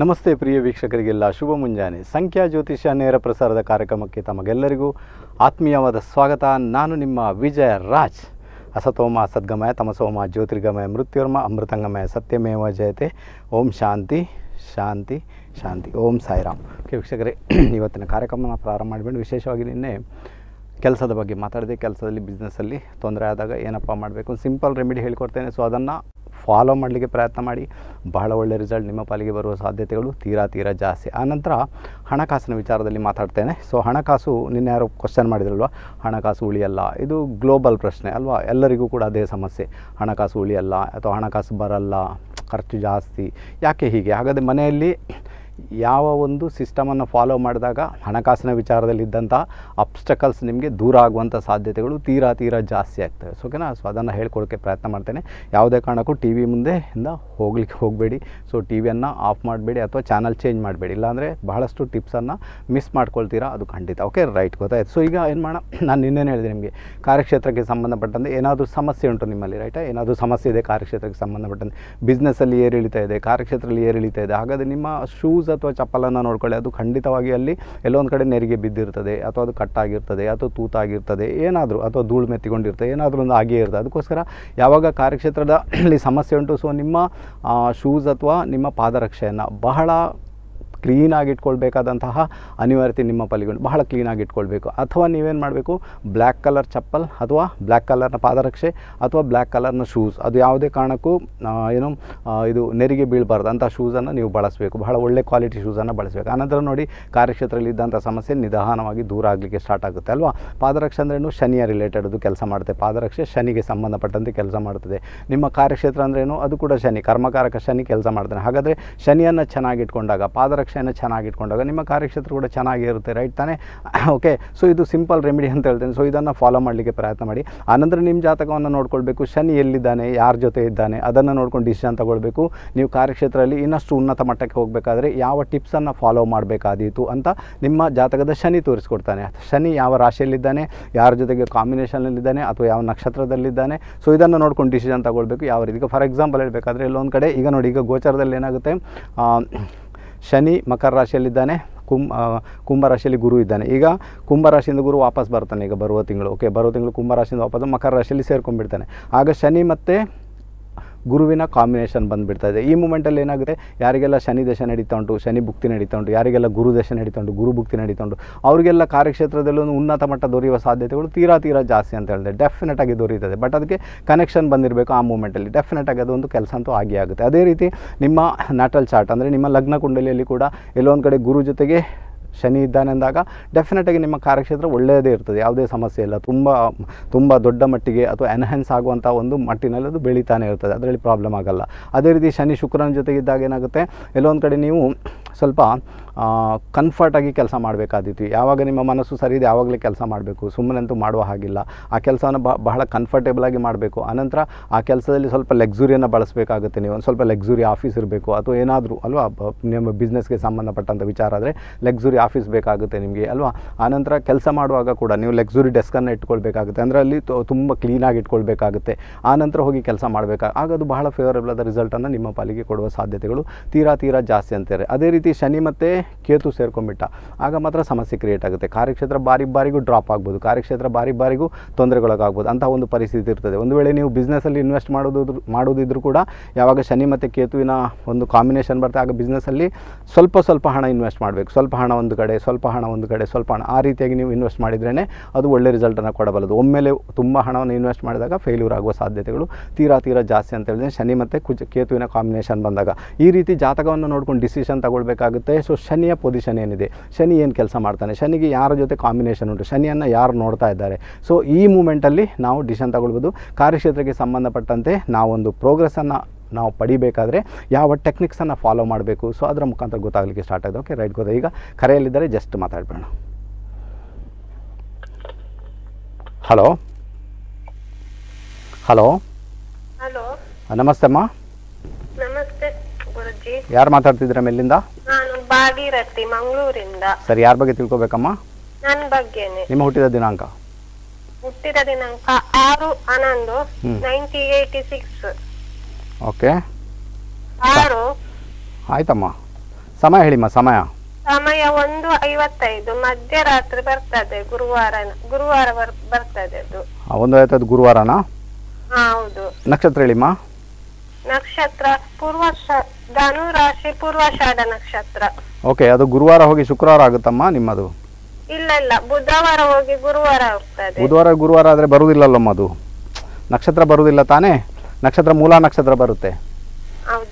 ನಮಸ್ತೆ ಪ್ರಿಯ ವೀಕ್ಷಕರಿಗೆಲ್ಲ ಶುಭ ಮುಂಜಾನೆ. ಸಂಖ್ಯಾ ಜ್ಯೋತಿಷ್ಯ ನೇರ ಪ್ರಸಾರದ ಕಾರ್ಯಕ್ರಮಕ್ಕೆ ತಮಗೆಲ್ಲರಿಗೂ ಆತ್ಮೀಯವಾದ ಸ್ವಾಗತ. ನಾನು ನಿಮ್ಮ ವಿಜಯ ರಾಜ್. ಅಸತೋಮ ಸದ್ಗಮಯ, ತಮಸೋಮ ಜ್ಯೋತಿರ್ಗಮಯ, ಮೃತ್ಯುರ್ಮ ಅಮೃತಂಗಮಯ, ಸತ್ಯಮೇವ ಜಯತೆ. ಓಂ ಶಾಂತಿ ಶಾಂತಿ ಶಾಂತಿ. ಓಂ ಸಾಯಿರಾಮ್. ಓಕೆ ವೀಕ್ಷಕರೇ, ಇವತ್ತಿನ ಕಾರ್ಯಕ್ರಮನ ಪ್ರಾರಂಭ ಮಾಡಿಬಿಟ್ಟು ವಿಶೇಷವಾಗಿ ನಿನ್ನೆ ಕೆಲಸದ ಬಗ್ಗೆ ಮಾತಾಡಿದೆ. ಕೆಲಸದಲ್ಲಿ ಬಿಸ್ನೆಸ್ಸಲ್ಲಿ ತೊಂದರೆ ಆದಾಗ ಏನಪ್ಪ ಮಾಡಬೇಕು? ಸಿಂಪಲ್ ರೆಮಿಡಿ ಹೇಳ್ಕೊಡ್ತೇನೆ. ಸೊ ಅದನ್ನು ಫಾಲೋ ಮಾಡಲಿಕ್ಕೆ ಪ್ರಯತ್ನ ಮಾಡಿ. ಬಹಳ ಒಳ್ಳೆಯ ರಿಸಲ್ಟ್ ನಿಮ್ಮ ಪಾಲಿಗೆ ಬರುವ ಸಾಧ್ಯತೆಗಳು ತೀರಾ ತೀರಾ ಜಾಸ್ತಿ. ಆನಂತರ ಹಣಕಾಸಿನ ವಿಚಾರದಲ್ಲಿ ಮಾತಾಡ್ತೇನೆ. ಸೊ ಹಣಕಾಸು ನಿನ್ನೆ ಯಾರು ಕ್ವಶನ್ ಮಾಡಿದ್ರಲ್ವ? ಹಣಕಾಸು ಉಳಿಯಲ್ಲ. ಇದು ಗ್ಲೋಬಲ್ ಪ್ರಶ್ನೆ ಅಲ್ವಾ? ಎಲ್ಲರಿಗೂ ಕೂಡ ಅದೇ ಸಮಸ್ಯೆ. ಹಣಕಾಸು ಉಳಿಯಲ್ಲ ಅಥವಾ ಹಣಕಾಸು ಬರಲ್ಲ. ಖರ್ಚು ಜಾಸ್ತಿ. ಯಾಕೆ ಹೀಗೆ? ಹಾಗಾದರೆ ಮನೆಯಲ್ಲಿ ಯಾವ ಒಂದು ಸಿಸ್ಟಮನ್ನು ಫಾಲೋ ಮಾಡಿದಾಗ ಹಣಕಾಸಿನ ವಿಚಾರದಲ್ಲಿದ್ದಂಥ ಅಬ್ಸ್ಟಕಲ್ಸ್ ನಿಮಗೆ ದೂರ ಆಗುವಂಥ ಸಾಧ್ಯತೆಗಳು ತೀರಾ ತೀರಾ ಜಾಸ್ತಿ ಆಗ್ತವೆ. ಸೊ ಓಕೆನಾ ಸೊ ಅದನ್ನು ಹೇಳ್ಕೊಡೋಕ್ಕೆ ಪ್ರಯತ್ನ ಮಾಡ್ತೇನೆ. ಯಾವುದೇ ಕಾರಣಕ್ಕೂ ಟಿ ವಿ ಮುಂದೆ ಇಂದ ಹೋಗ್ಲಿಕ್ಕೆ ಹೋಗಬೇಡಿ. ಸೊ ಟಿ ವಿಯನ್ನು ಆಫ್ ಮಾಡಬೇಡಿ ಅಥವಾ ಚಾನಲ್ ಚೇಂಜ್ ಮಾಡಬೇಡಿ. ಇಲ್ಲಾಂದರೆ ಬಹಳಷ್ಟು ಟಿಪ್ಸನ್ನು ಮಿಸ್ ಮಾಡ್ಕೊಳ್ತೀರಾ? ಅದು ಖಂಡಿತ. ಓಕೆ ರೈಟ್ ಗೊತ್ತಾಯ್ತು. ಸೊ ಈಗ ಏನು ಮಾಡೋಣ? ನಾನು ನಿನ್ನೆ ಹೇಳಿದೆ ನಿಮಗೆ. ಕಾರ್ಯಕ್ಷೇತ್ರಕ್ಕೆ ಸಂಬಂಧಪಟ್ಟಂತೆ ಏನಾದರೂ ಸಮಸ್ಯೆ ಉಂಟು ನಿಮ್ಮಲ್ಲಿ ರೈಟಾ ಏನಾದರೂ ಸಮಸ್ಯೆ ಇದೆ ಕಾರ್ಯಕ್ಷೇತ್ರಕ್ಕೆ ಸಂಬಂಧಪಟ್ಟಂತೆ. ಬಿಸ್ನೆಸ್ಸಲ್ಲಿ ಏರಿಳಿತಾ ಇದೆ, ಕಾರ್ಯಕ್ಷೇತ್ರದಲ್ಲಿ ಏರಿಳಿತಾ ಇದೆ. ಹಾಗಾದರೆ ನಿಮ್ಮ ಶೂಸ್ ಅಥವಾ ಚಪ್ಪಲನ್ನು ನೋಡ್ಕೊಳ್ಳಿ. ಅದು ಖಂಡಿತವಾಗಿ ಅಲ್ಲಿ ಎಲ್ಲೊಂದು ಕಡೆ ನೆರಿಗೆ ಬಿದ್ದಿರ್ತದೆ, ಅಥವಾ ಅದು ಕಟ್ಟಾಗಿರ್ತದೆ, ಅಥವಾ ತೂತಾಗಿರ್ತದೆ, ಏನಾದರೂ, ಅಥವಾ ಧೂಳು ಮೆತ್ತಿಕೊಂಡಿರ್ತದೆ, ಏನಾದರೂ ಒಂದು ಆಗಿಯೇ ಇರ್ತದೆ. ಅದಕ್ಕೋಸ್ಕರ ಯಾವಾಗ ಕಾರ್ಯಕ್ಷೇತ್ರದ ಸಮಸ್ಯೆ ಉಂಟು ಸೊ ನಿಮ್ಮ ಶೂಸ್ ಅಥವಾ ನಿಮ್ಮ ಪಾದರಕ್ಷೆಯನ್ನು ಬಹಳ ಕ್ಲೀನಾಗಿ ಇಟ್ಕೊಳ್ಬೇಕಾದಂತಹ ಅನಿವಾರ್ಯತೆ ನಿಮ್ಮ ಪಾಲಿಗೆ ಬಹಳ ಕ್ಲೀನಾಗಿ ಇಟ್ಕೊಳ್ಬೇಕು. ಅಥವಾ ನೀವೇನು ಮಾಡಬೇಕು? ಬ್ಲ್ಯಾಕ್ ಕಲರ್ ಚಪ್ಪಲ್ ಅಥವಾ ಬ್ಲ್ಯಾಕ್ ಕಲರ್ನ ಪಾದರಕ್ಷೆ ಅಥವಾ ಬ್ಲ್ಯಾಕ್ ಕಲರ್ನ ಶೂಸ್ ಅದು ಯಾವುದೇ ಕಾರಣಕ್ಕೂ ಏನು ಇದು ನೆರಿಗೆ ಬೀಳಬಾರ್ದು. ಅಂಥ ಶೂಸನ್ನು ನೀವು ಬಳಸಬೇಕು. ಬಹಳ ಒಳ್ಳೆ ಕ್ವಾಲಿಟಿ ಶೂಸನ್ನು ಬಳಸಬೇಕು. ಆನಂತರ ನೋಡಿ, ಕಾರ್ಯಕ್ಷೇತ್ರದಲ್ಲಿ ಇದ್ದಂಥ ಸಮಸ್ಯೆ ನಿಧಾನವಾಗಿ ದೂರ ಆಗಲಿಕ್ಕೆ ಸ್ಟಾರ್ಟ್ ಆಗುತ್ತೆ ಅಲ್ವಾ? ಪಾದರಕ್ಷೆ ಅಂದ್ರೇನು ಶನಿಯ ರಿಲೇಟೆಡ್ ಅದು ಕೆಲಸ ಮಾಡುತ್ತೆ. ಪಾದರಕ್ಷೆ ಶನಿಗೆ ಸಂಬಂಧಪಟ್ಟಂತೆ ಕೆಲಸ ಮಾಡ್ತದೆ ನಿಮ್ಮ ಕಾರ್ಯಕ್ಷೇತ್ರ ಅಂದ್ರೇನು ಅದು ಕೂಡ ಶನಿ. ಕರ್ಮಕಾರಕ ಶನಿ ಕೆಲಸ ಮಾಡ್ತಾನೆ. ಹಾಗಾದರೆ ಶನಿಯನ್ನು ಚೆನ್ನಾಗಿ ಇಟ್ಕೊಂಡಾಗ ಪಾದರಕ್ಷೆಯನ್ನು ಚೆನ್ನಾಗಿ ಇಟ್ಕೊಂಡಾಗ ನಿಮ್ಮ ಕಾರ್ಯಕ್ಷೇತ್ರ ಕೂಡ ಚೆನ್ನಾಗಿರುತ್ತೆ ರೈಟ್ ತಾನೇ? ಓಕೆ ಸೊ ಇದು ಸಿಂಪಲ್ ರೆಮಿಡಿ ಅಂತ ಹೇಳ್ತೇನೆ. ಸೊ ಇದನ್ನು ಫಾಲೋ ಮಾಡಲಿಕ್ಕೆ ಪ್ರಯತ್ನ ಮಾಡಿ. ಆನಂತರ ನಿಮ್ಮ ಜಾತಕವನ್ನು ನೋಡ್ಕೊಳ್ಬೇಕು. ಶನಿ ಎಲ್ಲಿದ್ದಾನೆ, ಯಾರ ಜೊತೆ ಇದ್ದಾನೆ, ಅದನ್ನು ನೋಡ್ಕೊಂಡು ಡಿಸಿಷನ್ ತಗೊಳ್ಬೇಕು. ನೀವು ಕಾರ್ಯಕ್ಷೇತ್ರದಲ್ಲಿ ಇನ್ನಷ್ಟು ಉನ್ನತ ಮಟ್ಟಕ್ಕೆ ಹೋಗಬೇಕಾದ್ರೆ ಯಾವ ಟಿಪ್ಸನ್ನು ಫಾಲೋ ಮಾಡಬೇಕಾದೀತು ಅಂತ ನಿಮ್ಮ ಜಾತಕದ ಶನಿ ತೋರಿಸ್ಕೊಡ್ತಾನೆ. ಶನಿ ಯಾವ ರಾಶಿಯಲ್ಲಿದ್ದಾನೆ, ಯಾರ ಜೊತೆಗೆ ಕಾಂಬಿನೇಷನಲ್ಲಿದ್ದಾನೆ ಅಥವಾ ಯಾವ ನಕ್ಷತ್ರದಲ್ಲಿದ್ದಾನೆ. ಸೊ ಇದನ್ನು ನೋಡ್ಕೊಂಡು ಡಿಸಿಷನ್ ತಗೊಳ್ಬೇಕು. ಯಾವ ರೀತಿ? ಫಾರ್ ಎಕ್ಸಾಂಪಲ್ ಹೇಳಬೇಕಾದ್ರೆ ಇಲ್ಲೊಂದು ಕಡೆ, ಈಗ ನೋಡಿ, ಈಗ ಗೋಚರದಲ್ಲಿ ಏನಾಗುತ್ತೆ? ಶನಿ ಮಕರ ರಾಶಿಯಲ್ಲಿದ್ದಾನೆ ಕುಂಭರಾಶಿಯಲ್ಲಿ ಕುಂಭ ರಾಶಿಯಲ್ಲಿ ಗುರು ಇದ್ದಾನೆ. ಈಗ ಕುಂಭರಾಶಿಯಿಂದ ಗುರು ವಾಪಸ್ ಬರ್ತಾನೆ, ಈಗ ಬರುವ ತಿಂಗಳು. ಓಕೆ ಬರುವ ತಿಂಗಳು ಕುಂಭ ರಾಶಿಯಿಂದ ವಾಪಸ್ ಮಕರ ರಾಶಿಯಲ್ಲಿ ಸೇರ್ಕೊಂಡ್ಬಿಡ್ತಾನೆ. ಆಗ ಶನಿ ಮತ್ತು ಗುರುವಿನ ಕಾಂಬಿನೇಷನ್ ಬಂದುಬಿಡ್ತಾ ಇದೆ. ಈ ಮೂಮೆಂಟಲ್ಲಿ ಏನಾಗುತ್ತೆ? ಯಾರಿಗೆಲ್ಲ ಶನಿ ದಶೆ ನಡೀತಾ ಉಂಟು, ಶನಿ ಭುಕ್ತಿ ನಡೀತಾ ಉಂಟು, ಯಾರಿಗೆಲ್ಲ ಗುರು ದಶೆ ನಡೀತಾ ಉಂಟು, ಗುರು ಭುಕ್ತಿ ನಡೀತಾ ಉಂಟು, ಅವರಿಗೆಲ್ಲ ಕಾರ್ಯಕ್ಷೇತ್ರದಲ್ಲಿ ಒಂದು ಉನ್ನತ ಮಟ್ಟ ದೊರೆಯುವ ಸಾಧ್ಯತೆಗಳು ತೀರಾ ತೀರಾ ಜಾಸ್ತಿ ಅಂತ ಹೇಳಿದೆ ಡೆಫಿನೆಟ್ ಆಗಿ ದೊರೆಯುತ್ತದೆ. ಬಟ್ ಅದಕ್ಕೆ ಕನೆಕ್ಷನ್ ಬಂದಿರಬೇಕು ಆ ಮೂಮೆಂಟಲ್ಲಿ ಡೆಫಿನೆಟ್ ಆಗಿ ಅದೊಂದು ಕೆಲಸ ಅಂತೂ ಆಗಿ ಆಗುತ್ತೆ. ಅದೇ ರೀತಿ ನಿಮ್ಮ ನ್ಯಾಟಲ್ ಚಾರ್ಟ್ ಅಂದರೆ ನಿಮ್ಮ ಲಗ್ನ ಕುಂಡಲಿಯಲ್ಲಿ ಕೂಡ ಎಲ್ಲೊಂದು ಕಡೆ ಗುರು ಜೊತೆಗೆ ಶನಿ ಇದ್ದಾನೆ ಅಂದಾಗ ಡೆಫಿನೆಟಾಗಿ ನಿಮ್ಮ ಕಾರ್ಯಕ್ಷೇತ್ರ ಒಳ್ಳೆಯದೇ ಇರ್ತದೆ. ಯಾವುದೇ ಸಮಸ್ಯೆ ಇಲ್ಲ. ತುಂಬ ತುಂಬ ದೊಡ್ಡ ಮಟ್ಟಿಗೆ ಅಥವಾ ಎನ್ಹ್ಯಾನ್ಸ್ ಆಗುವಂಥ ಒಂದು ಮಟ್ಟಿನಲ್ಲಿ ಅದು ಬೆಳೀತಾನೆ ಇರ್ತದೆ. ಅದರಲ್ಲಿ ಪ್ರಾಬ್ಲಮ್ ಆಗಲ್ಲ. ಅದೇ ರೀತಿ ಶನಿ ಶುಕ್ರನ ಜೊತೆಗಿದ್ದಾಗ ಏನಾಗುತ್ತೆ? ಎಲ್ಲೊಂದು ಕಡೆ ನೀವು ಸ್ವಲ್ಪ ಕಂಫರ್ಟಾಗಿ ಕೆಲಸ ಮಾಡಬೇಕಾದಿತ್ತು ಯಾವಾಗ ನಿಮ್ಮ ಮನಸ್ಸು ಸರಿ ಇದೆ ಯಾವಾಗಲೇ ಕೆಲಸ ಮಾಡಬೇಕು. ಸುಮ್ಮನೆಂತೂ ಮಾಡುವ ಹಾಗಿಲ್ಲ. ಆ ಕೆಲಸವನ್ನು ಬಹಳ ಕಂಫರ್ಟೇಬಲ್ ಆಗಿ ಮಾಡಬೇಕು. ಆನಂತರ ಆ ಕೆಲಸದಲ್ಲಿ ಸ್ವಲ್ಪ ಲೆಕ್ಸುರಿಯನ್ನು ಬಳಸಬೇಕಾಗುತ್ತೆ ನೀವು. ಒಂದು ಸ್ವಲ್ಪ ಲೆಕ್ಸುರಿ ಆಫೀಸ್ ಇರಬೇಕು. ಅಥವಾ ಏನಾದರೂ, ಅಲ್ವಾ? ನಿಮ್ಮ ಬಿಸ್ನೆಸ್ಗೆ ಸಂಬಂಧಪಟ್ಟಂಥ ವಿಚಾರ ಆದರೆ ಲೆಕ್ಸುರಿ ಆಫೀಸ್ ಬೇಕಾಗುತ್ತೆ ನಿಮಗೆ, ಅಲ್ವಾ? ಆನಂತರ ಕೆಲಸ ಮಾಡುವಾಗ ಕೂಡ ನೀವು ಲಕ್ಸುರಿ ಡೆಸ್ಕನ್ನು ಇಟ್ಕೊಳ್ಬೇಕಾಗುತ್ತೆ. ಅಂದರೆ ಅಲ್ಲಿ ತುಂಬ ಕ್ಲೀನಾಗಿ ಇಟ್ಕೊಳ್ಬೇಕಾಗುತ್ತೆ. ಆನಂತರ ಹೋಗಿ ಕೆಲಸ ಮಾಡಬೇಕಾಗ ಆಗ ಅದು ಬಹಳ ಫೇವರಬಲ್ ಆದ ರಿಸಲ್ಟನ್ನು ನಿಮ್ಮ ಪಾಲಿಗೆ ಕೊಡುವ ಸಾಧ್ಯತೆಗಳು ತೀರಾ ತೀರಾ ಜಾಸ್ತಿ ಅಂತಾರೆ. ಅದೇ ರೀತಿ ಶನಿ ಮತ್ತು ಕೇತು ಸೇರ್ಕೊಂಡ್ಬಿಟ್ಟ. ಆಗ ಮಾತ್ರ ಸಮಸ್ಯೆ ಕ್ರಿಯೇಟ್ ಆಗುತ್ತೆ. ಕಾರ್ಯಕ್ಷೇತ್ರ ಬಾರಿ ಬಾರಿಗೂ ಡ್ರಾಪ್ ಆಗ್ಬೋದು. ಕಾರ್ಯಕ್ಷೇತ್ರ ಬಾರಿ ಬಾರಿಗೂ ತೊಂದರೆಗೊಳಗಾಗ್ಬೋದು. ಅಂಥ ಒಂದು ಪರಿಸ್ಥಿತಿ ಇರ್ತದೆ. ಒಂದು ವೇಳೆ ನೀವು ಬಿಸ್ನೆಸ್ಸಲ್ಲಿ ಇನ್ವೆಸ್ಟ್ ಮಾಡೋದು ಮಾಡೋದಿದ್ರು ಕೂಡ ಯಾವಾಗ ಶನಿ ಮತ್ತು ಕೇತುವಿನ ಒಂದು ಕಾಂಬಿನೇಷನ್ ಬರುತ್ತೆ ಆಗ ಬಿಸ್ನೆಸ್ಸಲ್ಲಿ ಸ್ವಲ್ಪ ಸ್ವಲ್ಪ ಹಣ ಇನ್ವೆಸ್ಟ್ ಮಾಡಬೇಕು. ಸ್ವಲ್ಪ ಹಣ ಒಂದು ಕಡೆ, ಸ್ವಲ್ಪ ಹಣ ಒಂದು ಕಡೆ, ಸ್ವಲ್ಪ ಹಣ. ಆ ರೀತಿಯಾಗಿ ನೀವು ಇನ್ವೆಸ್ಟ್ ಮಾಡಿದ್ರೇ ಅದು ಒಳ್ಳೆ ರಿಸಲ್ಟನ್ನು ಕೊಡಬಲ್ಲದು. ಒಮ್ಮೆಲೆ ತುಂಬ ಹಣವನ್ನು ಇನ್ವೆಸ್ಟ್ ಮಾಡಿದಾಗ ಫೇಲ್ಯೂರ್ ಆಗುವ ಸಾಧ್ಯತೆಗಳು ತೀರಾ ತೀರಾ ಜಾಸ್ತಿ ಅಂತ ಹೇಳಿದ್ರೆ ಶನಿ ಮತ್ತು ಕುಜ, ಕೇತುವಿನ ಕಾಂಬಿನೇಷನ್ ಬಂದಾಗ. ಈ ರೀತಿ ಜಾತಕವನ್ನು ನೋಡ್ಕೊಂಡು ಡಿಸಿಷನ್ ತಗೊಳ್ಬೇಕಾಗುತ್ತೆ. ಸೊ ಶನಿಯ ಪೊಸಿಷನ್ ಏನಿದೆ? ಶನಿ ಏನು ಕೆಲಸ ಮಾಡ್ತಾನೆ? ಶನಿಗೆ ಯಾರ ಜೊತೆ ಕಾಂಬಿನೇಷನ್ ಉಂಟು? ಶನಿಯನ್ನು ಯಾರು ನೋಡ್ತಾ ಇದ್ದಾರೆ? ಸೊ ಈ ಮೂಮೆಂಟಲ್ಲಿ ನಾವು ಡಿಸಿಷನ್ ತಗೊಳ್ಬೋದು. ಕಾರ್ಯಕ್ಷೇತ್ರಕ್ಕೆ ಸಂಬಂಧಪಟ್ಟಂತೆ ನಾವೊಂದು ಪ್ರೋಗ್ರೆಸ್ಸನ್ನು ನಾವು ಪಡಿಬೇಕಾದ್ರೆ ಯಾವ ಟೆಕ್ನಿಕ್ಸನ್ನು ಫಾಲೋ ಮಾಡಬೇಕು? ಸೊ ಅದರ ಮುಖಾಂತರ ಗೊತ್ತಾಗಲಿಕ್ಕೆ ಸ್ಟಾರ್ಟ್ ಆಗಿದೆ ಓಕೆ ರೈಟ್ ಗೊತ್ತಾ ಈಗ ಕರೆಯಲ್ಲಿದ್ದರೆ ಜಸ್ಟ್ ಮಾತಾಡ್ಬೇಡ ಹಲೋ ಹಲೋ ಹಲೋ ನಮಸ್ತೆ ಅಮ್ಮ. ನಮಸ್ತೆ ಯಾರು ಮಾತಾಡ್ತಿದ್ದೀರಾ ಮೇಲಿಂದ ನಾನು ಭಾಗೀರಥಿ ಮಂಗಳೂರಿಂದ. ಸರಿ ಯಾರ ಬಗ್ಗೆ ತಿಳ್ಕೊಬೇಕಮ್ಮ? ನನ್ನ ಬಗ್ಗೆನೆ. ನಿಮ್ಮ ಹುಟ್ಟಿದ ದಿನಾಂಕ? ಹುಟ್ಟಿದ ದಿನಾಂಕ ಆರು ಹನ್ನೊಂದು. Ninety eighty six. ಓಕೆ. ಆರು. ಆಯ್ತಮ್ಮ. ಸಮಯ ಹೇಳಿಮ್ಮ ಸಮಯ. ಸಮಯ ಒಂದು ಐವತ್ತೈದು. ಮಧ್ಯರಾತ್ರಿ ಬರ್ತದೆ ಗುರುವಾರ ಗುರುವಾರ ಬರ್- ಬರ್ತದೆ ಅದು. ಒಂದು ಐವತ್ತೈದು ಗುರುವಾರನಾ? ಹಾ ಹೌದು. ನಕ್ಷತ್ರ ಹೇಳಿಮ್ಮ. ನಕ್ಷತ್ರ ಪೂರ್ವಾಷ ಧನು ರಾಶಿ ಪೂರ್ವಾಷಾಢ ನಕ್ಷತ್ರ. ಓಕೆ ಅದು ಗುರುವಾರ ಹೋಗಿ ಶುಕ್ರವಾರ ಆಗುತ್ತಮ್ಮ ನಿಮ್ಮದು? ಇಲ್ಲ ಇಲ್ಲ ಬುಧವಾರ ಹೋಗಿ ಗುರುವಾರ ಹೋಗ್ತದೆ ಬುಧವಾರ ಗುರುವಾರ ಆದರೆ ಬರುವುದಿಲ್ಲಲ್ಲಮ್ಮ ಅದು. ನಕ್ಷತ್ರ ಬರುವುದಿಲ್ಲ ತಾನೇ? ನಕ್ಷತ್ರ ಮೂಲ ನಕ್ಷತ್ರ ಬರುತ್ತೆ.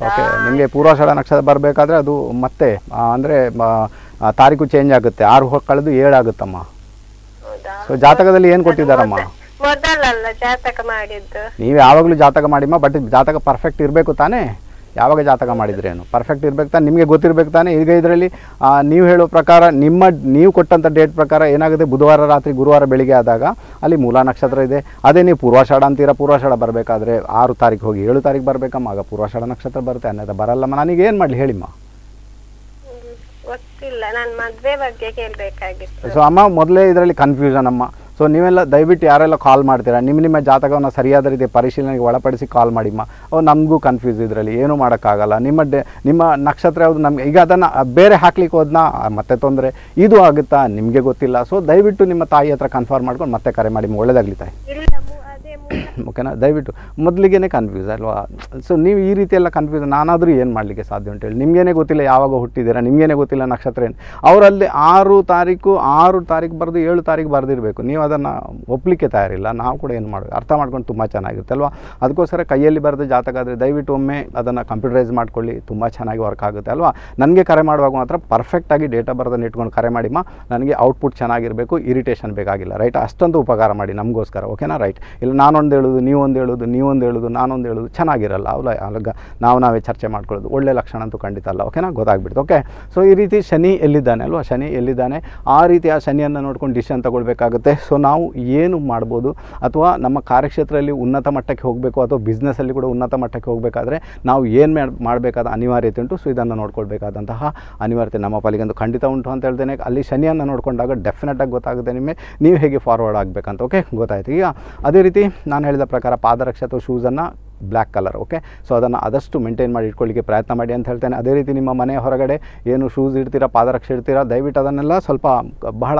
ಓಕೆ ನಿಮಗೆ ಪೂರ್ವಾಷಾಢ ನಕ್ಷತ್ರ ಬರಬೇಕಾದ್ರೆ ಅದು ಮತ್ತೆ ಅಂದರೆ ತಾರೀಕು ಚೇಂಜ್ ಆಗುತ್ತೆ. ಆರು ಹೋಗಿ ಕಳೆದು ಏಳು ಆಗುತ್ತಮ್ಮ. ಸೊ ಜಾತಕದಲ್ಲಿ ಏನು ಕೊಟ್ಟಿದ್ದಾರಮ್ಮ? ಜಾತಕ ಮಾಡಿದ್ದು. ನೀವು ಯಾವಾಗಲೂ ಜಾತಕ ಮಾಡಿಮ್ಮ ಬಟ್ ಜಾತಕ ಪರ್ಫೆಕ್ಟ್ ಇರಬೇಕು ತಾನೇ? ಯಾವಾಗ ಜಾತಕ ಮಾಡಿದ್ರೇನು ಪರ್ಫೆಕ್ಟ್ ಇರ್ಬೇಕು ತಾನೆ ನಿಮಗೆ ಗೊತ್ತಿರ್ಬೇಕು ತಾನೆ. ಈಗ ಇದರಲ್ಲಿ ನೀವು ಹೇಳೋ ಪ್ರಕಾರ ನಿಮ್ಮ ನೀವು ಕೊಟ್ಟಂಥ ಡೇಟ್ ಪ್ರಕಾರ ಏನಾಗುತ್ತೆ? ಬುಧವಾರ ರಾತ್ರಿ ಗುರುವಾರ ಬೆಳಿಗ್ಗೆ ಆದಾಗ ಅಲ್ಲಿ ಮೂಲ ನಕ್ಷತ್ರ ಇದೆ. ಅದೇ ನೀವು ಪೂರ್ವಾಷಾಢ ಅಂತೀರ? ಪೂರ್ವಾಷಾಢ ಬರಬೇಕಾದ್ರೆ ಆರು ತಾರೀಕು ಹೋಗಿ ಏಳು ತಾರೀಕು ಬರಬೇಕಮ್ಮ. ಆಗ ಪೂರ್ವಾಷಾಢ ನಕ್ಷತ್ರ ಬರುತ್ತೆ ಅನ್ನೋದು ಬರಲ್ಲಮ್ಮ. ನನಗೆ ಏನು ಮಾಡಲಿ ಹೇಳಿಮ್ಮ. ಗೊತ್ತಿಲ್ಲ. ನಾನು ಮದುವೆ ಬಗ್ಗೆ ಕೇಳಬೇಕಾಗಿತ್ತು. ಸೊ ಅಮ್ಮ ಮೊದಲೇ ಇದರಲ್ಲಿ ಕನ್ಫ್ಯೂಷನ್ ಅಮ್ಮ. ಸೊ ನೀವೆಲ್ಲ ದಯವಿಟ್ಟು ಯಾರೆಲ್ಲ ಕಾಲ್ ಮಾಡ್ತೀರಾ? ನಿಮ್ಮ ನಿಮ್ಮ ಜಾತಕವನ್ನು ಸರಿಯಾದ ರೀತಿ ಪರಿಶೀಲನೆಗೆ ಒಳಪಡಿಸಿ ಕಾಲ್ ಮಾಡಿಮ್ಮ ಅವು ನಮಗೂ ಕನ್ಫ್ಯೂಸ್ ಇದರಲ್ಲಿ. ಏನೂ ಮಾಡೋಕ್ಕಾಗಲ್ಲ. ನಿಮ್ಮ ಡೆ, ನಿಮ್ಮ ನಕ್ಷತ್ರ ಯಾವುದು ನಮಗೆ ಈಗ ಅದನ್ನು ಬೇರೆ ಹಾಕ್ಲಿಕ್ಕೆ ಹೋದ್ನ? ಮತ್ತೆ ತೊಂದರೆ. ಇದು ಆಗುತ್ತಾ? ನಿಮಗೆ ಗೊತ್ತಿಲ್ಲ. ಸೊ ದಯವಿಟ್ಟು ನಿಮ್ಮ ತಾಯಿ ಹತ್ರ ಕನ್ಫರ್ಮ್ ಮಾಡ್ಕೊಂಡು ಮತ್ತೆ ಕರೆ ಮಾಡಿ. ಒಳ್ಳೆದಾಗ್ಲಿ ತಾಯಿ. ಓಕೆನಾ ದಯವಿಟ್ಟು ಮೊದಲಿಗೆ ಕನ್ಫ್ಯೂಸ್ ಅಲ್ವಾ? ಸೊ ನೀವು ಈ ರೀತಿ ಎಲ್ಲ ಕನ್ಫ್ಯೂಸ್ ನಾನಾದರೂ ಏನು ಮಾಡಲಿಕ್ಕೆ ಸಾಧ್ಯ ಹೇಳಿ? ನಿಮಗೇನೆ ಗೊತ್ತಿಲ್ಲ ಯಾವಾಗ ಹುಟ್ಟಿದ್ದೀರಾ? ನಿಮಗೇನೆ ಗೊತ್ತಿಲ್ಲ ನಕ್ಷತ್ರ ಏನು? ಅವರಲ್ಲಿ ಆರು ತಾರೀಕು ಆರು ತಾರೀಕು ಬರೆದು ಏಳು ತಾರೀಕು ಬರೆದಿರಬೇಕು. ನೀವು ಅದನ್ನು ಒಪ್ಪಲಿಕ್ಕೆ ತಯಾರಿಲ್ಲ. ನಾವು ಕೂಡ ಏನು ಮಾಡಬೇಕು? ಅರ್ಥ ಮಾಡ್ಕೊಂಡು ತುಂಬ ಚೆನ್ನಾಗಿರುತ್ತೆ ಅಲ್ವಾ? ಅದಕ್ಕೋಸ್ಕರ ಕೈಯಲ್ಲಿ ಬರೆದು ಜಾತಕ ಆದರೆ ದಯವಿಟ್ಟು ಒಮ್ಮೆ ಅದನ್ನು ಕಂಪ್ಯೂಟರೈಸ್ ಮಾಡ್ಕೊಳ್ಳಿ. ತುಂಬ ಚೆನ್ನಾಗಿ ವರ್ಕ್ ಆಗುತ್ತೆ ಅಲ್ವಾ? ನನಗೆ ಕರೆ ಮಾಡುವಾಗ ಮಾತ್ರ ಪರ್ಫೆಕ್ಟಾಗಿ ಡೇಟಾ ಬರೆದನ್ನು ಇಟ್ಕೊಂಡು ಕರೆ ಮಾಡಿಮ್ಮ ನನಗೆ ಔಟ್ಪುಟ್ ಚೆನ್ನಾಗಿರಬೇಕು ಇರಿಟೇಷನ್ ಬೇಕಾಗಿಲ್ಲ. ರೈಟ್ ಅಷ್ಟೊಂದು ಉಪಕಾರ ಮಾಡಿ ನಮಗೋಸ್ಕರ. ಓಕೆನಾ ರೈಟ್ ಇಲ್ಲ ನಾನೊಂದು ಹೇಳೋದು, ನೀವೊಂದು ಹೇಳೋದು ನೀವೊಂದು ಹೇಳೋದು, ನಾನೊಂದು ಹೇಳೋದು ಚೆನ್ನಾಗಿರಲ್ಲ. ಅವ್ಲ, ಅಲ್ಗ ನಾವು ನಾವೇ ಚರ್ಚೆ ಮಾಡ್ಕೊಳ್ಳೋದು. ಒಳ್ಳೆ ಲಕ್ಷಣ ಅಂತೂ ಖಂಡಿತ ಅಲ್ಲ, ಓಕೆನಾ? ಗೊತ್ತಾಗ್ಬಿಡ್ತು, ಓಕೆ? ಸೊ ಈ ರೀತಿ ಶನಿ ಎಲ್ಲಿದ್ದಾನೆ ಅಲ್ವಾ? ಶನಿ ಎಲ್ಲಿದ್ದಾನೆ? ಆ ರೀತಿ ಆ ಶನಿಯನ್ನು ನೋಡ್ಕೊಂಡು ಡಿಸಿಷನ್ ತಗೊಳ್ಬೇಕಾಗುತ್ತೆ. ಸೊ ನಾವು ಏನು ಮಾಡ್ಬೋದು? ಅಥವಾ ನಮ್ಮ ಕಾರ್ಯಕ್ಷೇತ್ರದಲ್ಲಿ ಉನ್ನತ ಮಟ್ಟಕ್ಕೆ ಹೋಗಬೇಕು, ಅಥವಾ ಬಿಸ್ನೆಸ್ಸಲ್ಲಿ ಕೂಡ ಉನ್ನತ ಮಟ್ಟಕ್ಕೆ ಹೋಗಬೇಕಾದ್ರೆ ನಾವು ಏನು ಮಾಡಬೇಕಾದ ಅನಿವಾರ್ಯತೆ ಉಂಟು, ಸೊ, ಇದನ್ನು ನೋಡ್ಕೊಳ್ಬೇಕಾದಂತಹ ಅನಿವಾರ್ಯತೆ ನಮ್ಮ ಪಾಲಿಗಂದು ಖಂಡಿತ ಉಂಟು ಅಂತ ಹೇಳ್ತೇನೆ. ಅಲ್ಲಿ ಶನಿಯನ್ನು ನೋಡಿಕೊಂಡಾಗ ಡೆಫಿನೆಟಾಗಿ ಗೊತ್ತಾಗುತ್ತೆ ನಿಮಗೆ. ನೀವು ಹೇಗೆ ಫಾರ್ವರ್ಡ್ ಆಗಬೇಕಂತ, ಓಕೆ? ಗೊತ್ತಾಯ್ತು. ಈಗ ಅದೇ ರೀತಿ ನಾನು ಹೇಳಿದ ಪ್ರಕಾರ ಪಾದರಕ್ಷೆ ಅಥವಾ ಶೂಸನ್ನು ಬ್ಲ್ಯಾಕ್ ಕಲರ್, ಓಕೆ? ಸೊ, ಅದನ್ನು ಆದಷ್ಟು ಮೇಂಟೈನ್ ಮಾಡಿ ಇಟ್ಕೊಳ್ಳಿಕ್ಕೆ ಪ್ರಯತ್ನ ಮಾಡಿ ಅಂತ ಹೇಳ್ತೇನೆ. ಅದೇ ರೀತಿ ನಿಮ್ಮ ಮನೆ ಹೊರಗಡೆ ಏನು ಶೂಸ್ ಇಡ್ತೀರಾ, ಪಾದರಕ್ಷೆ ಇಡ್ತೀರಾ ದಯವಿಟ್ಟು ಅದನ್ನೆಲ್ಲ ಸ್ವಲ್ಪ ಬಹಳ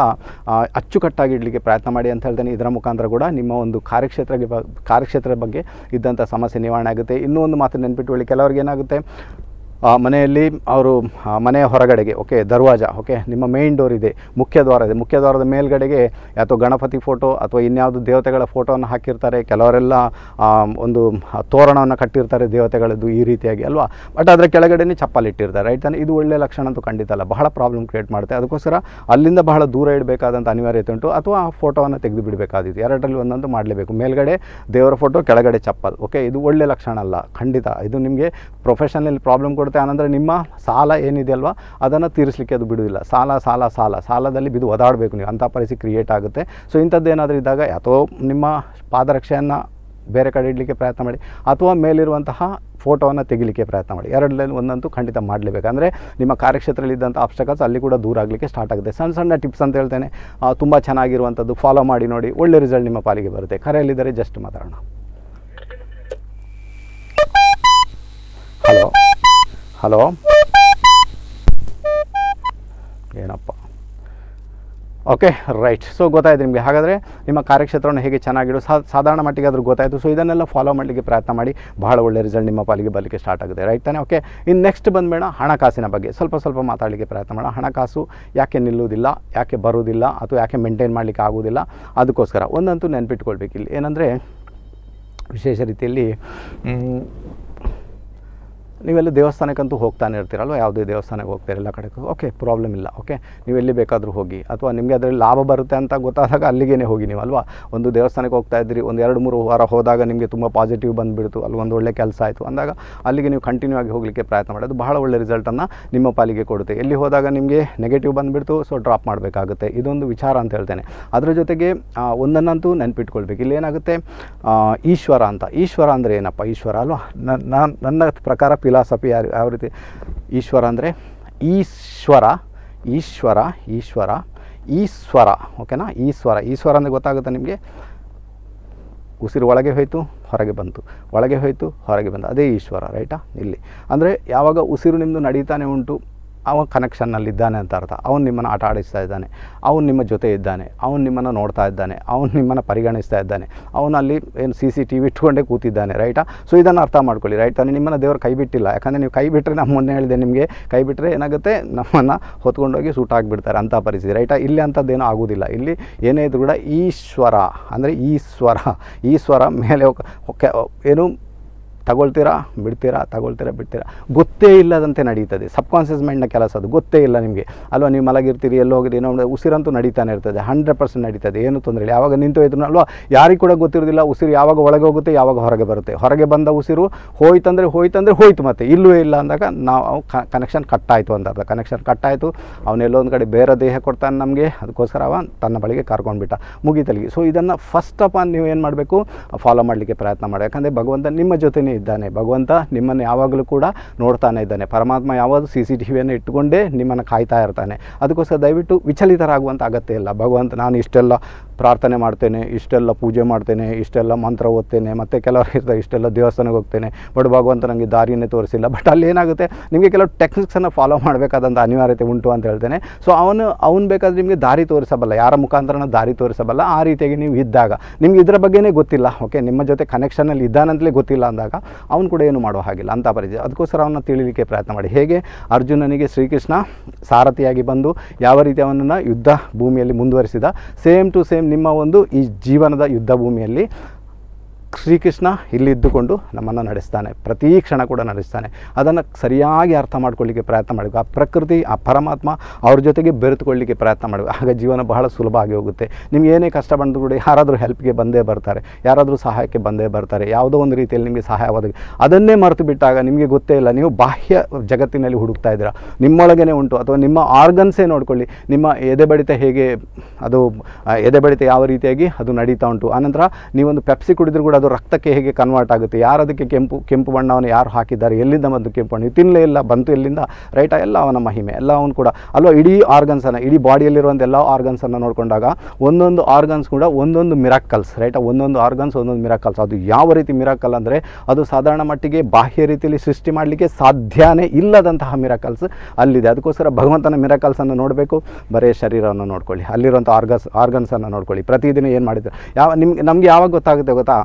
ಅಚ್ಚುಕಟ್ಟಾಗಿ ಇಡಲಿಕ್ಕೆ ಪ್ರಯತ್ನ ಮಾಡಿ ಅಂತ ಹೇಳ್ತೇನೆ. ಇದರ ಮುಖಾಂತರ ಕೂಡ ನಿಮ್ಮ ಒಂದು ಕಾರ್ಯಕ್ಷೇತ್ರಕ್ಕೆ ಕಾರ್ಯಕ್ಷೇತ್ರದ ಬಗ್ಗೆ ಇದ್ದಂಥ ಸಮಸ್ಯೆ ನಿವಾರಣೆ ಆಗುತ್ತೆ. ಇನ್ನೂ ಒಂದು ಮಾತು ನೆನ್ಪಿಟ್ಕೊಳ್ಳಿ. ಕೆಲವ್ರಿಗೆ ಏನಾಗುತ್ತೆ? ಮನೆಯಲ್ಲಿ ಅವರು ಮನೆಯ ಹೊರಗಡೆಗೆ ಓಕೆ ದರ್ವಾಜ ಓಕೆ ನಿಮ್ಮ ಮೇನ್ ಡೋರ್ ಇದೆ, ಮುಖ್ಯ ದ್ವಾರ ಇದೆ. ಮುಖ್ಯ ದ್ವಾರದ ಮೇಲ್ಗಡೆಗೆ ಅಥವಾ ಗಣಪತಿ ಫೋಟೋ ಅಥವಾ ಇನ್ಯಾವುದು ದೇವತೆಗಳ ಫೋಟೋವನ್ನು ಹಾಕಿರ್ತಾರೆ. ಕೆಲವರೆಲ್ಲ ಒಂದು ತೋರಣವನ್ನು ಕಟ್ಟಿರ್ತಾರೆ ದೇವತೆಗಳದ್ದು ಈ ರೀತಿಯಾಗಿ, ಅಲ್ವಾ? ಬಟ್ ಅದರ ಕೆಳಗಡೆನೇ ಚಪ್ಪಲಿ ಇಟ್ಟಿರ್ತಾರೆ ರೈಟ್ ತಾನೆ? ಇದು ಒಳ್ಳೆಯ ಲಕ್ಷಣ ಅಂತೂ ಖಂಡಿತ ಅಲ್ಲ. ಬಹಳ ಪ್ರಾಬ್ಲಮ್ ಕ್ರಿಯೇಟ್ ಮಾಡುತ್ತೆ. ಅದಕ್ಕೋಸ್ಕರ ಅಲ್ಲಿಂದ ಬಹಳ ದೂರ ಇಡಬೇಕಾದಂಥ ಅನಿವಾರ್ಯತೆ ಉಂಟು. ಅಥವಾ ಆ ಫೋಟೋವನ್ನು ತೆಗೆದು ಬಿಡಬೇಕಾದಿತ್ತು ಎರಡರಲ್ಲಿ ಒಂದೊಂದು ಮಾಡಲೇಬೇಕು. ಮೇಲ್ಗಡೆ ದೇವರ ಫೋಟೋ ಕೆಳಗಡೆ ಚಪ್ಪಲ್ ಓಕೆ ಇದು ಒಳ್ಳೆಯ ಲಕ್ಷಣ ಅಲ್ಲ. ಖಂಡಿತ. ಇದು ನಿಮಗೆ ಪ್ರೊಫೆಷನಲ್ ಪ್ರಾಬ್ಲಮ್ ಕೊಡುತ್ತೆ ಆನಂತರ ನಿಮ್ಮ ಸಾಲ ಏನಿದೆ ಅಲ್ವಾ, ಅದನ್ನು ತೀರಿಸಲಿಕ್ಕೆ ಅದು ಬಿಡುವುದಿಲ್ಲ. ಸಾಲ ಸಾಲ ಸಾಲ, ಸಾಲದಲ್ಲಿ ಬಿದ್ದು ಒದಾಡಬೇಕು ನೀವು. ಅಂಥ ಪರಿಸ್ಥಿತಿ ಕ್ರಿಯೇಟ್ ಆಗುತ್ತೆ. ಸೊ ಇಂಥದ್ದು ಏನಾದರೂ ಇದ್ದಾಗ ಅಥವಾ ನಿಮ್ಮ ಪಾದರಕ್ಷೆಯನ್ನು ಬೇರೆ ಕಡೆ ಇಡಲಿಕ್ಕೆ ಪ್ರಯತ್ನ ಮಾಡಿ, ಅಥವಾ ಮೇಲಿರುವಂತಹ ಫೋಟೋವನ್ನು ತೆಗಿಲಿಕ್ಕೆ ಪ್ರಯತ್ನ ಮಾಡಿ. ಎರಡರಲ್ಲಿ ಒಂದಂತೂ ಖಂಡಿತ ಮಾಡಲೇಬೇಕು. ಅಂದರೆ ನಿಮ್ಮ ಕಾರ್ಯಕ್ಷೇತ್ರದಲ್ಲಿ ಇದ್ದಂಥ ಆಬ್ಸ್ಟಕಲ್ಸ್ ಅಲ್ಲಿ ಕೂಡ ದೂರ ಆಗಲಿಕ್ಕೆ ಸ್ಟಾರ್ಟ್ ಆಗುತ್ತೆ. ಸಣ್ಣ ಸಣ್ಣ ಟಿಪ್ಸ್ ಅಂತ ಹೇಳ್ತೇನೆ. ತುಂಬ ಚೆನ್ನಾಗಿರುವಂಥದ್ದು ಫಾಲೋ ಮಾಡಿ, ನೋಡಿ. ಒಳ್ಳೆ ರಿಸಲ್ಟ್ ನಿಮ್ಮ ಪಾಲಿಗೆ ಬರುತ್ತೆ. ಕರೆಯಲ್ಲಿದ್ದರೆ ಜಸ್ಟ್ ಮಾತಾಡೋಣ. Hello hello? ಏನಪ್ಪ? ಓಕೆ ರೈಟ್ ಸೊ ಗೊತ್ತಾಯ್ತು ನಿಮಗೆ. ಹಾಗಾದರೆ ನಿಮ್ಮ ಕಾರ್ಯಕ್ಷೇತ್ರವನ್ನು ಹೇಗೆ ಚೆನ್ನಾಗಿಡು ಸಾಧಾರಣ ಮಟ್ಟಿಗೆ ಅದ್ರ ಗೊತ್ತಾಯಿತು. ಸೊ ಇದನ್ನೆಲ್ಲ ಫಾಲೋ ಮಾಡಲಿಕ್ಕೆ ಪ್ರಯತ್ನ ಮಾಡಿ. ಬಹಳ ಒಳ್ಳೆ ರಿಸಲ್ಟ್ ನಿಮ್ಮ ಪಾಲಿಗೆ ಬರಲಿಕ್ಕೆ ಸ್ಟಾರ್ಟ್ ಆಗುತ್ತೆ. ರೈಟ್ ತಾನೆ? ಓಕೆ ಇನ್ನು ನೆಕ್ಸ್ಟ್ ಬಂದ್ಬೇಡ ಹಣಕಾಸಿನ ಬಗ್ಗೆ. ಸ್ವಲ್ಪ ಸ್ವಲ್ಪ ಮಾತಾಡಲಿಕ್ಕೆ ಪ್ರಯತ್ನ ಮಾಡೋಣ. ಹಣಕಾಸು ಯಾಕೆ ನಿಲ್ಲುವುದಿಲ್ಲ? ಯಾಕೆ ಬರುವುದಿಲ್ಲ? ಅಥವಾ ಯಾಕೆ ಮೇಂಟೈನ್ ಮಾಡಲಿಕ್ಕೆ ಆಗುವುದಿಲ್ಲ? ಅದಕ್ಕೋಸ್ಕರ ಒಂದಂತೂ ನೆನ್ಪಿಟ್ಕೊಳ್ಬೇಕು ಇಲ್ಲಿ ಏನಂದರೆ ವಿಶೇಷ ರೀತಿಯಲ್ಲಿ ನೀವೆಲ್ಲ ದೇವಸ್ಥಾನಕ್ಕಂತೂ ಹೋಗ್ತಾನೆ ಇರ್ತೀರಲ್ವ? ಯಾವುದೇ ದೇವಸ್ಥಾನಕ್ಕೆ ಹೋಗ್ತೀರ ಎಲ್ಲ ಕಡೆ? ಓಕೆ ಪ್ರಾಬ್ಲಮ್ ಇಲ್ಲ. ಓಕೆ ನೀವು ಎಲ್ಲಿ ಬೇಕಾದರೂ ಹೋಗಿ. ಅಥವಾ ನಿಮಗೆ ಅದರಲ್ಲಿ ಲಾಭ ಬರುತ್ತೆ ಅಂತ ಗೊತ್ತಾದಾಗ ಅಲ್ಲಿಗೇ ಹೋಗಿ ನೀವು, ಅಲ್ವಾ? ಒಂದು ದೇವಸ್ಥಾನಕ್ಕೆ ಹೋಗ್ತಾ ಇದ್ದೀರಿ ಒಂದು ಎರಡು ಮೂರು ವಾರ ಹೋದಾಗ ನಿಮಗೆ ತುಂಬ ಪಾಸಿಟಿವ್ ಬಂದುಬಿಡ್ತು. ಅಲ್ಲಿ ಒಂದು ಒಳ್ಳೆ ಕೆಲಸ ಆಯಿತು ಅಂದಾಗ ಅಲ್ಲಿಗೆ ನೀವು ಕಂಟಿನ್ಯೂ ಆಗಿ ಹೋಗಲಿಕ್ಕೆ ಪ್ರಯತ್ನ ಮಾಡೋದು ಬಹಳ ಒಳ್ಳೆ ರಿಸಲ್ಟನ್ನು ನಿಮ್ಮ ಪಾಲಿಗೆ ಕೊಡುತ್ತೆ. ಎಲ್ಲಿ ಹೋದಾಗ ನಿಮಗೆ ನೆಗೆಟಿವ್ ಬಂದುಬಿಡ್ತು ಸೊ ಡ್ರಾಪ್ ಮಾಡಬೇಕಾಗುತ್ತೆ. ಇದೊಂದು ವಿಚಾರ ಅಂತ ಹೇಳ್ತೇನೆ. ಅದರ ಜೊತೆಗೆ ಒಂದನ್ನಂತೂ ನೆನಪಿಟ್ಕೊಳ್ಬೇಕು. ಇಲ್ಲಿ ಏನಾಗುತ್ತೆ ಈಶ್ವರ ಅಂತ. ಈಶ್ವರ ಅಂದರೆ ಏನಪ್ಪ? ಈಶ್ವರ, ಅಲ್ವಾ? ನಾನು ನನ್ನ ಪ್ರಕಾರ ಫಿಲಾಸಫಿ ಯಾರು ಯಾವ ರೀತಿ? ಈಶ್ವರ ಅಂದರೆ ಈಶ್ವರ ಈಶ್ವರ ಈಶ್ವರ ಈಶ್ವರ ಓಕೆನಾ ಈಶ್ವರ. ಈಶ್ವರ ಅಂದರೆ ಗೊತ್ತಾಗುತ್ತೆ ನಿಮಗೆ? ಉಸಿರು ಒಳಗೆ ಹೋಯಿತು, ಹೊರಗೆ ಬಂತು. ಒಳಗೆ ಹೋಯಿತು, ಹೊರಗೆ ಬಂತು. ಅದೇ ಈಶ್ವರ ರೈಟಾ ಇಲ್ಲಿ. ಅಂದರೆ ಯಾವಾಗ ಉಸಿರು ನಿಮ್ಮದು ನಡೀತಾನೆ ಉಂಟು ಅವನ ಕನೆಕ್ಷನ್ನಲ್ಲಿದ್ದಾನೆ ಅಂತ ಅರ್ಥ. ಅವನು ನಿಮ್ಮನ್ನು ಆಟ ಆಡಿಸ್ತಾ ಇದ್ದಾನೆ. ಅವನು ನಿಮ್ಮ ಜೊತೆ ಇದ್ದಾನೆ. ಅವನು ನಿಮ್ಮನ್ನು ನೋಡ್ತಾ ಇದ್ದಾನೆ. ಅವನು ನಿಮ್ಮನ್ನು ಪರಿಗಣಿಸ್ತಾ ಇದ್ದಾನೆ. ಅವನಲ್ಲಿ ಏನು ಸಿ ಸಿ ಟಿ ವಿ ಇಟ್ಕೊಂಡೇ ಕೂತಿದ್ದಾನೆ ರೈಟಾ ಸೊ ಇದನ್ನು ಅರ್ಥ ಮಾಡ್ಕೊಳ್ಳಿ ರೈಟ್ ತಾನೆ ನಿಮ್ಮನ್ನು ದೇವರು ಕೈ ಬಿಟ್ಟಿಲ್ಲ. ಯಾಕಂದರೆ ನೀವು ಕೈ ಬಿಟ್ಟರೆ ನಾನು ಮೊನ್ನೆ ಹೇಳಿದೆ ನಿಮಗೆ, ಕೈ ಬಿಟ್ಟರೆ ಏನಾಗುತ್ತೆ? ನಮ್ಮನ್ನು ಹೊತ್ಕೊಂಡೋಗಿ ಸೂಟ್ ಆಗಿಬಿಡ್ತಾರೆ ಅಂಥ ಪರಿಸ್ಥಿತಿ ರೈಟಾ ಇಲ್ಲಿ ಅಂಥದ್ದೇನೂ ಆಗೋದಿಲ್ಲ. ಇಲ್ಲಿ ಏನೇ ಇದ್ರೂ ಕೂಡ ಈಶ್ವರ, ಅಂದರೆ ಈಶ್ವರ ಈಶ್ವರ ಮೇಲೆ ಏನು ತಗೊಳ್ತೀರಾ? ಬಿಡ್ತೀರಾ? ತಗೊಳ್ತೀರಾ? ಬಿಡ್ತೀರಾ? ಗೊತ್ತೇ ಇಲ್ಲದಂತೆ ನಡೀತದೆ. ಸಬ್ಕಾನ್ಷಿಯಸ್ ಮೈಂಡ್ನ ಕೆಲಸ ಅದು. ಗೊತ್ತೇ ಇಲ್ಲ ನಿಮಗೆ. ಅಲ್ವಾ, ನೀವು ಮಲಗಿರ್ತೀರಿ, ಎಲ್ಲೋ ಹೋಗಿರಿ, ಏನೋ ಉಸಿರಂತೂ ನಡೀತಾನೆ ಇರ್ತದೆ. ಹಂಡ್ರೆಡ್ ಪರ್ಸೆಂಟ್ ನಡೀತದೆ. ಏನು ತೊಂದರೆ ಇಲ್ಲ. ಯಾವಾಗ ನಿಂತು ಹೋಯ್ತು ಅಲ್ವಾ? ಯಾರಿಗೂ ಕೂಡ ಗೊತ್ತಿರೋದಿಲ್ಲ. ಉಸಿರು ಯಾವಾಗ ಒಳಗೆ ಹೋಗುತ್ತೆ, ಯಾವಾಗ ಹೊರಗೆ ಬರುತ್ತೆ. ಹೊರಗೆ ಬಂದ ಉಸಿರು ಹೋಯ್ತಂದರೆ ಹೋಯ್ತಂದರೆ ಹೋಯ್ತು ಮತ್ತೆ. ಇಲ್ಲೂ ಇಲ್ಲ ಅಂದಾಗ ನಾವು ಕನೆಕ್ಷನ್ ಕಟ್ಟಾಯಿತು ಅಂತ ಅರ್ಥ. ಕನೆಕ್ಷನ್ ಕಟ್ಟಾಯಿತು. ಅವನೆಲ್ಲೋ ಒಂದು ಕಡೆ ಬೇರೆ ದೇಹ ಕೊಡ್ತಾನೆ ನಮಗೆ. ಅದಕ್ಕೋಸ್ಕರ ಅವ ತನ್ನ ಬಳಿಗೆ ಕರ್ಕೊಂಡ್ಬಿಟ್ಟ ಮುಗಿತಲಿಗೆ ಸೊ ಇದನ್ನು ಫಸ್ಟ್ ಆಫ್ ಆಲ್ ನೀವು ಏನು ಮಾಡಬೇಕು? ಫಾಲೋ ಮಾಡಲಿಕ್ಕೆ ಪ್ರಯತ್ನ ಮಾಡಿ. ಯಾಕಂದರೆ ಭಗವಂತ ನಿಮ್ಮ ಜೊತೆನೇ ಇದ್ದಾನೆ. ಭಗವಂತ ನಿಮ್ಮನ್ನು ಯಾವಾಗಲೂ ಕೂಡ ನೋಡ್ತಾನೆ ಇದ್ದಾನೆ. ಪರಮಾತ್ಮ ಯಾವಾಗಲೂ ಸಿ ಸಿ ಟಿ ವಿಯನ್ನು ಇಟ್ಟುಕೊಂಡೇ ನಿಮ್ಮನ್ನು ಕಾಯ್ತಾ ಇರ್ತಾನೆ. ಅದಕ್ಕೋಸ್ಕರ ದಯವಿಟ್ಟು ವಿಚಲಿತರಾಗುವಂಥ ಅಗತ್ಯ ಇಲ್ಲ. ಭಗವಂತ ನಾನು ಇಷ್ಟೆಲ್ಲ ಪ್ರಾರ್ಥನೆ ಮಾಡ್ತೇನೆ, ಇಷ್ಟೆಲ್ಲ ಪೂಜೆ ಮಾಡ್ತೇನೆ, ಇಷ್ಟೆಲ್ಲ ಮಂತ್ರ ಓದ್ತೇನೆ, ಮತ್ತು ಕೆಲವರು ಇರ್ತಾರೆ, ಇಷ್ಟೆಲ್ಲ ದೇವಸ್ಥಾನಕ್ಕೆ ಹೋಗ್ತೇನೆ. ಬಟ್ ಭಗವಂತ ನನಗೆ ದಾರಿಯನ್ನೇ ತೋರಿಸಿಲ್ಲ. ಬಟ್ ಅಲ್ಲಿ ಏನಾಗುತ್ತೆ, ನಿಮಗೆ ಕೆಲವು ಟೆಕ್ನಿಕ್ಸನ್ನು ಫಾಲೋ ಮಾಡಬೇಕಾದಂಥ ಅನಿವಾರ್ಯತೆ ಉಂಟು ಅಂತ ಹೇಳ್ತೇನೆ. ಸೊ ಅವನು, ಅವ್ನು ಬೇಕಾದರೆ ನಿಮಗೆ ದಾರಿ ತೋರಿಸಬಲ್ಲ, ಯಾರ ಮುಖಾಂತರನ ದಾರಿ ತೋರಿಸಬಲ್ಲ, ಆ ರೀತಿಯಾಗಿ ನೀವು ಇದ್ದಾಗ. ನಿಮ್ಗೆ ಇದರ ಬಗ್ಗೆನೇ ಗೊತ್ತಿಲ್ಲ ಓಕೆ ನಿಮ್ಮ ಜೊತೆ ಕನೆಕ್ಷನಲ್ಲಿ ಇದ್ದಾನಂತಲೇ ಗೊತ್ತಿಲ್ಲ ಅಂದಾಗ, ಅವನು ಕೂಡ ಏನು ಮಾಡೋ ಹಾಗಿಲ್ಲ ಅಂತ ಪರಿಚಯ ಅದಕ್ಕೋಸ್ಕರ ಅವನ್ನ ತಿಳಿಲಿಕ್ಕೆ ಪ್ರಯತ್ನ ಮಾಡಿ. ಹೇಗೆ? ಅರ್ಜುನನಿಗೆ ಶ್ರೀಕೃಷ್ಣ ಸಾರಥಿಯಾಗಿ ಬಂದು ಯಾವ ರೀತಿ ಅವನನ್ನು ಯುದ್ಧ ಭೂಮಿಯಲ್ಲಿ ಮುಂದುವರಿಸಿದ? ಸೇಮ್ ಟು ಸೇಮ್ ನಿಮ್ಮ ಒಂದು ಈ ಜೀವನದ ಯುದ್ಧ ಭೂಮಿಯಲ್ಲಿ ಶ್ರೀಕೃಷ್ಣ ಇಲ್ಲಿದ್ದುಕೊಂಡು ನಮ್ಮನ್ನು ನಡೆಸ್ತಾನೆ. ಪ್ರತಿ ಕ್ಷಣ ಕೂಡ ನಡೆಸ್ತಾನೆ. ಅದನ್ನು ಸರಿಯಾಗಿ ಅರ್ಥ ಮಾಡ್ಕೊಳ್ಳಿಕ್ಕೆ ಪ್ರಯತ್ನ ಮಾಡಬೇಕು ಆ ಪ್ರಕೃತಿ, ಆ ಪರಮಾತ್ಮ ಅವ್ರ ಜೊತೆಗೆ ಬೆರೆತುಕೊಳ್ಳಿಕ್ಕೆ ಪ್ರಯತ್ನ ಮಾಡಬೇಕು ಆಗ ಜೀವನ ಬಹಳ ಸುಲಭ ಆಗಿ ಹೋಗುತ್ತೆ. ನಿಮ್ಗೆ ಏನೇ ಕಷ್ಟ ಬಂದರೂ ಕೂಡ ಯಾರಾದರೂ ಹೆಲ್ಪ್ಗೆ ಬಂದೇ ಬರ್ತಾರೆ. ಯಾರಾದರೂ ಸಹಾಯಕ್ಕೆ ಬಂದೇ ಬರ್ತಾರೆ. ಯಾವುದೋ ಒಂದು ರೀತಿಯಲ್ಲಿ ನಿಮಗೆ ಸಹಾಯ ಅದನ್ನೇ ಮರೆತು ಬಿಟ್ಟಾಗ ನಿಮಗೆ ಗೊತ್ತೇ ಇಲ್ಲ. ನೀವು ಬಾಹ್ಯ ಜಗತ್ತಿನಲ್ಲಿ ಹುಡುಕ್ತಾ ಇದ್ದೀರಾ. ನಿಮ್ಮೊಳಗೇ ಉಂಟು. ಅಥವಾ ನಿಮ್ಮ ಆರ್ಗನ್ಸೇ ನೋಡ್ಕೊಳ್ಳಿ. ನಿಮ್ಮ ಎದೆ ಬಡಿತ ಹೇಗೆ, ಅದು ಎದೆ ಬಡಿತ ಯಾವ ರೀತಿಯಾಗಿ ಅದು ನಡೀತಾ ಉಂಟು. ಆನಂತರ ನೀವೊಂದು ಪೆಪ್ಸಿ ಕುಡಿದ್ರೂ ಕೂಡ ಅದು ರಕ್ತಕ್ಕೆ ಹೇಗೆ ಕನ್ವರ್ಟ್ ಆಗುತ್ತೆ? ಯಾರು ಅದಕ್ಕೆ ಕೆಂಪು ಕೆಂಪು ಬಣ್ಣವನ್ನು ಯಾರು ಹಾಕಿದ್ದಾರೆ? ಎಲ್ಲಿಂದ ಬಂದು ಕೆಂಪು ಬಣ್ಣ ತಿನ್ನಲೇ ಇಲ್ಲ, ಬಂತು ಎಲ್ಲಿಂದ? ರೈಟ, ಎಲ್ಲ ಅವನ ಮಹಿಮೆ, ಎಲ್ಲ ಅವನು ಕೂಡ. ಅಲ್ವಾ, ಇಡೀ ಆರ್ಗನ್ಸನ್ನು ಇಡೀ ಬಾಡಿಯಲ್ಲಿರುವಂಥ ಎಲ್ಲ ಆರ್ಗನ್ಸನ್ನು ನೋಡಿಕೊಂಡಾಗ ಒಂದೊಂದು ಆರ್ಗನ್ಸ್ ಕೂಡ ಒಂದೊಂದು ಮಿರಾಕಲ್ಸ್ ರೈಟ್ ಒಂದೊಂದು ಆರ್ಗನ್ಸ್ ಒಂದೊಂದು ಮಿರಾಕಲ್ಸ್ ಅದು ಯಾವ ರೀತಿ ಮಿರಾಕಲ್ ಅಂದರೆ ಅದು ಸಾಧಾರಣ ಮಟ್ಟಿಗೆ ಬಾಹ್ಯ ರೀತಿಯಲ್ಲಿ ಸೃಷ್ಟಿ ಮಾಡಲಿಕ್ಕೆ ಸಾಧ್ಯನೇ ಇಲ್ಲದಂತಹ ಮಿರಾಕಲ್ಸ್ ಅಲ್ಲಿದೆ. ಅದಕ್ಕೋಸ್ಕರ ಭಗವಂತನ ಮಿರಾಕಲ್ಸನ್ನು ನೋಡಬೇಕು. ಬರೀ ಶರೀರವನ್ನು ನೋಡ್ಕೊಳ್ಳಿ. ಅಲ್ಲಿರುವಂಥ ಆರ್ಗನ್ಸ್ ಆರ್ಗನ್ಸನ್ನು ನೋಡ್ಕೊಳ್ಳಿ. ಪ್ರತಿದಿನ ಏನು ಮಾಡಿದ್ರು? ಯಾವ, ನಿಮ್ಗೆ, ನಮಗೆ ಯಾವಾಗ ಗೊತ್ತಾಗುತ್ತೆ ಗೊತ್ತಾ?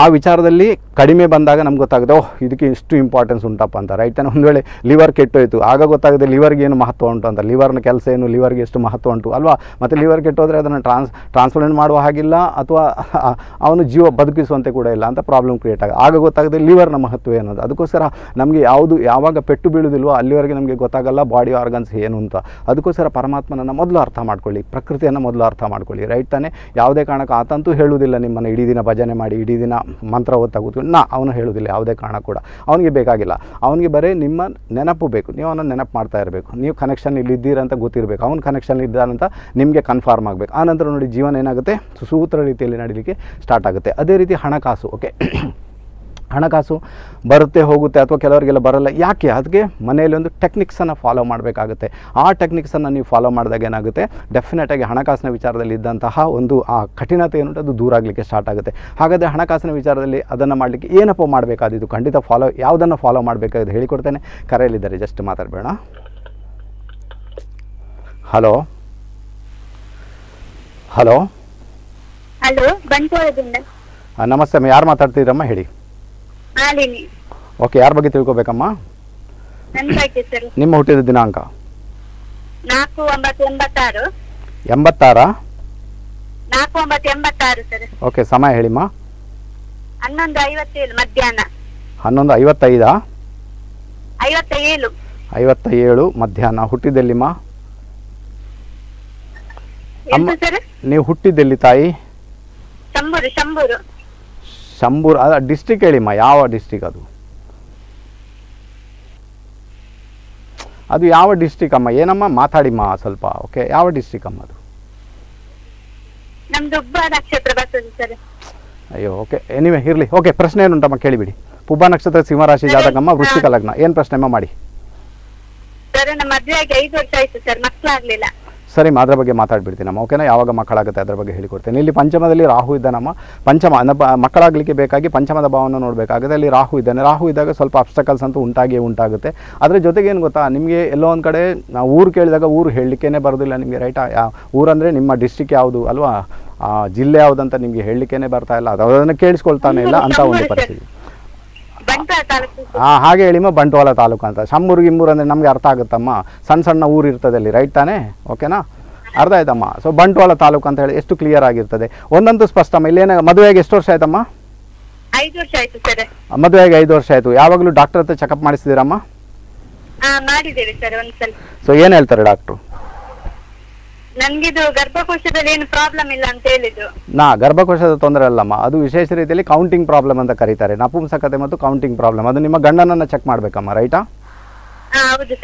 ಆ ವಿಚಾರದಲ್ಲಿ ಕಡಿಮೆ ಬಂದಾಗ ನಮ್ಗೆ ಗೊತ್ತಾಗುತ್ತೆ, ಓಹ್, ಇದಕ್ಕೆ ಇಷ್ಟು ಇಂಪಾರ್ಟೆನ್ಸ್ ಉಂಟಪ್ಪ ಅಂತ. ರೈಟ್ ಒಂದು ವೇಳೆ ಲಿವರ್ ಕೆಟ್ಟೋಯ್ತು, ಆಗ ಗೊತ್ತಾಗುತ್ತೆ ಲಿವರ್ಗೆ ಏನು ಮಹತ್ವ ಉಂಟು ಅಂತ. ಲಿವರ್ನ ಕೆಲಸ ಏನು ಲಿವರ್ಗೆ ಎಷ್ಟು ಮಹತ್ವ ಉಂಟು ಅಲ್ವಾ? ಮತ್ತು ಲಿವರ್ ಕೆಟ್ಟೋದ್ರೆ ಅದನ್ನು ಟ್ರಾನ್ಸ್ ಟ್ರಾನ್ಸ್ಪ್ಲಾಂಟ್ ಮಾಡುವ ಹಾಗಿಲ್ಲ, ಅಥವಾ ಅವನು ಜೀವ ಬದುಕಿಸುವಂತೆ ಕೂಡ ಇಲ್ಲ ಅಂತ ಪ್ರಾಬ್ಲಮ್ ಕ್ರಿಯೇಟ್ ಆಗ ಆಗ ಗೊತ್ತಾಗುತ್ತೆ ಲಿವರ್ನ ಮಹತ್ವ ಏನದು ಅದಕ್ಕೋಸ್ಕರ ನಮಗೆ ಯಾವುದು, ಯಾವಾಗ ಪೆಟ್ಟು ಬೀಳುವುದಿಲ್ವೋ ಅಲ್ಲಿವರೆಗೆ ನಮಗೆ ಗೊತ್ತಾಗಲ್ಲ ಬಾಡಿ ಆರ್ಗನ್ಸ್ ಏನು ಅಂತ. ಅದಕ್ಕೋಸ್ಕರ ಪರಮಾತ್ಮನನ್ನು ಮೊದಲು ಅರ್ಥ ಮಾಡ್ಕೊಳ್ಳಿ, ಪ್ರಕೃತಿಯನ್ನು ಮೊದಲು ಅರ್ಥ ಮಾಡ್ಕೊಳ್ಳಿ. ರೈಟ್ ತಾನೆ? ಯಾವುದೇ ಕಾರಣಕ್ಕೆ ಆತಂತೂ ಹೇಳುವುದಿಲ್ಲ ನಿಮ್ಮನ್ನು, ಇಡೀ ದಿನ ಭಜನೆ ಮಾಡಿ, ಇಡೀ ದಿನ ಮಂತ್ರ ಓದ್ತಾ ಕೂತ್ಕೊಂಡು, ನಾ, ಅವನು ಹೇಳೋದಿಲ್ಲ, ಯಾವುದೇ ಕಾರಣ ಕೂಡ. ಅವನಿಗೆ ಬೇಕಾಗಿಲ್ಲ. ಅವನಿಗೆ ಬರೀ ನಿಮ್ಮ ನೆನಪು ಬೇಕು. ನೀವು ಅವನ ನೆನಪು ಮಾಡ್ತಾ ಇರಬೇಕು. ನೀವು ಕನೆಕ್ಷನ್ ಇಲ್ಲಿ ಇದ್ದೀರಂತ ಗೊತ್ತಿರಬೇಕು. ಅವ್ನು ಕನೆಕ್ಷನ್ ಇದ್ದಾನಂತ ನಿಮಗೆ ಕನ್ಫರ್ಮ್ ಆಗಬೇಕು. ಆನಂತರ ನೋಡಿ, ಜೀವನ ಏನಾಗುತ್ತೆ? ಸುಸೂತ್ರ ರೀತಿಯಲ್ಲಿ ನಡೀಲಿಕ್ಕೆ ಸ್ಟಾರ್ಟ್ ಆಗುತ್ತೆ. ಅದೇ ರೀತಿ ಹಣಕಾಸು ಓಕೆ ಹಣಕಾಸು ಬರುತ್ತೆ ಹೋಗುತ್ತೆ ಅಥವಾ ಕೆಲವರಿಗೆಲ್ಲ ಬರಲ್ಲ ಯಾಕೆ? ಅದಕ್ಕೆ ಮನೆಯಲ್ಲಿ ಒಂದು ಟೆಕ್ನಿಕ್ಸನ್ನು ಫಾಲೋ ಮಾಡಬೇಕಾಗುತ್ತೆ. ಆ ಟೆಕ್ನಿಕ್ಸನ್ನು ನೀವು ಫಾಲೋ ಮಾಡಿದಾಗ ಏನಾಗುತ್ತೆ? ಡೆಫಿನೆಟಾಗಿ ಹಣಕಾಸಿನ ವಿಚಾರದಲ್ಲಿ ಇದ್ದಂತಹ ಒಂದು ಆ ಕಠಿಣತೆ ಏನು ಅದು ದೂರ ಆಗಲಿಕ್ಕೆ ಸ್ಟಾರ್ಟ್ ಆಗುತ್ತೆ. ಹಾಗಾದರೆ ಹಣಕಾಸಿನ ವಿಚಾರದಲ್ಲಿ ಅದನ್ನು ಮಾಡಲಿಕ್ಕೆ ಏನಪ್ಪ ಮಾಡಬೇಕಾದಿದ್ದು? ಖಂಡಿತ ಫಾಲೋ ಯಾವುದನ್ನು ಫಾಲೋ ಮಾಡಬೇಕಾಗಿದೆ ಹೇಳಿಕೊಡ್ತೇನೆ. ಕರೆಯಲ್ಲಿದ್ದಾರೆ ಜಸ್ಟ್ ಮಾತಾಡಬೇಡ. ಹಲೋ ಹಲೋ ಹಲೋ ನಮಸ್ತೆ ಅಮ್ಮ ಯಾರು ಮಾತಾಡ್ತಿದ್ದೀರಮ್ಮ? ಹೇಳಿ. ಮಾಲಿನಿ ಓಕೆ ಯಾರ ಬಗ್ಗೆ ತಿಳ್ಕೋಬೇಕಮ್ಮ? ನನ್ನ ಬಗ್ಗೆ ಸರ್. ನಿಮ್ಮ ಹುಟ್ಟಿದ ದಿನಾಂಕ? ನಾಲ್ಕು ಒಂಬತ್ತು ಎಂಬತ್ತಾರು. ಎಂಬತ್ತಾರ? ನಾಲ್ಕು ಒಂಬತ್ತು ಎಂಬತ್ತಾರು ಸರ್. ಓಕೆ ಸಮಯ ಹೇಳಿಮ್ಮ. ಹನ್ನೊಂದು ಐವತ್ತೇಳು ಮಧ್ಯಾಹ್ನ. ಹನ್ನೊಂದು ಐವತ್ತೈದ? ಐವತ್ತ ಏಳು ಐವತ್ತ ಏಳು ಮಧ್ಯಾಹ್ನ. ಹುಟ್ಟಿದ್ದೆಲ್ಲಿಮ್ಮ? ಅಮ್ಮ ನೀವು ಹುಟ್ಟಿದ್ದೆಲ್ಲಿ ತಾಯಿ? ಶಂಬೂರು ಶಂಬೂರು ಶಂಬೂರ್ ಅದ ಡಿಸ್ಟಿಕ್ ಹೇಳಿಮ್ಮ ಯಾವ ಡಿಸ್ಟಿಕ್ ಅದು? ಅದು ಯಾವ ಡಿಸ್ಟಿಕ್ ಅಮ್ಮ? ಏನಮ್ಮ? ಮಾತಾಡಿಮ್ಮ ಸ್ವಲ್ಪ ಓಕೆ ಯಾವ ಡಿಸ್ಟಿಕ್ ಅಮ್ಮ ಅದು? ಅಯ್ಯೋ ಓಕೆ ಎನಿವೆ ಇರಲಿ. ಓಕೆ ಪ್ರಶ್ನೆ ಏನುಂಟಮ್ಮ ಕೇಳಿಬಿಡಿ. ಪುಬ್ಬ ನಕ್ಷತ್ರ ಸಿಂಹರಾಶಿ ಜಾತಕಮ್ಮ ವೃಶ್ಚಿಕ ಲಗ್ನ. ಏನು ಪ್ರಶ್ನೆ ಅಮ್ಮ ಮಾಡಿ? ಸರ್ ನಮ್ಮ ಮದುವೆ ಆಗಿ ಐದು ವರ್ಷ ಆಯಿತು ಸರ್ ಮಕ್ಕಳಾಗ್ಲಿಲ್ಲ. ಸರಿ ಅದ್ರ ಬಗ್ಗೆ ಮಾತಾಡ್ಬಿಡ್ತೀನಮ್ಮ ಓಕೆನಾ ಯಾವಾಗ ಮಕ್ಕಳಾಗುತ್ತೆ ಅದ್ರ ಬಗ್ಗೆ ಹೇಳಿಕೊಡ್ತೇನೆ. ಇಲ್ಲಿ ಪಂಚಮದಲ್ಲಿ ರಾಹು ಇದ್ದಾನಮ್ಮ ಪಂಚಮ ಮಕ್ಕಳಾಗಲಿಕ್ಕೆ ಬೇಕಾಗಿ ಪಂಚಮದ ಭಾವವನ್ನು ನೋಡಬೇಕಾಗುತ್ತೆ. ಅಲ್ಲಿ ರಾಹು ಇದ್ದಾನೆ. ರಾಹು ಇದ್ದಾಗ ಸ್ವಲ್ಪ ಅಬ್ಸ್ಟಕಲ್ಸ್ ಅಂತೂ ಉಂಟಾಗಿಯೇ ಉಂಟಾಗುತ್ತೆ. ಅದರ ಜೊತೆಗೆ ಏನು ಗೊತ್ತಾ, ನಿಮಗೆ ಎಲ್ಲೋ ಒಂದು ಕಡೆ ನಾವು ಊರು ಕೇಳಿದಾಗ ಊರು ಹೇಳಲಿಕ್ಕೇ ಬರೋದಿಲ್ಲ ನಿಮಗೆ ರೈಟಾ ಯಾ ಊರಂದರೆ ನಿಮ್ಮ ಡಿಸ್ಟಿಕ್ ಯಾವುದು, ಅಲ್ವಾ? ಜಿಲ್ಲೆ ಯಾವುದಂತ ನಿಮಗೆ ಹೇಳಲಿಕ್ಕೇ ಬರ್ತಾ ಇಲ್ಲ. ಅದು ಅದನ್ನು ಕೇಳಿಸ್ಕೊಳ್ತಾನೆ ಇಲ್ಲ ಅಂತ ಒಂದು ಪರಿಸ್ಥಿತಿ. ಹಾಂ ಹಾಗೆ ಹೇಳಿಮ್ಮ ಬಂಟ್ವಾಳ ತಾಲೂಕು ಅಂತ. ಶಮ್ಮೂರು ಗಿಮ್ಮೂರು ಅಂದರೆ ನಮಗೆ ಅರ್ಥ ಆಗುತ್ತಮ್ಮ. ಸಣ್ಣ ಸಣ್ಣ ಊರು ಇರ್ತದೆ ಅಲ್ಲಿ ರೈಟ್ ತಾನೇ? ಓಕೆನಾ ಅರ್ಥ ಆಯ್ತಮ್ಮ. ಸೊ ಬಂಟ್ವಾಳ ತಾಲೂಕು ಅಂತ ಹೇಳಿ ಎಷ್ಟು ಕ್ಲಿಯರ್ ಆಗಿರ್ತದೆ. ಒಂದಂತೂ ಸ್ಪಷ್ಟಮ್ಮ ಇಲ್ಲೇನ ಮದುವೆಗೆ ಎಷ್ಟು ವರ್ಷ ಆಯ್ತಮ್ಮ? ಐದು ವರ್ಷ ಆಯ್ತು ಸರ್ ಮದುವೆಗೆ ಐದು ವರ್ಷ ಆಯ್ತು. ಯಾವಾಗಲೂ ಡಾಕ್ಟರ್ ಹತ್ರ ಚೆಕಪ್ ಮಾಡಿಸಿದಿರಮ್ಮ ಸೊ ಏನು ಹೇಳ್ತಾರೆ ಡಾಕ್ಟ್ರು ನನ್ಗಿದು ಗರ್ಭಕೋಶದಲ್ಲಿ ಏನು ಪ್ರಾಬ್ಲಮ್ ಇಲ್ಲ ಅಂತ ಹೇಳಿದ್ರು. ನಾ, ಗರ್ಭಕೋಶದ ತೊಂದರೆ ಅಲ್ಲಮ್ಮ. ಅದು ವಿಶೇಷ ರೀತಿಯಲ್ಲಿ ಕೌಂಟಿಂಗ್ ಪ್ರಾಬ್ಲಮ್ ಅಂತ ಕರೀತಾರೆ. ನಪುಂಸಕತೆ ಮತ್ತು ಕೌಂಟಿಂಗ್ ಪ್ರಾಬ್ಲಮ್ ಅದು ನಿಮ್ಮ ಗಂಡನನ್ನ ಚೆಕ್ ಮಾಡ್ಬೇಕಮ್ಮ ರೈಟಾ ಉಂಟು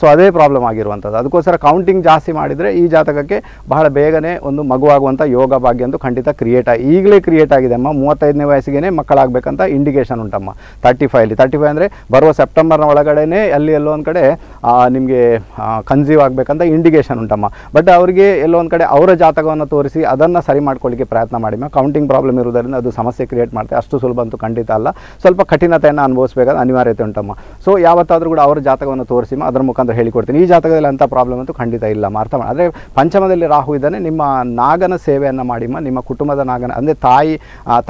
ಸೊ ಅದೇ ಪ್ರಾಬ್ಲಮ್ ಆಗಿರುವಂಥದ್ದು ಅದಕ್ಕೋಸ್ಕರ ಕೌಂಟಿಂಗ್ ಜಾಸ್ತಿ ಮಾಡಿದ್ರೆ ಈ ಜಾತಕಕ್ಕೆ ಬಹಳ ಬೇಗನೆ ಒಂದು ಮಗುವಾಗುವಂಥ ಯೋಗ ಭಾಗ್ಯ ಅಂತೂ ಖಂಡಿತ ಕ್ರಿಯೇಟ್ ಆಗಿ ಈಗಲೇ ಕ್ರಿಯೇಟ್ ಆಗಿದೆ ಅಮ್ಮ. ಮೂವತ್ತೈದನೇ ವಯಸ್ಸಿಗೆ ಮಕ್ಕಳಾಗಬೇಕಂತ ಇಂಡಿಕೇಶನ್ ಉಂಟಮ್ಮ. ತರ್ಟಿ ಅಲ್ಲಿ. ತರ್ಟಿ ಫೈವ್ ಅಂದ್ರೆ ಬರುವ ಸೆಪ್ಟೆಂಬರ್ನ ಒಳಗಡೆನೇ ಅಲ್ಲಿ ಎಲ್ಲೋ ಒಂದು ಕಡೆ ನಿಮಗೆ ಕನ್ಸೀವ್ ಆಗಬೇಕಂತ ಇಂಡಿಕೇಶನ್ ಉಂಟಮ್ಮ. ಬಟ್ ಅವರಿಗೆ ಎಲ್ಲೋ ಒಂದ್ ಕಡೆ ಅವರ ಜಾತಕವನ್ನು ತೋರಿಸಿ ಅದನ್ನ ಸರಿ ಮಾಡ್ಕೊಳ್ಳಿಕ್ಕೆ ಪ್ರಯತ್ನ ಮಾಡಿ ಕೌಂಟಿಂಗ್ ಪ್ರಾಬ್ಲಮ್ ಇರುವುದರಿಂದ ಅದು ಸಮಸ್ಯೆ ಕ್ರಿಯೇಟ್ ಮಾಡ್ತಾರೆ ಅಷ್ಟು ಸುಲಭ ಅಂತೂ ಖಂಡಿತ ಅಲ್ಲ. ಸ್ವಲ್ಪ ಕಠಿಣತೆಯನ್ನು ಅನುಭವಿಸಬೇಕಾದ ಅನಿವಾರ್ಯತೆ ಉಂಟಮ್ಮ ಸೊ ಯಾವತ್ತಾದರೂ ಕೂಡ ಅವರ ಜಾತಕವನ್ನು ತೋರಿಸಿ ಅದರ ಮುಖಾಂತರ ಹೇಳಿಕೊಡ್ತೀನಿ. ಈ ಜಾತಕದಲ್ಲಿ ಅಂಥ ಪ್ರಾಬ್ಲಮ್ ಅಂತೂ ಖಂಡಿತ ಇಲ್ಲ ಅರ್ಥ ಮಾಡಿ. ಆದರೆ ಪಂಚಮದಲ್ಲಿ ರಾಹು ಇದ್ದಾನೆ ನಿಮ್ಮ ನಾಗನ ಸೇವೆಯನ್ನು ಮಾಡಿಮ್ಮ ನಿಮ್ಮ ಕುಟುಂಬದ ನಾಗನ ಅಂದರೆ ತಾಯಿ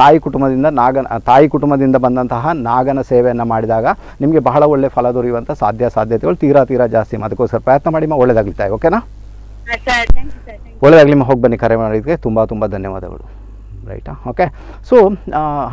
ತಾಯಿ ಕುಟುಂಬದಿಂದ ನಾಗನ ತಾಯಿ ಕುಟುಂಬದಿಂದ ಬಂದಂತಹ ನಾಗನ ಸೇವೆಯನ್ನು ಮಾಡಿದಾಗ ನಿಮಗೆ ಬಹಳ ಒಳ್ಳೆ ಫಲ ದೊರೆಯುವಂಥ ಸಾಧ್ಯ ಸಾಧ್ಯತೆಗಳು ತೀರಾ ತೀರಾ ಜಾಸ್ತಿ. ಅದಕ್ಕೋಸ್ಕರ ಪ್ರಯತ್ನ ಮಾಡಿಮ್ಮ ಒಳ್ಳೆದಾಗ್ಲಿ ತಾಯಿ ಓಕೆನಾ sir. Thank you sir thank you ಒಳ್ಳೆದಾಗಲಿ ಹೋಗಿ ಬನ್ನಿ ಕರೆ ಮಾಡೋದಕ್ಕೆ ತುಂಬ ತುಂಬ ಧನ್ಯವಾದಗಳು. ರೈಟಾ ಓಕೆ ಸೊ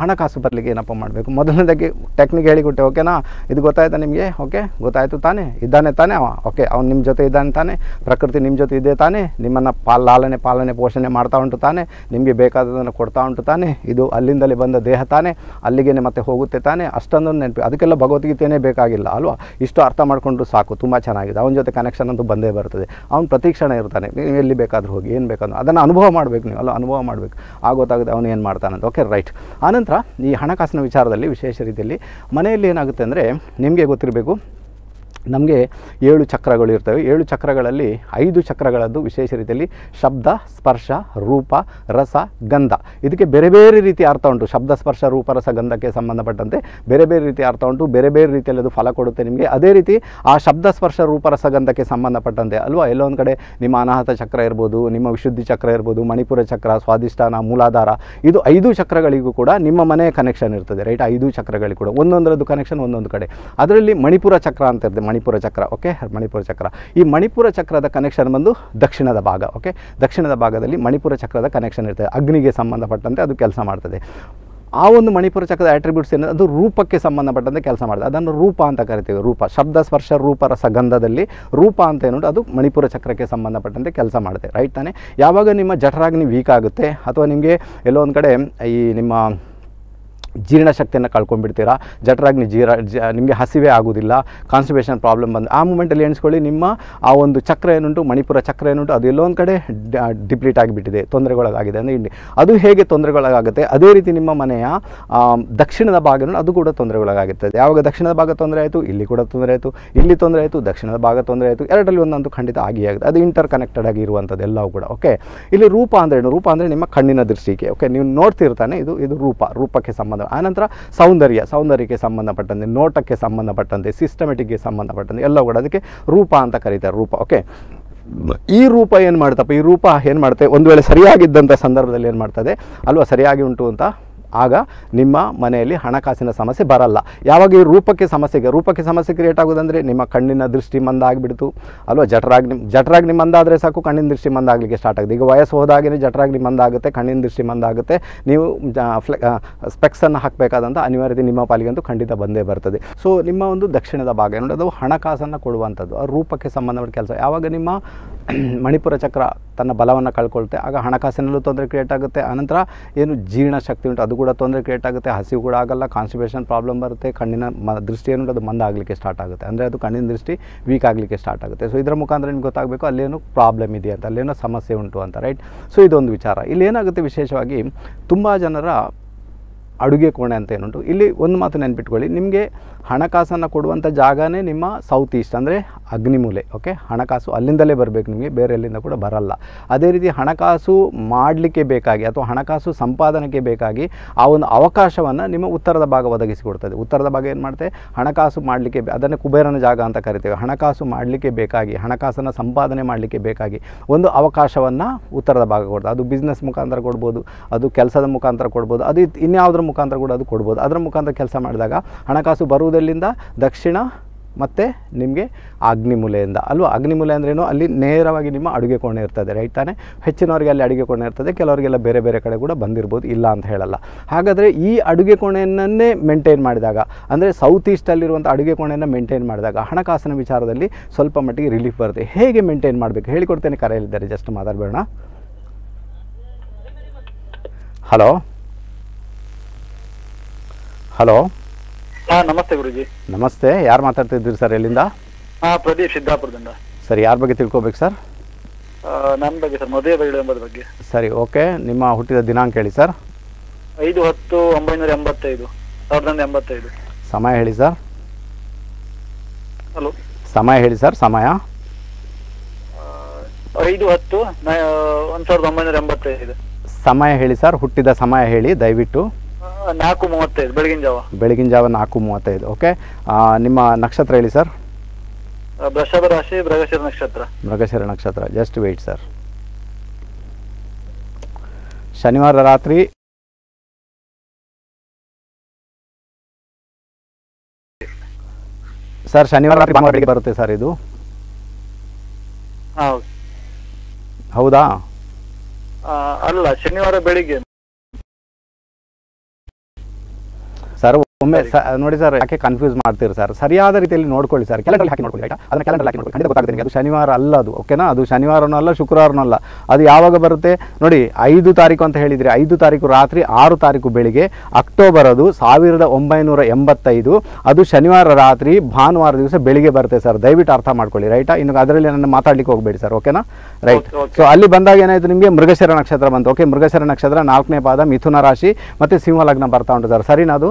ಹಣಕಾಸು ಬರಲಿಕ್ಕೆ ಏನಪ್ಪ ಮಾಡಬೇಕು? ಮೊದಲನೇದಾಗಿ ಟೆಕ್ನಿಕ್ ಹೇಳಿಕೊಟ್ಟೆ ಓಕೆನಾ ಇದು ಗೊತ್ತಾಯ್ತಾ ನಿಮಗೆ? ಓಕೆ ಗೊತ್ತಾಯಿತು ತಾನೇ? ಇದ್ದಾನೆ ತಾನೇ ಅವ? ಓಕೆ ಅವ್ನು ನಿಮ್ಮ ಜೊತೆ ಇದ್ದಾನೆ ತಾನೇ? ಪ್ರಕೃತಿ ನಿಮ್ಮ ಜೊತೆ ಇದೆ ತಾನೇ? ನಿಮ್ಮನ್ನು ಪಾಲ್, ಲಾಲನೆ ಪಾಲನೆ ಪೋಷಣೆ ಮಾಡ್ತಾ ಉಂಟು ತಾನೇ? ನಿಮಗೆ ಬೇಕಾದದನ್ನು ಕೊಡ್ತಾ ಉಂಟು ತಾನೇ? ಇದು ಅಲ್ಲಿಂದಲೇ ಬಂದ ದೇಹ ತಾನೇ? ಅಲ್ಲಿಗೆ ಮತ್ತೆ ಹೋಗುತ್ತೆ ತಾನೇ? ಅಷ್ಟೊಂದು ನೆನಪಿ. ಅದಕ್ಕೆಲ್ಲ ಭಗವದ್ಗೀತೆಯೇ ಬೇಕಾಗಿಲ್ಲ, ಅಲ್ವಾ? ಇಷ್ಟು ಅರ್ಥ ಮಾಡಿಕೊಂಡು ಸಾಕು, ತುಂಬ ಚೆನ್ನಾಗಿದೆ. ಅವನ ಜೊತೆ ಕನೆಕ್ಷನ್ ಅಂತೂ ಬಂದೇ ಬರ್ತದೆ. ಅವ್ನು ಪ್ರತೀಕ್ಷಣೆ ಇರ್ತಾನೆ. ನೀವು ಎಲ್ಲಿ ಬೇಕಾದರೂ ಹೋಗಿ, ಏನು ಬೇಕಾದ್ರೂ. ಅದನ್ನು ಅನುಭವ ಮಾಡಬೇಕು ನೀವು ಅಲ್ಲ ಅನುಭವ ಮಾಡಬೇಕು. ಆಗ ಗೊತ್ತಾಗುತ್ತೆ ಅವನು ಏನು ಮಾಡ್ತಾನಂತ. ಓಕೆ ರೈಟ್ ಆನಂತರ ಈ ಹಣಕಾಸಿನ ವಿಚಾರದಲ್ಲಿ ವಿಶೇಷ ರೀತಿಯಲ್ಲಿ ಮನೆಯಲ್ಲಿ ಏನಾಗುತ್ತೆ ಅಂದರೆ ನಿಮಗೆ ಗೊತ್ತಿರಬೇಕು ನಮಗೆ ಏಳು ಚಕ್ರಗಳು ಇರ್ತವೆ. ಏಳು ಚಕ್ರಗಳಲ್ಲಿ ಐದು ಚಕ್ರಗಳದ್ದು ವಿಶೇಷ ರೀತಿಯಲ್ಲಿ ಶಬ್ದ, ಸ್ಪರ್ಶ, ರೂಪ, ರಸ, ಗಂಧ. ಇದಕ್ಕೆ ಬೇರೆ ಬೇರೆ ರೀತಿ ಅರ್ಥ ಉಂಟು. ಶಬ್ದ, ಸ್ಪರ್ಶ, ರೂಪ, ರಸ, ಗಂಧಕ್ಕೆ ಸಂಬಂಧಪಟ್ಟಂತೆ ಬೇರೆ ಬೇರೆ ರೀತಿ ಅರ್ಥ ಉಂಟು. ಬೇರೆ ಬೇರೆ ರೀತಿಯಲ್ಲಿ ಅದು ಫಲ ಕೊಡುತ್ತೆ ನಿಮಗೆ. ಅದೇ ರೀತಿ ಆ ಶಬ್ದ, ಸ್ಪರ್ಶ, ರೂಪ, ರಸ, ಗಂಧಕ್ಕೆ ಸಂಬಂಧಪಟ್ಟಂತೆ ಅಲ್ವಾ? ಎಲ್ಲೊಂದು ಕಡೆ ನಿಮ್ಮ ಅನಾಹತ ಚಕ್ರ ಇರ್ಬೋದು, ನಿಮ್ಮ ವಿಶುದ್ಧಿ ಚಕ್ರ ಇರ್ಬೋದು, ಮಣಿಪುರ ಚಕ್ರ ಸ್ವಾದಿಷ್ಠಾನ ಮೂಲಾಧಾರ, ಇದು ಐದು ಚಕ್ರಗಳಿಗೂ ಕೂಡ ನಿಮ್ಮ ಮನೆಯ ಕನೆಕ್ಷನ್ ಇರ್ತದೆ. ರೈಟ್ ಐದು ಚಕ್ರಗಳಿಗೂ ಕೂಡ. ಒಂದೊಂದರದ್ದು ಕನೆಕ್ಷನ್ ಒಂದೊಂದು ಕಡೆ. ಅದರಲ್ಲಿ ಮಣಿಪುರ ಚಕ್ರ ಅಂತ ಇರ್ತದೆ. ಮಣಿಪುರ ಚಕ್ರ ಓಕೆ ಮಣಿಪುರ ಚಕ್ರ. ಈ ಮಣಿಪುರ ಚಕ್ರದ ಕನೆಕ್ಷನ್ ಬಂದು ದಕ್ಷಿಣದ ಭಾಗ ಓಕೆ ದಕ್ಷಿಣದ ಭಾಗದಲ್ಲಿ ಮಣಿಪುರ ಚಕ್ರದ ಕನೆಕ್ಷನ್ ಇರ್ತದೆ. ಅಗ್ನಿಗೆ ಸಂಬಂಧಪಟ್ಟಂತೆ ಅದು ಕೆಲಸ ಮಾಡ್ತದೆ. ಆ ಒಂದು ಮಣಿಪುರ ಚಕ್ರದ ಆಟ್ರಿಬ್ಯೂಟ್ಸ್ ಏನಂದ್ರೆ ಅದು ರೂಪಕ್ಕೆ ಸಂಬಂಧಪಟ್ಟಂತೆ ಕೆಲಸ ಮಾಡ್ತದೆ. ಅದನ್ನು ರೂಪ ಅಂತ ಕರಿತೀವಿ, ರೂಪ. ಶಬ್ದ, ಸ್ಪರ್ಶ, ರೂಪ, ರಸ, ಗಂಧದಲ್ಲಿ ರೂಪ ಅಂತ ಏನು ಅದು ಮಣಿಪುರ ಚಕ್ರಕ್ಕೆ ಸಂಬಂಧಪಟ್ಟಂತೆ ಕೆಲಸ ಮಾಡುತ್ತೆ ರೈಟ್ ತಾನೆ? ಯಾವಾಗ ನಿಮ್ಮ ಜಠರಾಗ್ನಿ ವೀಕ್ ಆಗುತ್ತೆ, ಅಥವಾ ನಿಮಗೆ ಎಲ್ಲೋ ಒಂದು ಕಡೆ ಈ ನಿಮ್ಮ ಜೀರ್ಣಶಕ್ತಿಯನ್ನು ಕಳ್ಕೊಂಡ್ಬಿಡ್ತೀರಾ? ಜಠರಾಗ್ನಿ ಜೀರ ನಿಮಗೆ ಹಸಿವೆ ಆಗೋದಿಲ್ಲ ಕಾನ್ಸ್ಟಿಪೇಷನ್ ಪ್ರಾಬ್ಲಮ್ ಬಂದು, ಆ ಮೂಮೆಂಟಲ್ಲಿ ಎಣಿಸ್ಕೊಳ್ಳಿ, ನಿಮ್ಮ ಆ ಒಂದು ಚಕ್ರ ಏನುಂಟು, ಮಣಿಪುರ ಚಕ್ರ ಏನುಂಟು, ಅದು ಎಲ್ಲೊಂದು ಕಡೆ ಡಿಪ್ಲೀಟ್ ಆಗಿಬಿಟ್ಟಿದೆ, ತೊಂದರೆಗೊಳಗಾಗಿದೆ ಅಂದರೆ ಇಲ್ಲಿ ಅದು ಹೇಗೆ ತೊಂದರೆಗೊಳಗಾಗುತ್ತೆ? ಅದೇ ರೀತಿ ನಿಮ್ಮ ಮನೆಯ ದಕ್ಷಿಣದ ಭಾಗ ಅದು ಕೂಡ ತೊಂದರೆಗೊಳಗಾಗುತ್ತದೆ ಯಾವಾಗ ದಕ್ಷಿಣದ ಭಾಗ ತೊಂದರೆ ಆಯಿತು, ಇಲ್ಲಿ ಕೂಡ ತೊಂದರೆ ಆಯಿತು, ಇಲ್ಲಿ ತೊಂದರೆ ಆಯಿತು, ದಕ್ಷಿಣದ ಭಾಗ ತೊಂದರೆ ಆಯಿತು, ಎರಡರಲ್ಲಿ ಒಂದಂತೂ ಖಂಡಿತ ಆಗಿ ಆಗುತ್ತೆ. ಅದು ಇಂಟರ್ ಕನೆಕ್ಟೆಡ್ ಆಗಿ ಇರುವಂಥದ್ದು ಎಲ್ಲವೂ ಕೂಡ ಓಕೆ ಇಲ್ಲಿ ರೂಪ ಅಂದ್ರೆ ಏನು? ರೂಪ ಅಂದರೆ ನಿಮ್ಮ ಕಣ್ಣಿನ ದೃಷ್ಟಿಗೆ ಓಕೆ ನೀವು ನೋಡ್ತಿರ್ತಾನೆ, ಇದು ಇದು ರೂಪ, ರೂಪಕ್ಕೆ ಸಂಬಂಧ ಆನಂತರ ಸೌಂದರ್ಯ, ಸೌಂದರ್ಯಕ್ಕೆ ಸಂಬಂಧಪಟ್ಟಂತೆ, ನೋಟಕ್ಕೆ ಸಂಬಂಧಪಟ್ಟಂತೆ ಸಿಸ್ಟಮೆಟಿಕ್ಗೆ ಸಂಬಂಧಪಟ್ಟಂತೆ ಎಲ್ಲ ಕೂಡ ಅದಕ್ಕೆ ರೂಪ ಅಂತ ಕರೀತಾರೆ, ರೂಪ ಓಕೆ ಈ ರೂಪ ಏನು ಮಾಡ್ತಪ್ಪ, ಈ ರೂಪ ಏನು ಮಾಡುತ್ತೆ ಒಂದು ವೇಳೆ ಸರಿಯಾಗಿದ್ದಂಥ ಸಂದರ್ಭದಲ್ಲಿ ಏನು ಮಾಡ್ತದೆ? ಅಲ್ವಾ, ಸರಿಯಾಗಿ ಉಂಟು ಅಂತ ಆಗ ನಿಮ್ಮ ಮನೆಯಲ್ಲಿ ಹಣಕಾಸಿನ ಸಮಸ್ಯೆ ಬರಲ್ಲ. ಯಾವಾಗ ಈ ರೂಪಕ್ಕೆ ಸಮಸ್ಯೆಗೆ, ರೂಪಕ್ಕೆ ಸಮಸ್ಯೆ ಕ್ರಿಯೇಟ್ ಆಗೋದಂದರೆ ನಿಮ್ಮ ಕಣ್ಣಿನ ದೃಷ್ಟಿ ಮಂದ ಆಗಿಬಿಡ್ತು. ಅಲ್ವಾ? ಜಠರಾಗ್ನಿ ಜಠರಾಗ್ನಿ ಮಂದ ಆದರೆ ಸಾಕು, ಕಣ್ಣಿನ ದೃಷ್ಟಿ ಮಂದ ಆಗಲಿಕ್ಕೆ ಸ್ಟಾರ್ಟ್ ಆಗುತ್ತೆ. ಈಗ ವಯಸ್ಸು ಹೋದಾಗೇ ಜಠರಾಗ್ನಿ ಮಂದ ಆಗುತ್ತೆ, ಕಣ್ಣಿನ ದೃಷ್ಟಿ ಮಂದ ಆಗುತ್ತೆ. ನೀವು ಫ್ಲೆ ಸ್ಪೆಕ್ಸನ್ನು ಹಾಕಬೇಕಾದಂಥ ಅನಿವಾರ್ಯತೆ ನಿಮ್ಮ ಪಾಲಿಗಂತೂ ಖಂಡಿತ ಬಂದೇ ಬರ್ತದೆ. ಸೊ ನಿಮ್ಮ ಒಂದು ದಕ್ಷಿಣದ ಭಾಗ ನೋಡಿ ಅದು ಹಣಕಾಸನ್ನು ಕೊಡುವಂಥದ್ದು, ಆ ರೂಪಕ್ಕೆ ಸಂಬಂಧಪಟ್ಟ ಕೆಲಸ. ಯಾವಾಗ ನಿಮ್ಮ ಮಣಿಪುರ ಚಕ್ರ ತನ್ನ ಬಲವನ್ನು ಕಳ್ಕೊಳ್ತೆ. ಆಗ ಹಣಕಾಸಿನಲ್ಲೂ ತೊಂದರೆ ಕ್ರಿಯೇಟ್ ಆಗುತ್ತೆ. ಆನಂತರ ಏನು ಜೀರ್ಣ ಶಕ್ತಿ ಉಂಟು, ಅದು ಕೂಡ ತೊಂದರೆ ಕ್ರಿಯೇಟ್ ಆಗುತ್ತೆ. ಹಸಿವು ಕೂಡ ಆಗಲ್ಲ ಕಾನ್ಸ್ಟಿಬೇಷನ್ ಪ್ರಾಬ್ಲಮ್ ಬರುತ್ತೆ, ಕಣ್ಣಿನ ಮ, ದೃಷ್ಟಿ ಏನು ಅದು ಮಂದ ಆಗಲಿಕ್ಕೆ ಸ್ಟಾರ್ಟ್ ಆಗುತ್ತೆ. ಅಂದರೆ ಅದು ಕಣ್ಣಿನ ದೃಷ್ಟಿ ವೀಕ್ ಆಗಲಿಕ್ಕೆ ಸ್ಟಾರ್ಟ್ ಆಗುತ್ತೆ. ಸೊ ಇದರ ಮುಖಾಂತರ ನಿಮ್ಗೆ ಗೊತ್ತಾಗಬೇಕು, ಅಲ್ಲೇನು ಪ್ರಾಬ್ಲಮ್ ಇದೆ ಅಂತ, ಅಲ್ಲೇನೋ ಸಮಸ್ಯೆ ಉಂಟು ಅಂತ ರೈಟ್ ಸೊ ಇದೊಂದು ವಿಚಾರ. ಇಲ್ಲಿ ಏನಾಗುತ್ತೆ ವಿಶೇಷವಾಗಿ, ತುಂಬ ಜನರ ಅಡುಗೆ ಕೋಣೆ ಅಂತ ಏನುಂಟು. ಇಲ್ಲಿ ಒಂದು ಮಾತು ನೆನ್ಪಿಟ್ಕೊಳ್ಳಿ. ನಿಮಗೆ ಹಣಕಾಸನ್ನು ಕೊಡುವಂಥ ಜಾಗನೇ ನಿಮ್ಮ ಸೌತ್ ಈಸ್ಟ್ ಅಂದರೆ ಅಗ್ನಿಮೂಲೆ ಓಕೆ ಹಣಕಾಸು ಅಲ್ಲಿಂದಲೇ ಬರಬೇಕು ನಿಮಗೆ, ಬೇರೆ ಎಲ್ಲಿಂದ ಕೂಡ ಬರಲ್ಲ. ಅದೇ ರೀತಿ ಹಣಕಾಸು ಮಾಡಲಿಕ್ಕೆ ಬೇಕಾಗಿ ಅಥವಾ ಹಣಕಾಸು ಸಂಪಾದನೆಗೆ ಬೇಕಾಗಿ ಆ ಒಂದು ಅವಕಾಶವನ್ನು ನಿಮ್ಮ ಉತ್ತರದ ಭಾಗ ಒದಗಿಸಿಕೊಡ್ತದೆ ಉತ್ತರದ ಭಾಗ ಏನು ಮಾಡುತ್ತೆ ಹಣಕಾಸು ಮಾಡಲಿಕ್ಕೆ ಅದನ್ನು ಕುಬೇರನ ಜಾಗ ಅಂತ ಕರಿತೇವೆ. ಹಣಕಾಸು ಮಾಡಲಿಕ್ಕೆ ಬೇಕಾಗಿ, ಹಣಕಾಸನ್ನು ಸಂಪಾದನೆ ಮಾಡಲಿಕ್ಕೆ ಬೇಕಾಗಿ ಒಂದು ಅವಕಾಶವನ್ನು ಉತ್ತರದ ಭಾಗ ಕೊಡ್ತದೆ. ಅದು ಬಿಸ್ನೆಸ್ ಮುಖಾಂತರ ಕೊಡ್ಬೋದು, ಅದು ಕೆಲಸದ ಮುಖಾಂತರ ಕೊಡ್ಬೋದು, ಅದು ಇನ್ಯಾವುದ್ರ ಮುಖಾಂತರ ಕೂಡ ಅದು ಕೊಡ್ಬೋದು. ಅದರ ಮುಖಾಂತರ ಕೆಲಸ ಮಾಡಿದಾಗ ಹಣಕಾಸು ಬರುವುದರಿಂದ ದಕ್ಷಿಣ ಮತ್ತು ನಿಮಗೆ ಅಗ್ನಿಮೂಲೆಯಿಂದ. ಅಲ್ವಾ? ಅಗ್ನಿಮೂಲೆ ಅಂದ್ರೇನು ಅಲ್ಲಿ ನೇರವಾಗಿ ನಿಮ್ಮ ಅಡುಗೆ ಕೋಣೆ ಇರ್ತದೆ ರೈಟ್ ತಾನೇ? ಹೆಚ್ಚಿನವರಿಗೆ ಅಲ್ಲಿ ಅಡುಗೆ ಕೋಣೆ ಇರ್ತದೆ, ಕೆಲವರಿಗೆಲ್ಲ ಬೇರೆ ಬೇರೆ ಕಡೆ ಕೂಡ ಬಂದಿರ್ಬೋದು, ಇಲ್ಲ ಅಂತ ಹೇಳಲ್ಲ. ಹಾಗಾದರೆ ಈ ಅಡುಗೆ ಕೋಣೆಯನ್ನೇ ಮೇಂಟೈನ್ ಮಾಡಿದಾಗ, ಅಂದರೆ ಸೌತ್ ಈಸ್ಟಲ್ಲಿರುವಂಥ ಅಡುಗೆ ಕೋಣೆಯನ್ನು ಮೇಂಟೈನ್ ಮಾಡಿದಾಗ ಹಣಕಾಸಿನ ವಿಚಾರದಲ್ಲಿ ಸ್ವಲ್ಪ ಮಟ್ಟಿಗೆ ರಿಲೀಫ್ ಬರುತ್ತೆ. ಹೇಗೆ ಮೇಂಟೈನ್ ಮಾಡಬೇಕು? ಹೇಳಿಕೊಡ್ತೇನೆ ಕರೆಯಲಿದ್ದಾರೆ ಜಸ್ಟ್ ಮಾತಾಡಬೇಡ ಹಲೋ ಹಲೋ. ಹಾ ನಮಸ್ತೆ ಗುರುಜಿ. ನಮಸ್ತೆ. ಯಾರು ಮಾತಾಡ್ತಿದ್ದೀರಿ ಸರ್ ಎಲ್ಲಿಂದ? ಹಾ ಪ್ರದೀಪ್ ಸಿದ್ದಾಪುರದಿಂದ. ಸರ್ ಯಾರ ಬಗ್ಗೆ ತಿಳ್ಕೊಬೇಕು ಸರ್? ನನ್ನ ಬಗ್ಗೆ ಸರ್ ಮದುವೆ ಬಗ್ಗೆ ಎಂಬುದ್ರ ಬಗ್ಗೆ. ಸರಿ ಓಕೆ. ನಿಮ್ಮ ಹುಟ್ಟಿದ ದಿನಾಂಕ ಹೇಳಿ ಸರ್. ಐದು ಹತ್ತು ಒಂಬೈನೂರ ಎಂಬತ್ತೈದು ಸಾವಿರದ ಎಂಬತ್ತೈದು. ಸಮಯ ಹೇಳಿ ಸರ್. ಹಲೋ. ಸಮಯ ಹೇಳಿ ಸರ್ ಸಮಯ. ಐದು ಹತ್ತು ಒಂದು ಸಾವಿರದ ಒಂಬೈನೂರ ಎಂಬತ್ತೈದು. ಸಮಯ ಹೇಳಿ ಸರ್ ಹುಟ್ಟಿದ ಸಮಯ ಹೇಳಿ ದಯವಿಟ್ಟು. ನಾಲ್ಕು ಮೂವತ್ತೈದು ಬೆಳಗಿನ ಜಾವ. ಬೆಳಗಿನ ಜಾವ ನಾಲ್ಕು ಮೂವತ್ತೈದು ಓಕೆ ನಿಮ್ಮ ನಕ್ಷತ್ರ ಹೇಳಿ ಸರ್ ವೃಷಭ ರಾಶಿ ಮೃಗಶಿರ ನಕ್ಷತ್ರ. ಮೃಗಶಿರ ನಕ್ಷತ್ರ ಜಸ್ಟ್ ವೆಯ್ಟ್ ಸರ್ ಶನಿವಾರ ರಾತ್ರಿ ಸರ್ ಶನಿವಾರ ರಾತ್ರಿ ಬೆಳಿಗ್ಗೆ ಬರುತ್ತೆ ಸರ್ ಇದು. ಹೌದಾ. ಅಲ್ಲ ಶನಿವಾರ ಬೆಳಿಗ್ಗೆ ಒಮ್ಮೆ ನೋಡಿ ಸರ್ ಯಾಕೆ ಕನ್ಫ್ಯೂಸ್ ಮಾಡ್ತೀರಿ ಸರ್ ಸರಿಯಾದ ರೀತಿಯಲ್ಲಿ ನೋಡ್ಕೊಳ್ಳಿ ಸರ್ ಕ್ಯಾಲೆಂಡರ್ ಹಾಕಿ ನೋಡ್ಕೊಳ್ಳಿ ಆಯ್ತಾ? ಅದನ್ನ ಕ್ಯಾಲೆಂಡರ್ ಹಾಕಿ ನೋಡ್ಕೊಳ್ಳಿ. ಖಂಡಿತ ಗೊತ್ತಾಗುತ್ತೆ ನಿಮಗೆ. ಅದು ಶನಿವಾರ ಅಲ್ಲ ಅದು ಓಕೆನಾ ಅದು ಶನಿವಾರನೂ ಅಲ್ಲ ಶುಕ್ರವಾರನೂ ಅಲ್ಲ. ಅದು ಯಾವಾಗ ಬರುತ್ತೆ? ನೋಡಿ ಐದು ತಾರೀಕು ಅಂತ ಹೇಳಿದ್ರಿ. ಐದು ತಾರೀಕು ರಾತ್ರಿ ಆರು ತಾರೀಕು ಬೆಳಿಗ್ಗೆ ಅಕ್ಟೋಬರ್ ಅದು ಸಾವಿರದ ಒಂಬೈನೂರ ಎಂಬತ್ತೈದು. ಅದು ಶನಿವಾರ ರಾತ್ರಿ ಭಾನುವಾರ ದಿವಸ ಬೆಳಿಗ್ಗೆ ಬರುತ್ತೆ ಸರ್ ದಯವಿಟ್ಟು ಅರ್ಥ ಮಾಡ್ಕೊಳ್ಳಿ ರೈಟಾ ಇನ್ನು ಅದರಲ್ಲಿ ನನ್ನ ಮಾತಾಡ್ಲಿಕ್ಕೆ ಹೋಗಬೇಡಿ ಸರ್ ಓಕೆನಾ ರೈಟ್. ಸೊ ಅಲ್ಲಿ ಬಂದಾಗ ಏನಾಯ್ತು ನಿಮಗೆ? ಮೃಗಶಿರ ನಕ್ಷತ್ರ ಬಂತು. ಓಕೆ ಮೃಗಶಿರ ನಕ್ಷತ್ರ ನಾಲ್ಕನೇ ಪಾದ ಮಿಥುನ ರಾಶಿ ಮತ್ತು ಸಿಂಹ ಲಗ್ನ ಬರ್ತಾ ಉಂಟು ಸರ್ ಸರಿನಾ ಅದು?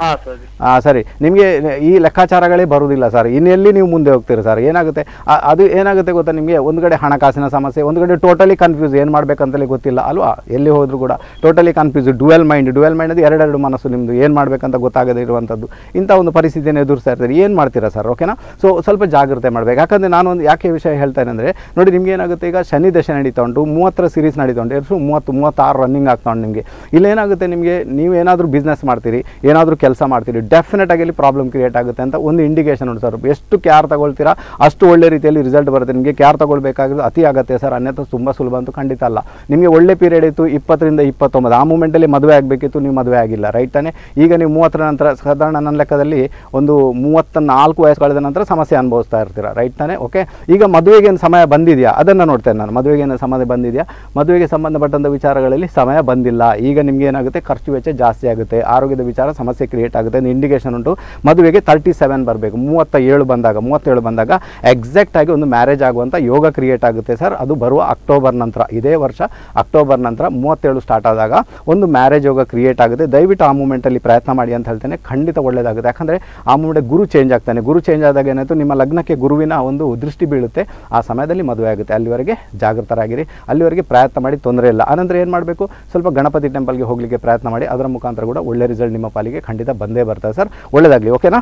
ಹಾ, ಸರಿ. ನಿಮಗೆ ಈ ಲೆಕ್ಕಾಚಾರಗಳೇ ಬರುವುದಿಲ್ಲ ಸರ್. ಇನ್ನೆಲ್ಲಿ ನೀವು ಮುಂದೆ ಹೋಗ್ತೀರಿ, ಸರ್? ಏನಾಗುತ್ತೆ? ಅದು ಏನಾಗುತ್ತೆ ಗೊತ್ತಾ ನಿಮಗೆ? ಒಂದು ಕಡೆ ಹಣಕಾಸಿನ ಸಮಸ್ಯೆ, ಒಂದು ಕಡೆ ಟೋಟಲಿ ಕನ್ಫ್ಯೂಸ್ ಏನು ಮಾಡಬೇಕಂತಲೇ ಗೊತ್ತಿಲ್ಲ. ಅಲ್ವಾ? ಎಲ್ಲಿ ಹೋದರೂ ಕೂಡ totally confuse dual mind dual mind ಅದು ಎರಡೆರಡು ಮನಸ್ಸು ನಿಮ್ಮದು ಏನು ಮಾಡಬೇಕಂತ ಗೊತ್ತಾಗದೇ ಇರುವಂಥದ್ದು. ಇಂಥ ಒಂದು ಪರಿಸ್ಥಿತಿಯನ್ನು ಎದುರಿಸ್ತಾ ಇರ್ತೀರಿ. ಏನು ಮಾಡ್ತೀರಾ, ಸರ್? ಓಕೆನಾ ಸೊ ಸ್ವಲ್ಪ ಜಾಗ್ರತೆ ಮಾಡಬೇಕು. ಯಾಕಂದರೆ ನಾನು ಒಂದು ಯಾಕೆ ವಿಷಯ ಹೇಳ್ತೇನೆ ಅಂದರೆ, ನೋಡಿ, ನಿಮ್ಗೆ ಏನಾಗುತ್ತೆ? ಈಗ ಶನಿ ದಶೆ ನಡೀತಾ ಉಂಟು. ಮೂವತ್ತರ ಸೀರೀಸ್ ನಡೀತಾ ಉಂಟು. ಎಷ್ಟು ಮೂವತ್ತು, ಮೂವತ್ತಾರು ರನ್ನಿಂಗ್ ಆಗ್ತಾ ಉಂಟು ನಿಮಗೆ. ಇಲ್ಲೇನಾಗುತ್ತೆ ನಿಮಗೆ? ನೀವು ಏನಾದರೂ ಬಿಸ್ನೆಸ್ ಮಾಡ್ತೀರಿ. ಏನಾದರೂ ಮಾಡ್ತೀರಿ ಡೆಫಿನೆಟ್ ಆಗಿ ಪ್ರಾಬ್ಲಮ್ ಕ್ರಿಯೇಟ್ ಆಗುತ್ತೆ ಅಂತ ಒಂದು ಇಂಡಿಕೇಶನ್ ಉಂಟು ಸರ್ ಎಷ್ಟು ಕ್ಯಾರ್ ತಗೊಳ್ತೀರಾ, ಅಷ್ಟು ಒಳ್ಳೆ ರೀತಿಯಲ್ಲಿ ರಿಸಲ್ಟ್ ಬರುತ್ತೆ. ನಿಮಗೆ ಕ್ಯಾರ್ ತಗೊಳ್ಬೇಕಾಗಿರೋದು ಅತಿ ಆಗುತ್ತೆ ಸರ್ ಅನ್ಯಥ ತುಂಬ ಸುಲಭ ಅಂತೂ ಖಂಡಿತ ಅಲ್ಲ. ನಿಮಗೆ ಒಳ್ಳೆ ಪೀರಿಯಡ್ ಇತ್ತು ಇಪ್ಪತ್ತರಿಂದ ಇಪ್ಪತ್ತೊಂಬತ್ತು. ಆ ಮೂಮೆಂಟಲ್ಲಿ ಮದುವೆ ಆಗಬೇಕಿತ್ತು, ನೀವು ಮದುವೆ ಆಗಿಲ್ಲ ರೈಟ್ ತಾನೇ? ಈಗ ನೀವು ಮೂವತ್ತರ ನಂತರ, ಸಾಧಾರಣ ನನ್ನ ಲೆಕ್ಕದಲ್ಲಿ ಒಂದು ಮೂವತ್ತ ನಾಲ್ಕು ವಯಸ್ಸು ಕಳೆದ ನಂತರ ಸಮಸ್ಯೆ ಅನುಭವಿಸ್ತಾ ಇರ್ತೀರಾ ರೈಟ್ ತಾನೇ? ಓಕೆ ಈಗ ಮದುವೆಗೆ ಸಮಯ ಬಂದಿದೆಯಾ? ಅದನ್ನು ನೋಡ್ತೇನೆ ನಾನು. ಮದುವೆಗೆ ಏನು ಸಮಯ ಬಂದಿದೆಯಾ? ಮದುವೆಗೆ ಸಂಬಂಧಪಟ್ಟಂಥ ವಿಚಾರಗಳಲ್ಲಿ ಸಮಯ ಬಂದಿಲ್ಲ. ಈಗ ನಿಮಗೆ ಏನಾಗುತ್ತೆ? ಖರ್ಚು ವೆಚ್ಚ ಜಾಸ್ತಿ ಆಗುತ್ತೆ. ಆರೋಗ್ಯದ ವಿಚಾರ ಸಮಸ್ಯೆ ಕ್ರಿಯೇಟ್ ಆಗುತ್ತೆ. ಒಂದು ಇಂಡಿಕೇಶನ್ ಉಂಟು. ಮದುವೆಗೆ ತರ್ಟಿ ಸೆವೆನ್ ಬರಬೇಕು. ಮೂವತ್ತ ಏಳು ಬಂದಾಗ, ಮೂವತ್ತೇಳು ಬಂದಾಗ ಎಕ್ಸಾಕ್ಟ್ ಆಗಿ ಒಂದು ಮ್ಯಾರೇಜ್ ಆಗುವಂಥ ಯೋಗ ಕ್ರಿಯೇಟ್ ಆಗುತ್ತೆ ಸರ್ ಅದು ಬರುವ ಅಕ್ಟೋಬರ್ ನಂತರ. ಇದೇ ವರ್ಷ ಅಕ್ಟೋಬರ್ ನಂತರ ಮೂವತ್ತೇಳು ಸ್ಟಾರ್ಟ್ ಆದಾಗ ಒಂದು ಮ್ಯಾರೇಜ್ ಯೋಗ ಕ್ರಿಯೇಟ್ ಆಗುತ್ತೆ. ದಯವಿಟ್ಟು ಆ ಮೂಮೆಂಟಲ್ಲಿ ಪ್ರಯತ್ನ ಮಾಡಿ ಅಂತ ಹೇಳ್ತೇನೆ. ಖಂಡಿತ ಒಳ್ಳೆಯದಾಗುತ್ತೆ ಯಾಕಂದರೆ ಆ ಮೂಮೆಂಟ್ ಗುರು ಚೇಂಜ್ ಆಗ್ತಾನೆ. ಗುರು ಚೇಂಜ್ ಆದಾಗ ಏನಾಯಿತು? ನಿಮ್ಮ ಲಗ್ನಕ್ಕೆ ಗುರುವಿನ ಒಂದು ದೃಷ್ಟಿ ಬೀಳುತ್ತೆ. ಆ ಸಮಯದಲ್ಲಿ ಮದುವೆ ಆಗುತ್ತೆ. ಅಲ್ಲಿವರೆಗೆ ಜಾಗೃತರಾಗಿರಿ. ಅಲ್ಲಿವರೆಗೆ ಪ್ರಯತ್ನ ಮಾಡಿ ತೊಂದರೆ ಇಲ್ಲ. ಆನಂತರ ಏನು ಮಾಡಬೇಕು? ಸ್ವಲ್ಪ ಗಣಪತಿ ಟೆಂಪಲ್ಗೆ ಹೋಗಲಿಕ್ಕೆ ಪ್ರಯತ್ನ ಮಾಡಿ. ಅದರ ಮುಖಾಂತರ ಕೂಡ ಒಳ್ಳೆ ರಿಸಲ್ಟ್ ನಿಮ್ಮ ಪಾಲಿಗೆ ಖಂಡಿತ ಬಂದೇ ಬರ್ತದೆ ಸರ್. ಒಳ್ಳೇದಾಗಲಿ ಓಕೆನಾ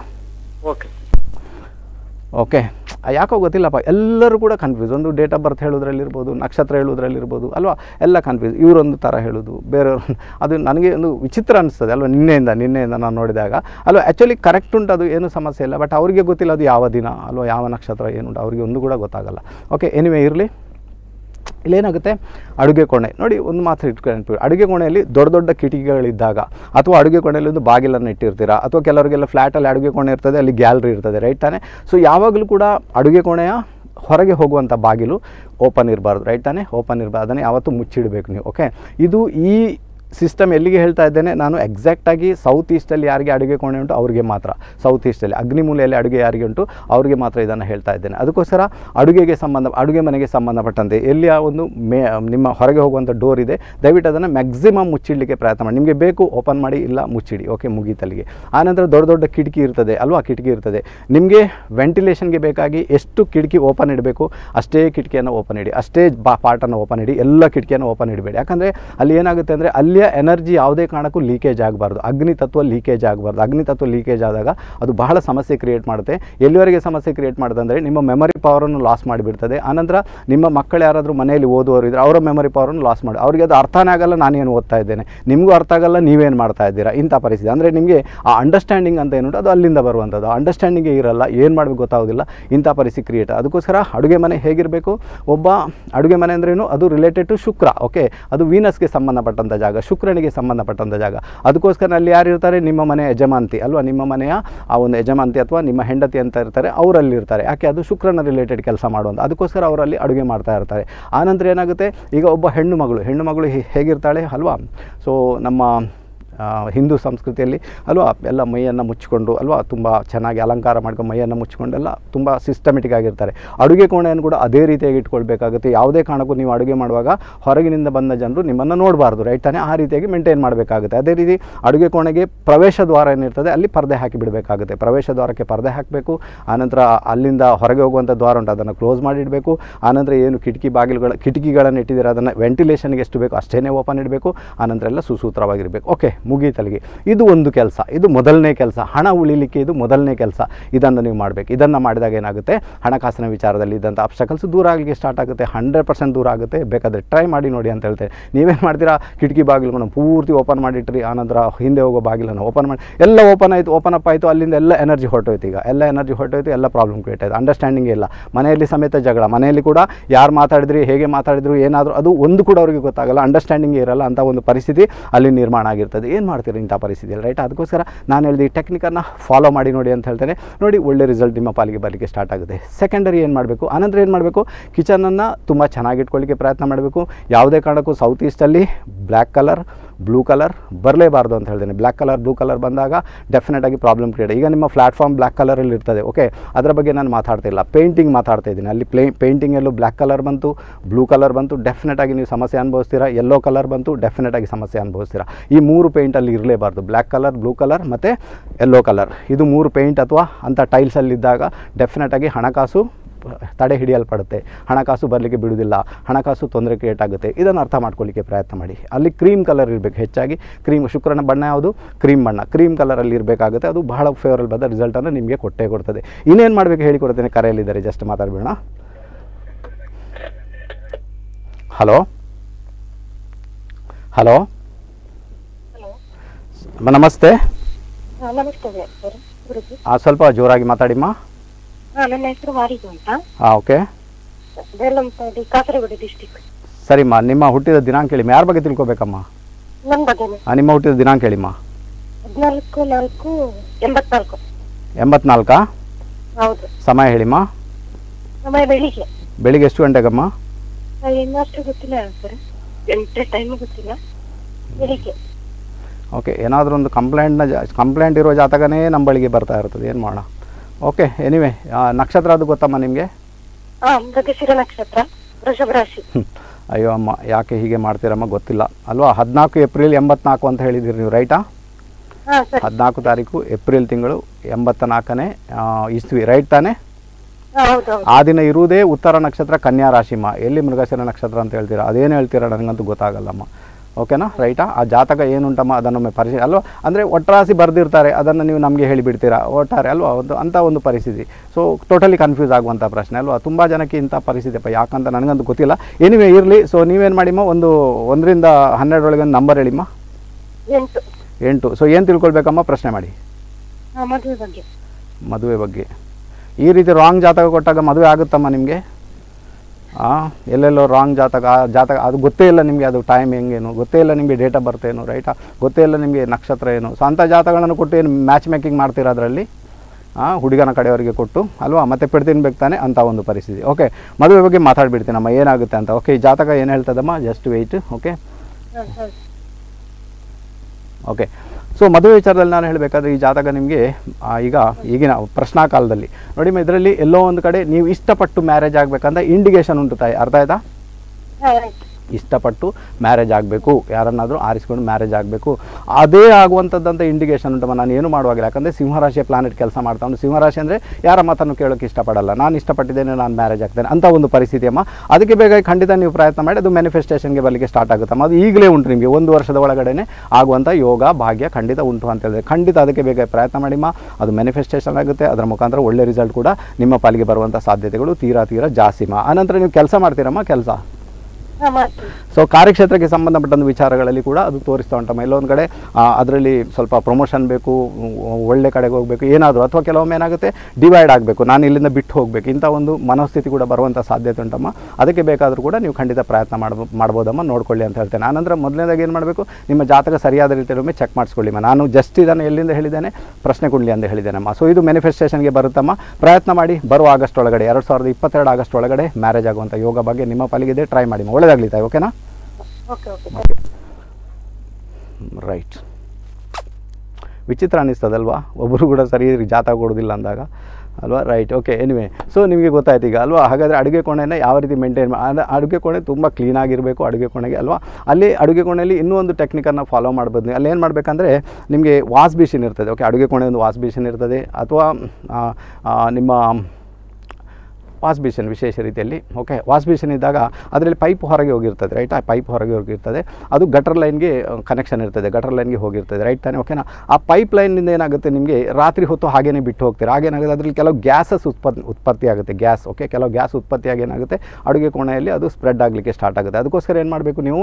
ಓಕೆ ಓಕೆ ಯಾಕೋ ಗೊತ್ತಿಲ್ಲಪ್ಪ ಎಲ್ಲರೂ ಕೂಡ ಕನ್ಫ್ಯೂಸ್ ಒಂದು ಡೇಟ್ ಆಫ್ ಬರ್ತ್ ಹೇಳೋದ್ರಲ್ಲಿರ್ಬೋದು ನಕ್ಷತ್ರ ಹೇಳೋದ್ರಲ್ಲಿರ್ಬೋದು ಅಲ್ವಾ? ಎಲ್ಲ ಕನ್ಫ್ಯೂಸ್ ಇವರೊಂದು ಥರ ಹೇಳೋದು ಬೇರೆಯವರು ಅದು ನನಗೆ ಒಂದು ವಿಚಿತ್ರ ಅನಿಸ್ತದೆ ಅಲ್ವಾ? ನಿನ್ನೆಯಿಂದ ನಿನ್ನೆಯಿಂದ ನಾನು ನೋಡಿದಾಗ. ಅಲ್ವಾ ಆ್ಯಕ್ಚುಲಿ ಕರೆಕ್ಟ್ ಉಂಟು ಅದು ಏನು ಸಮಸ್ಯೆ ಇಲ್ಲ ಬಟ್ ಅವರಿಗೆ ಗೊತ್ತಿಲ್ಲ ಅದು ಯಾವ ದಿನ ಅಲ್ವಾ? ಯಾವ ನಕ್ಷತ್ರ ಏನುಂಟು ಅವರಿಗೆ ಒಂದು ಕೂಡ ಗೊತ್ತಾಗಲ್ಲ. ಓಕೆ ಎನಿವೆ ಇರಲಿ. ಇಲ್ಲೇನಾಗುತ್ತೆ? ಅಡುಗೆ ಕೋಣೆ. ನೋಡಿ ಒಂದು ಮಾತ್ರ ಇಟ್ಕೊಂಡು ಅಡುಗೆ ಕೋಣೆಯಲ್ಲಿ ದೊಡ್ಡ ದೊಡ್ಡ ಕಿಟಕಿಗಳಿದ್ದಾಗ, ಅಥವಾ ಅಡುಗೆ ಕೋಣೆಯಲ್ಲಿ ಒಂದು ಬಾಗಿಲನ್ನು ಇಟ್ಟಿರ್ತೀರಾ, ಅಥವಾ ಕೆಲವರಿಗೆಲ್ಲ ಫ್ಲ್ಯಾಟಲ್ಲಿ ಅಡುಗೆ ಕೋಣೆ ಇರ್ತದೆ, ಅಲ್ಲಿ ಗ್ಯಾಲರಿ ಇರ್ತದೆ ರೈಟ್ ತಾನೆ? ಸೊ ಯಾವಾಗಲೂ ಕೂಡ ಅಡುಗೆ ಕೋಣೆಯ ಹೊರಗೆ ಹೋಗುವಂಥ ಬಾಗಿಲು ಓಪನ್ ಇರಬಾರ್ದು ರೈಟ್ ತಾನೆ? ಓಪನ್ ಇರಬಾರ್ದು. ಅದನ್ನು ಯಾವತ್ತೂ ಮುಚ್ಚಿಡಬೇಕು ನೀವು ಓಕೆ ಇದು ಈ ಸಿಸ್ಟಮ್ ಎಲ್ಲಿಗೆ ಹೇಳ್ತಾ ಇದ್ದೇನೆ, ನಾನು ಎಕ್ಸಾಕ್ಟಾಗಿ ಸೌತ್ ಈಸ್ಟಲ್ಲಿ ಯಾರಿಗೆ ಅಡುಗೆ ಕೋಣೆ ಉಂಟು ಅವ್ರಿಗೆ ಮಾತ್ರ. ಸೌತ್ ಈಸ್ಟಲ್ಲಿ ಅಗ್ನಿಮೂಲೆಯಲ್ಲಿ ಅಡುಗೆ ಯಾರಿಗೆ ಉಂಟು ಅವ್ರಿಗೆ ಮಾತ್ರ ಇದನ್ನು ಹೇಳ್ತಾ ಇದ್ದೇನೆ. ಅದಕ್ಕೋಸ್ಕರ ಅಡುಗೆಗೆ ಸಂಬಂಧ, ಅಡುಗೆ ಮನೆಗೆ ಸಂಬಂಧಪಟ್ಟಂತೆ ಎಲ್ಲಿಯ ಒಂದು ಮೇ, ನಿಮ್ಮ ಹೊರಗೆ ಹೋಗುವಂಥ ಡೋರ್ ಇದೆ, ದಯವಿಟ್ಟು ಅದನ್ನು ಮ್ಯಾಕ್ಸಿಮಮ್ ಮುಚ್ಚಿಡಲಿಕ್ಕೆ ಪ್ರಯತ್ನ ಮಾಡಿ. ನಿಮಗೆ ಬೇಕು ಓಪನ್ ಮಾಡಿ, ಇಲ್ಲ ಮುಚ್ಚಿಡಿ. ಓಕೆ ಮುಗೀತಲ್ಲಿಗೆ. ಆನಂತರ ದೊಡ್ಡ ದೊಡ್ಡ ಕಿಟಕಿ ಇರ್ತದೆ, ಅಲ್ವಾ ಕಿಟಕಿ ಇರ್ತದೆ. ನಿಮಗೆ ವೆಂಟಿಲೇಷನ್ಗೆ ಬೇಕಾಗಿ ಎಷ್ಟು ಕಿಟಕಿ ಓಪನ್ ಇಡಬೇಕು, ಅಷ್ಟೇ ಕಿಟಕಿಯನ್ನು ಓಪನ್ ಇಡಿ, ಅಷ್ಟೇ ಬಾ ಪಾರ್ಟನ್ನು ಓಪನ್ ಇಡಿ, ಎಲ್ಲ ಕಿಟಕಿಯನ್ನು ಓಪನ್ ಇಡಬೇಡಿ. ಯಾಕಂದರೆ ಅಲ್ಲಿ ಏನಾಗುತ್ತೆ ಅಂದರೆ ಅಲ್ಲಿಯ ಎನರ್ಜಿ ಯಾವುದೇ ಕಾರಣಕ್ಕೂ ಲೀಕೇಜ್ ಆಗಬಾರ್ದು. ಅಗ್ನಿ ತತ್ವ ಲೀಕೇಜ್ ಆಗಬಾರ್ದು. ಅಗ್ನಿ ತತ್ವ ಲೀಕೇಜ್ ಆದಾಗ ಅದು ಬಹಳ ಸಮಸ್ಯೆ ಕ್ರಿಯೇಟ್ ಮಾಡುತ್ತೆ. ಎಲ್ಲಿವರೆಗೆ ಸಮಸ್ಯೆ ಕ್ರಿಯೇಟ್ ಮಾಡುತ್ತೆ ಅಂದರೆ ನಿಮ್ಮ ಮೆಮರಿ ಪವರನ್ನು ಲಾಸ್ ಮಾಡಿಬಿಡ್ತದೆ. ಆನಂತರ ನಿಮ್ಮ ಮಕ್ಕಳು ಯಾರಾದರೂ ಮನೆಯಲ್ಲಿ ಓದುವವರು ಇದ್ದರೆ ಅವರ ಮೆಮರಿ ಪವರನ್ನು ಲಾಸ್ ಮಾಡಿ. ಅವರಿಗೆ ಅದು ಅರ್ಥನೇ ಆಗಲ್ಲ ನಾನೇನು ಓದ್ತಾ ಇದ್ದೇನೆ. ನಿಮಗೂ ಅರ್ಥ ಆಗಲ್ಲ, ನೀವೇನು ಮಾಡ್ತಾ ಇದ್ದೀರಾ? ಇಂಥ ಪರಿಸ್ಥಿತಿ. ಅಂದರೆ ನಿಮಗೆ ಆ ಅಂಡರ್ಸ್ಟ್ಯಾಂಡಿಂಗ್ ಅಂತ ಏನುಂಟು, ಅದು ಅಲ್ಲಿಂದ ಬರುವಂಥದ್ದು. ಅಂಡರ್ಸ್ಟ್ಯಾಂಡಿಂಗೇ ಇರಲ್ಲ, ಏನು ಮಾಡಬೇಕು ಗೊತ್ತಾಗೋದಿಲ್ಲ. ಇಂಥ ಪರಿಸ್ಥಿತಿ ಕ್ರಿಯೇಟ್. ಅದಕ್ಕೋಸ್ಕರ ಅಡುಗೆ ಮನೆ ಹೇಗಿರಬೇಕು? ಒಬ್ಬ ಅಡುಗೆ ಮನೆ ಅಂದ್ರೇನು ಅದು ರಿಲೇಟೆಡ್ ಟು ಶುಕ್ರ ಓಕೆ ಅದು ವೀನಸ್ಗೆ ಸಂಬಂಧಪಟ್ಟಂಥ ಜಾಗ. ಶುಕ್ರನಿಗೆ ಸಂಬಂಧಪಟ್ಟಂಥ ಜಾಗ. ಅದಕ್ಕೋಸ್ಕರ ಅಲ್ಲಿ ಯಾರು ಇರ್ತಾರೆ? ನಿಮ್ಮ ಮನೆ ಯಜಮಾಂತಿ ಅಲ್ವಾ? ನಿಮ್ಮ ಮನೆಯ ಆ ಒಂದು ಯಜಮಾಂತಿ ಅಥವಾ ನಿಮ್ಮ ಹೆಂಡತಿ ಅಂತ ಇರ್ತಾರೆ, ಅವರಲ್ಲಿ ಇರ್ತಾರೆ. ಯಾಕೆ? ಅದು ಶುಕ್ರನ ರಿಲೇಟೆಡ್ ಕೆಲಸ ಮಾಡುವಂಥ ಅದಕ್ಕೋಸ್ಕರ ಅವರಲ್ಲಿ ಅಡುಗೆ ಮಾಡ್ತಾ ಇರ್ತಾರೆ. ಆನಂತರ ಏನಾಗುತ್ತೆ? ಈಗ ಒಬ್ಬ ಹೆಣ್ಣು ಮಗಳು. ಹೆಣ್ಣು ಮಗಳು ಹೇಗಿರ್ತಾಳೆ? ಅಲ್ವಾ? ಸೊ ನಮ್ಮ ಹಿಂದೂ ಸಂಸ್ಕೃತಿಯಲ್ಲಿ ಅಲ್ವಾ, ಎಲ್ಲ ಮೈಯನ್ನು ಮುಚ್ಚಿಕೊಂಡು, ಅಲ್ವಾ, ತುಂಬ ಚೆನ್ನಾಗಿ ಅಲಂಕಾರ ಮಾಡ್ಕೊಂಡು ಮೈಯನ್ನು ಮುಚ್ಚಿಕೊಂಡೆಲ್ಲ ತುಂಬ ಸಿಸ್ಟಮೆಟಿಕ್ ಆಗಿರ್ತಾರೆ. ಅಡುಗೆ ಕೋಣೆಯನ್ನು ಕೂಡ ಅದೇ ರೀತಿಯಾಗಿ ಇಟ್ಕೊಳ್ಬೇಕಾಗುತ್ತೆ. ಯಾವುದೇ ಕಾರಣಕ್ಕೂ ನೀವು ಅಡುಗೆ ಮಾಡುವಾಗ ಹೊರಗಿನಿಂದ ಬಂದ ಜನರು ನಿಮ್ಮನ್ನು ನೋಡಬಾರ್ದು ರೈಟ್ ತಾನೇ? ಆ ರೀತಿಯಾಗಿ ಮೇಂಟೈನ್ ಮಾಡಬೇಕಾಗುತ್ತೆ. ಅದೇ ರೀತಿ ಅಡುಗೆ ಕೋಣೆಗೆ ಪ್ರವೇಶ ದ್ವಾರ ಏನಿರ್ತದೆ, ಅಲ್ಲಿ ಪರದೆ ಹಾಕಿ ಬಿಡಬೇಕಾಗುತ್ತೆ. ಪ್ರವೇಶ ದ್ವಾರಕ್ಕೆ ಪರದೆ ಹಾಕಬೇಕು, ಆನಂತರ ಅಲ್ಲಿಂದ ಹೊರಗೆ ಹೋಗುವಂಥ ದ್ವಾರ ಉಂಟು, ಅದನ್ನು ಕ್ಲೋಸ್ ಮಾಡಿಡಬೇಕು ಆನಂತರ ಏನು ಕಿಟಕಿ ಬಾಗಿಲುಗಳ, ಕಿಟಕಿಗಳನ್ನು ಇಟ್ಟಿದ್ದೀರ, ಅದನ್ನು ವೆಂಟಿಲೇಷನ್ಗೆ ಎಷ್ಟು ಬೇಕು ಅಷ್ಟೇ ಓಪನ್ ಇಡಬೇಕು, ಆನಂತರ ಎಲ್ಲ ಸುಸೂತ್ರವಾಗಿರಬೇಕು. ಓಕೆ ಮುಗೀತಲ್ಲಿಗೆ ಇದು ಒಂದು ಕೆಲಸ. ಇದು ಮೊದಲನೇ ಕೆಲಸ. ಹಣ ಉಳಿಲಿಕ್ಕೆ ಇದು ಮೊದಲನೇ ಕೆಲಸ. ಇದನ್ನು ನೀವು ಮಾಡಬೇಕು. ಇದನ್ನು ಮಾಡಿದಾಗ ಏನಾಗುತ್ತೆ? ಹಣಕಾಸಿನ ವಿಚಾರದಲ್ಲಿ ಇದ್ದಂಥ ಅಪ್ಸಕಲ್ಸ್ ದೂರ ಆಗಲಿಕ್ಕೆ ಸ್ಟಾರ್ಟ್ ಆಗುತ್ತೆ. ಹಂಡ್ರೆಡ್ ಪರ್ಸೆಂಟ್ ದೂರ ಆಗುತ್ತೆ. ಬೇಕಾದರೆ ಟ್ರೈ ಮಾಡಿ ನೋಡಿ ಅಂತ ಹೇಳ್ತೇವೆ ನೀವೇನು ಮಾಡ್ತೀರಾ? ಕಿಟಕಿ ಬಾಗಿಲುಗಳನ್ನು ಪೂರ್ತಿ ಓಪನ್ ಮಾಡಿಟ್ರಿ ಆನಂತರ ಹಿಂದೆ ಹೋಗೋ ಬಾಗಿಲನ್ನು ಓಪನ್ ಮಾಡಿ. ಎಲ್ಲ ಓಪನ್ ಆಯಿತು ಓಪನ್ ಅಪ್ ಆಯಿತು. ಅಲ್ಲಿಂದ ಎಲ್ಲ ಎನರ್ಜಿ ಹೊರಟೋಯ್ತು ಈಗ. ಎಲ್ಲ ಎನರ್ಜಿ ಹೊರಟೋಯ್ತು. ಎಲ್ಲ ಪ್ರಾಬ್ಲಮ್ ಕ್ರಿಯೇಟ್ ಆಯಿತು. ಅಂಡರ್ಸ್ಟ್ಯಾಂಡಿಂಗ್ ಇಲ್ಲ. ಮನೆಯಲ್ಲಿ ಸಮೇತ ಜಗಳ. ಮನೆಯಲ್ಲಿ ಕೂಡ ಯಾರು ಮಾತಾಡಿದ್ರಿ, ಹೇಗೆ ಮಾತಾಡಿದ್ರು, ಏನಾದರೂ, ಅದು ಒಂದು ಕೂಡ ಅವರಿಗೆ ಗೊತ್ತಾಗಲ್ಲ. ಅಂಡರ್ಸ್ಟ್ಯಾಂಡಿಂಗ್ ಇರಲ್ಲ ಅಂತ ಒಂದು ಪರಿಸ್ಥಿತಿ ಅಲ್ಲಿ ನಿರ್ಮಾಣ ಆಗಿರ್ತದೆ. ಏನು ಮಾಡ್ತೀರಿ ಇಂಥ ಪರಿಸ್ಥಿತಿಯಲ್ಲಿ ರೈಟ್ ಅದಕ್ಕೋಸ್ಕರ ನಾನು ಹೇಳಿದೆ ಈ ಟೆಕ್ನಿಕನ್ನು ಫಾಲೋ ಮಾಡಿ ನೋಡಿ ಅಂತ ಹೇಳ್ತೇನೆ. ನೋಡಿ, ಒಳ್ಳೆ ರಿಸಲ್ಟ್ ನಿಮ್ಮ ಪಾಲಿಗೆ ಬರಲಿಕ್ಕೆ ಸ್ಟಾರ್ಟ್ ಆಗುತ್ತೆ. ಸೆಕೆಂಡರಿ ಏನು ಮಾಡಬೇಕು? ಆನಂತರ ಏನು ಮಾಡಬೇಕು? ಕಿಚನನ್ನು ತುಂಬ ಚೆನ್ನಾಗಿ ಇಟ್ಕೊಳ್ಳಿಕ್ಕೆ ಪ್ರಯತ್ನ ಮಾಡಬೇಕು. ಯಾವುದೇ ಕಾರಣಕ್ಕೂ ಸೌತ್ ಈಸ್ಟಲ್ಲಿ ಬ್ಲ್ಯಾಕ್ ಕಲರ್ ಬ್ಲೂ ಕಲರ್ ಬರಲೇಬಾರ್ದು ಅಂತ ಹೇಳ್ತೇನೆ ಬ್ಲ್ಯಾಕ್ ಕಲರ್ ಬ್ಲೂ ಕಲರ್ ಬಂದಾಗ ಡೆಫಿನೆಟ್ ಆಗಿ ಪ್ರಾಬ್ಲಮ್ ಕ್ರಿಯೇಟ್ ಈಗ ನಿಮ್ಮ ಪ್ಲಾಟ್ಫಾರ್ಮ್ ಬ್ಲ್ಯಾಕ್ ಕಲರಲ್ಲಿ ಇರ್ತದೆ ಓಕೆ ಅದರ ಬಗ್ಗೆ ನಾನು ಮಾತಾಡ್ತಾ ಇಲ್ಲ. ಪೇಂಟಿಂಗ್ ಮಾತಾಡ್ತಾ ಇದ್ದೀನಿ. ಅಲ್ಲಿ ಪ್ಲೇ ಪೇಂಟಿಂಗಲ್ಲೂ ಬ್ಲ್ಯಾಕ್ ಕಲರ್ ಬಂತು ಬ್ಲೂ ಕಲರ್ ಬಂತು ಡೆಫಿನೆಟ್ ಆಗಿ ನೀವು ಸಮಸ್ಯೆ ಅನುಭವಿಸ್ತೀರಾ? ಎಲ್ಲೋ ಕಲರ್ ಬಂತು ಡೆಫಿನೆಟಾಗಿ ಸಮಸ್ಯೆ ಅನುಭವಿಸ್ತೀರಾ? ಈ ಮೂರು ಪೇಂಟಲ್ಲಿ ಇರಲೇಬಾರ್ದು. ಬ್ಲ್ಯಾಕ್ ಕಲರ್ ಬ್ಲೂ ಕಲರ್ ಮತ್ತು ಎಲ್ಲೋ ಕಲರ್ ಇದು ಮೂರು ಪೇಂಟ್ ಅಥವಾ ಅಂಥ ಟೈಲ್ಸಲ್ಲಿದ್ದಾಗ ಡೆಫಿನೆಟ್ ಆಗಿ ಹಣಕಾಸು ತಡೆ ಹಿಡಿಯಲ್ಪಡುತ್ತೆ. ಹಣಕಾಸು ಬರಲಿಕ್ಕೆ ಬಿಡುವುದಿಲ್ಲ. ಹಣಕಾಸು ತೊಂದರೆ ಕ್ರಿಯೇಟ್ ಆಗುತ್ತೆ ಇದನ್ನು ಅರ್ಥ ಮಾಡ್ಕೊಳ್ಳಿಕ್ಕೆ ಪ್ರಯತ್ನ ಮಾಡಿ. ಅಲ್ಲಿ ಕ್ರೀಮ್ ಕಲರ್ ಇರಬೇಕು ಹೆಚ್ಚಾಗಿ. ಕ್ರೀಮ್ ಶುಕ್ರನ ಬಣ್ಣ ಯಾವುದು? ಕ್ರೀಮ್ ಬಣ್ಣ. ಕ್ರೀಮ್ ಕಲರಲ್ಲಿ ಇರಬೇಕಾಗುತ್ತೆ. ಅದು ಬಹಳ ಫೇವರಲ್ ಬಂದ ರಿಸಲ್ಟನ್ನು ನಿಮಗೆ ಕೊಟ್ಟೇ ಕೊಡ್ತದೆ. ಇನ್ನೇನು ಮಾಡಬೇಕು ಹೇಳಿಕೊಡ್ತೇನೆ ಕರೆಯಲ್ಲಿದ್ದಾರೆ. ಜಸ್ಟ್ ಮಾತಾಡಬೇಡ ಹಲೋ? ಹಲೋ? ನಮಸ್ತೆ. ಸ್ವಲ್ಪ ಜೋರಾಗಿ ಮಾತಾಡಿಮ್ಮ. ನನ್ನ ಹೆಸರು ವಾರಿದು ಅಂತ. ಹಾಂ ಓಕೆ. ಬೇಲಂಪಾಡಿ ಕಾಸರಗೋಡು ಡಿಸ್ಟಿಕ್ ಸರಿಮ್ಮ ನಿಮ್ಮ ಹುಟ್ಟಿದ ದಿನಾಂಕ ಹೇಳಿಮ್ಮ ಯಾರ ಬಗ್ಗೆ ತಿಳ್ಕೊಬೇಕಮ್ಮ? ನನ್ನ ಬಗ್ಗೆನೆ? ಆ, ನಿಮ್ಮ ಹುಟ್ಟಿದ ದಿನಾಂಕ ಹೇಳಿಮ್ಮ. ಹದಿನಾಲ್ಕು ನಾಲ್ಕು ಎಂಬತ್ನಾಲ್ಕು. ಎಂಬತ್ನಾಲ್ಕಾ? ಹೌದು. ಸಮಯ ಹೇಳಿಮ್ಮ. ಸಮಯ ಬೆಳಿಗ್ಗೆ. ಬೆಳಿಗ್ಗೆ ಎಷ್ಟು ಗಂಟೆಗಮ್ಮ? ಆ, ಇನ್ನಷ್ಟು ಗೊತ್ತಿಲ್ಲ ಸರ್. ಎಂಟು ಟೈಮ್ ಗೊತ್ತಿಲ್ಲ. ಬೆಳಿಗ್ಗೆ. ಓಕೆ ಏನಾದರೂ ಒಂದು ಕಂಪ್ಲೇಂಟ್ನ ಜಾ ಕಂಪ್ಲೇಂಟ್ ಇರೋ ಜಾತಕನೇ ನಮ್ಮ ಬಳಿಗೆ ಬರ್ತಾ ಇರ್ತದೆ. ಏನು ಮಾಡೋಣ? ಓಕೆ ಎನಿವೆ ನಕ್ಷತ್ರ ಅದು ಗೊತ್ತಮ್ಮ ನಿಮಗೆ? ಮೃಗಶಿರ ನಕ್ಷತ್ರ ವೃಷಭ ರಾಶಿ ಅಯ್ಯೋ ಅಮ್ಮ ಯಾಕೆ ಹೀಗೆ ಮಾಡ್ತೀರಮ್ಮ ಗೊತ್ತಿಲ್ಲ. ಅಲ್ವಾ ಹದಿನಾಲ್ಕು ಏಪ್ರಿಲ್ ಎಂಬತ್ನಾಲ್ಕು ಅಂತ ಹೇಳಿದ್ದೀರಿ ನೀವು ರೈಟಾ? ಹದಿನಾಲ್ಕು ತಾರೀಕು ಏಪ್ರಿಲ್ ತಿಂಗಳು ಎಂಬತ್ತ ನಾಲ್ಕನೇ ಇಸ್ವಿ ರೈಟ್ ತಾನೇ? ಆ ದಿನ ಇರುವುದೇ ಉತ್ತರ ನಕ್ಷತ್ರ ಕನ್ಯಾ ರಾಶಿಮ್ಮ ಎಲ್ಲಿ ಮೃಗಶಿರ ನಕ್ಷತ್ರ ಅಂತ ಹೇಳ್ತೀರಾ? ಅದೇನು ಹೇಳ್ತೀರಾ ನನಗಂತೂ ಗೊತ್ತಾಗಲ್ಲಮ್ಮ. ಓಕೆನಾ? ರೈಟಾ? ಆ ಜಾತಕ ಏನುಂಟಮ್ಮ? ಅದನ್ನೊಮ್ಮೆ ಪರಿಶೀಲಿ ಅಲ್ವಾ? ಅಂದರೆ ಒಟ್ರಾಸಿ ಬರೆದಿರ್ತಾರೆ. ಅದನ್ನು ನೀವು ನಮಗೆ ಹೇಳಿಬಿಡ್ತೀರಾ? ಒಟ್ಟಾರೆ ಅಲ್ವಾ? ಒಂದು ಅಂಥ ಒಂದು ಪರಿಸ್ಥಿತಿ. ಸೊ ಟೋಟಲಿ ಕನ್ಫ್ಯೂಸ್ ಆಗುವಂಥ ಪ್ರಶ್ನೆ ಅಲ್ವಾ? ತುಂಬ ಜನಕ್ಕೆ ಇಂಥ ಪರಿಸ್ಥಿತಿ ಅಪ್ಪ ಯಾಕಂತ ನನಗಂತೂ ಗೊತ್ತಿಲ್ಲ. ಏನಿವೆ ಇರಲಿ. ಸೊ ನೀವೇನು ಮಾಡಿಮ್ಮ? ಒಂದು ಒಂದರಿಂದ ಹನ್ನೆರಡರೊಳಗೆ ಒಂದು ನಂಬರ್ ಹೇಳಿಮ್ಮ. ಎಂಟು. ಎಂಟು. ಸೊ ಏನು ತಿಳ್ಕೊಳ್ಬೇಕಮ್ಮ? ಪ್ರಶ್ನೆ ಮಾಡಿ. ಮದುವೆ ಬಗ್ಗೆ. ಮದುವೆ ಬಗ್ಗೆ. ಈ ರೀತಿ ರಾಂಗ್ ಜಾತಕ ಕೊಟ್ಟಾಗ ಮದುವೆ ಆಗುತ್ತಮ್ಮ ನಿಮಗೆ? ಎಲ್ಲೆಲ್ಲೋ ರಾಂಗ್ ಜಾತಕ ಆ ಜಾತಕ ಅದು ಗೊತ್ತೇ ಇಲ್ಲ ನಿಮಗೆ ಅದು ಟೈಮ್ ಹೆಂಗೇನು ಗೊತ್ತೇ ಇಲ್ಲ ನಿಮಗೆ ಡೇಟ್ ಆಫ್ ಬರ್ತ್ ಏನು ರೈಟಾ ಗೊತ್ತೇ ಇಲ್ಲ ನಿಮಗೆ ನಕ್ಷತ್ರ ಏನು. ಸೊ ಅಂಥ ಜಾತಕಗಳನ್ನು ಕೊಟ್ಟು ಏನು ಮ್ಯಾಚ್ ಮೇಕಿಂಗ್ ಮಾಡ್ತೀರ ಅದರಲ್ಲಿ? ಹಾಂ ಹುಡುಗನ ಕಡೆಯವರಿಗೆ ಕೊಟ್ಟು ಅಲ್ವಾ? ಮತ್ತೆ ಪೆಡ್ ತಿನ್ಬೇಕು ತಾನೆ ಅಂತ ಒಂದು ಪರಿಸ್ಥಿತಿ. ಓಕೆ ಮದುವೆ ಬಗ್ಗೆ ಮಾತಾಡ್ಬಿಡ್ತೀನಮ್ಮ ಏನಾಗುತ್ತೆ ಅಂತ. ಓಕೆ ಈ ಜಾತಕ ಏನು ಹೇಳ್ತದಮ್ಮ? Just wait okay okay so ಮದುವೆ ವಿಚಾರದಲ್ಲಿ ನಾನು ಹೇಳಬೇಕಾದ್ರೆ ಈ ಜಾತಕ ನಿಮಗೆ ಈಗ ಈಗಿನ ಪ್ರಶ್ನಾ ಕಾಲದಲ್ಲಿ. ನೋಡಿ ಇದರಲ್ಲಿ ಎಲ್ಲೋ ಒಂದು ಕಡೆ ನೀವು ಇಷ್ಟಪಟ್ಟು ಮ್ಯಾರೇಜ್ ಆಗಬೇಕಂತ ಇಂಡಿಕೇಶನ್ ಉಂಟು ತಾಯಿ. ಅರ್ಥ ಆಯ್ತಾ. ಇಷ್ಟಪಟ್ಟು ಮ್ಯಾರೇಜ್ ಆಗಬೇಕು, ಯಾರನ್ನಾದರೂ ಆರಿಸ್ಕೊಂಡು ಮ್ಯಾರೇಜ್ ಆಗಬೇಕು. ಅದೇ ಆಗುವಂಥದ್ದಂಥ ಇಂಡಿಕೇಶನ್ ಉಂಟು ನಾನು ಏನು ಮಾಡುವಾಗಿಲ್ಲ, ಯಾಕಂದರೆ ಸಿಂಹರಾಶಿಯ ಪ್ಲಾನೆಟ್ ಕೆಲಸ ಮಾಡ್ತಾ ಉಂಟು. ಸಿಂಹರಾಶಿ ಅಂದರೆ ಯಾರ ಮಾತನ್ನು ಕೇಳೋಕ್ಕೆ ಇಷ್ಟಪಡಲ್ಲ. ನಾನು ಇಷ್ಟಪಟ್ಟಿದ್ದೇನೆ, ನಾನು ಮ್ಯಾರೇಜ್ ಆಗ್ತೇನೆ, ಅಂತ ಒಂದು ಪರಿಸ್ಥಿತಿ ಅಮ್ಮ. ಅದಕ್ಕೆ ಬೇಗ ಖಂಡಿತ ನೀವು ಪ್ರಯತ್ನ ಮಾಡಿ, ಅದು ಮ್ಯಾನಿಫೆಸ್ಟೇಷನ್ಗೆ ಬರಲಿಕ್ಕೆ ಸ್ಟಾರ್ಟ್ ಆಗುತ್ತಮ್ಮ ಅದು ಈಗಲೇ ಉಂಟು ನಿಮಗೆ, ಒಂದು ವರ್ಷದ ಒಳಗಡೆ ಆಗುವಂಥ ಯೋಗ, ಭಾಗ್ಯ ಖಂಡಿತ ಉಂಟು ಅಂತ ಹೇಳಿದ್ರೆ. ಖಂಡಿತ ಅದಕ್ಕೆ ಬೇಗ ಪ್ರಯತ್ನ ಮಾಡಿಮ್ಮ ಅದು ಮ್ಯಾನಿಫೆಸ್ಟೇಷನ್ ಆಗುತ್ತೆ, ಅದರ ಮುಖಾಂತರ ಒಳ್ಳೆ ರಿಸಲ್ಟ್ ಕೂಡ ನಿಮ್ಮ ಪಾಲಿಗೆ ಬರುವಂಥ ಸಾಧ್ಯತೆಗಳು ತೀರಾ ತೀರಾ ಜಾಸ್ತಿಮ್ಮ ಆನಂತರ ನೀವು ಕೆಲಸ ಮಾಡ್ತೀರಮ್ಮ, ಕೆಲಸ. ಸೊ ಕಾರ್ಯಕ್ಷೇತ್ರಕ್ಕೆ ಸಂಬಂಧಪಟ್ಟಂತ ವಿಚಾರಗಳಲ್ಲಿ ಕೂಡ ಅದು ತೋರಿಸ್ತಾ ಉಂಟಮ್ಮ ಎಲ್ಲೊಂದು ಕಡೆ ಅದರಲ್ಲಿ ಸ್ವಲ್ಪ ಪ್ರಮೋಷನ್ ಬೇಕು, ಒಳ್ಳೆ ಕಡೆಗೆ ಹೋಗಬೇಕು, ಏನಾದರೂ, ಅಥವಾ ಕೆಲವೊಮ್ಮೆ ಏನಾಗುತ್ತೆ ಡಿವೈಡ್ ಆಗಬೇಕು. ನಾನು ಇಲ್ಲಿಂದ ಬಿಟ್ಟು ಹೋಗಬೇಕು. ಇಂಥ ಒಂದು ಮನಸ್ಥಿತಿ ಕೂಡ ಬರುವಂಥ ಸಾಧ್ಯತೆ ಉಂಟಮ್ಮ. ಅದಕ್ಕೆ ಬೇಕಾದರೂ ಕೂಡ ನೀವು ಖಂಡಿತ ಪ್ರಯತ್ನ ಮಾಡ್ಬೋ, ಮಾಡ್ಬೋದಮ್ಮ. ನೋಡ್ಕೊಳ್ಳಿ ಅಂತ ಹೇಳ್ತೇನೆ. ಆನಂತರ ಮೊದಲನೇದಾಗಿ ಏನು ಮಾಡಬೇಕು? ನಿಮ್ಮ ಜಾತಕ ಸರಿಯಾದ ರೀತಿಯಲ್ಲಿ ಒಮ್ಮೆ ಚೆಕ್ ಮಾಡಿಸ್ಕೊಳ್ಳಿಮ್ಮ ನಾನು ಜಸ್ಟ್ ಇದನ್ನು ಎಲ್ಲಿಂದ ಹೇಳಿದ್ದೇನೆ? ಪ್ರಶ್ನೆ ಕೊಡಲಿ ಅಂತ ಹೇಳಿದ್ದೇನಮ್ಮ ಸೊ ಇದು ಮ್ಯಾನಿಫೆಸ್ಟೇಷನ್ಗೆ ಬರುತ್ತಮ್ಮ. ಪ್ರಯತ್ನ ಮಾಡಿ. ಬರುವ ಆಗಸ್ಟ್ ಒಳಗಡೆ, ಎರಡು ಸಾವಿರದ ಇಪ್ಪತ್ತೆರಡು ಆಗಸ್ಟ್ ಒಳಗಡೆ ಮ್ಯಾರೇಜ್ ಆಗುವಂಥ ಯೋಗ ಬಗ್ಗೆ ನಿಮ್ಮ ಪಾಲಿಗಿದೆ ಟ್ರೈ ಮಾಡಿ ಒಳ್ಳೆದಾಗಲಿ ತಾಯಿ ಓಕೆನಾ ಓಕೆ ಓಕೆ ರೈಟ್ ವಿಚಿತ್ರ ಅನ್ನಿಸ್ತದಲ್ವಾ ಒಬ್ಬರು ಕೂಡ ಸರಿ ಜಾತಕ ಕೊಡೋದಿಲ್ಲ ಅಂದಾಗ. ಅಲ್ವಾ? ರೈಟ್ ಓಕೆ ಎನಿವೆ ಸೊ ನಿಮಗೆ ಗೊತ್ತಾಯ್ತು ಈಗ ಅಲ್ವಾ? ಹಾಗಾದರೆ ಅಡುಗೆ ಕೋಣೆನ ಯಾವ ರೀತಿ ಮೇಂಟೈನ್ ಅಡುಗೆ ಕೋಣೆ ತುಂಬ ಕ್ಲೀನಾಗಿರಬೇಕು ಅಡುಗೆ ಕೋಣೆಗೆ ಅಲ್ವಾ? ಅಲ್ಲಿ ಅಡುಗೆ ಕೋಣೆಯಲ್ಲಿ ಇನ್ನೂ ಒಂದು ಟೆಕ್ನಿಕನ್ನು ಫಾಲೋ ಮಾಡ್ಬೋದು. ಅಲ್ಲಿ ಏನು ಮಾಡಬೇಕಂದ್ರೆ ನಿಮಗೆ ವಾಸ್ ಬೇಸಿನ್ ಇರ್ತದೆ ಓಕೆ ಅಡುಗೆ ಕೋಣೆ ಒಂದು ವಾಸ್ ಬೇಸಿನ್ ಇರ್ತದೆ ಅಥವಾ ನಿಮ್ಮ ವಾಶ್ ವಿಶೇಷ ರೀತಿಯಲ್ಲಿ ಓಕೆ ವಾಶ್ ಬೇಸಿನ್ ಇದ್ದಾಗ ಅದರಲ್ಲಿ ಪೈಪ್ ಹೊರಗೆ ಹೋಗಿರ್ತದೆ ರೈಟ್ ಆ ಪೈಪ್ ಹೊರಗೆ ಹೋಗಿರ್ತದೆ. ಅದು ಗಟರ್ ಲೈನ್ಗೆ ಕನೆಕ್ಷನ್ ಇರ್ತದೆ ಗಟರ್ ಲೈನ್ಗೆ ಹೋಗಿರ್ತದೆ ರೈಟ್ ತಾನೇ? ಓಕೆನಾ ಆ ಪೈಪ್ ಲೈನಿಂದ ಏನಾಗುತ್ತೆ ನಿಮಗೆ ರಾತ್ರಿ ಹೊತ್ತು ಹಾಗೇನೆ ಬಿಟ್ಟು ಹೋಗ್ತೀರಾ. ಹಾಗೇನಾಗುತ್ತೆ ಅದರಲ್ಲಿ ಕೆಲವು ಗ್ಯಾಸಸ್ ಉತ್ಪತ್ತಿ ಉತ್ಪತ್ತಿ ಆಗುತ್ತೆ ಗ್ಯಾಸ್ ಓಕೆ ಕೆಲವು ಗ್ಯಾಸ್ ಉತ್ಪತ್ತಿಯಾಗಿ ಏನಾಗುತ್ತೆ, ಅಡುಗೆ ಕೋಣೆಯಲ್ಲಿ ಅದು ಸ್ಪ್ರೆಡ್ ಆಗಲಿಕ್ಕೆ ಸ್ಟಾರ್ಟ್ ಆಗುತ್ತೆ. ಅದಕ್ಕೋಸ್ಕರ ಏನು ಮಾಡಬೇಕು ನೀವು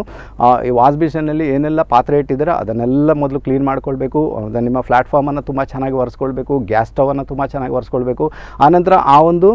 ಈ ವಾಶ್ ಬೇಸಿನಲ್ಲಿ ಏನೆಲ್ಲ ಪಾತ್ರೆ ಇಟ್ಟಿದ್ದೀರ, ಅದನ್ನೆಲ್ಲ ಮೊದಲು ಕ್ಲೀನ್ ಮಾಡ್ಕೊಳ್ಬೇಕು. ಅದು ನಿಮ್ಮ ಪ್ಲಾಟ್ಫಾರ್ಮನ್ನು ತುಂಬ ಚೆನ್ನಾಗಿ ಒರೆಸ್ಕೊಳ್ಬೇಕು ಗ್ಯಾಸ್ ಸ್ಟವನ್ನು ತುಂಬ ಚೆನ್ನಾಗಿ ಒರೆಸ್ಕೊಳ್ಬೇಕು. ಆನಂತರ ಆ ಒಂದು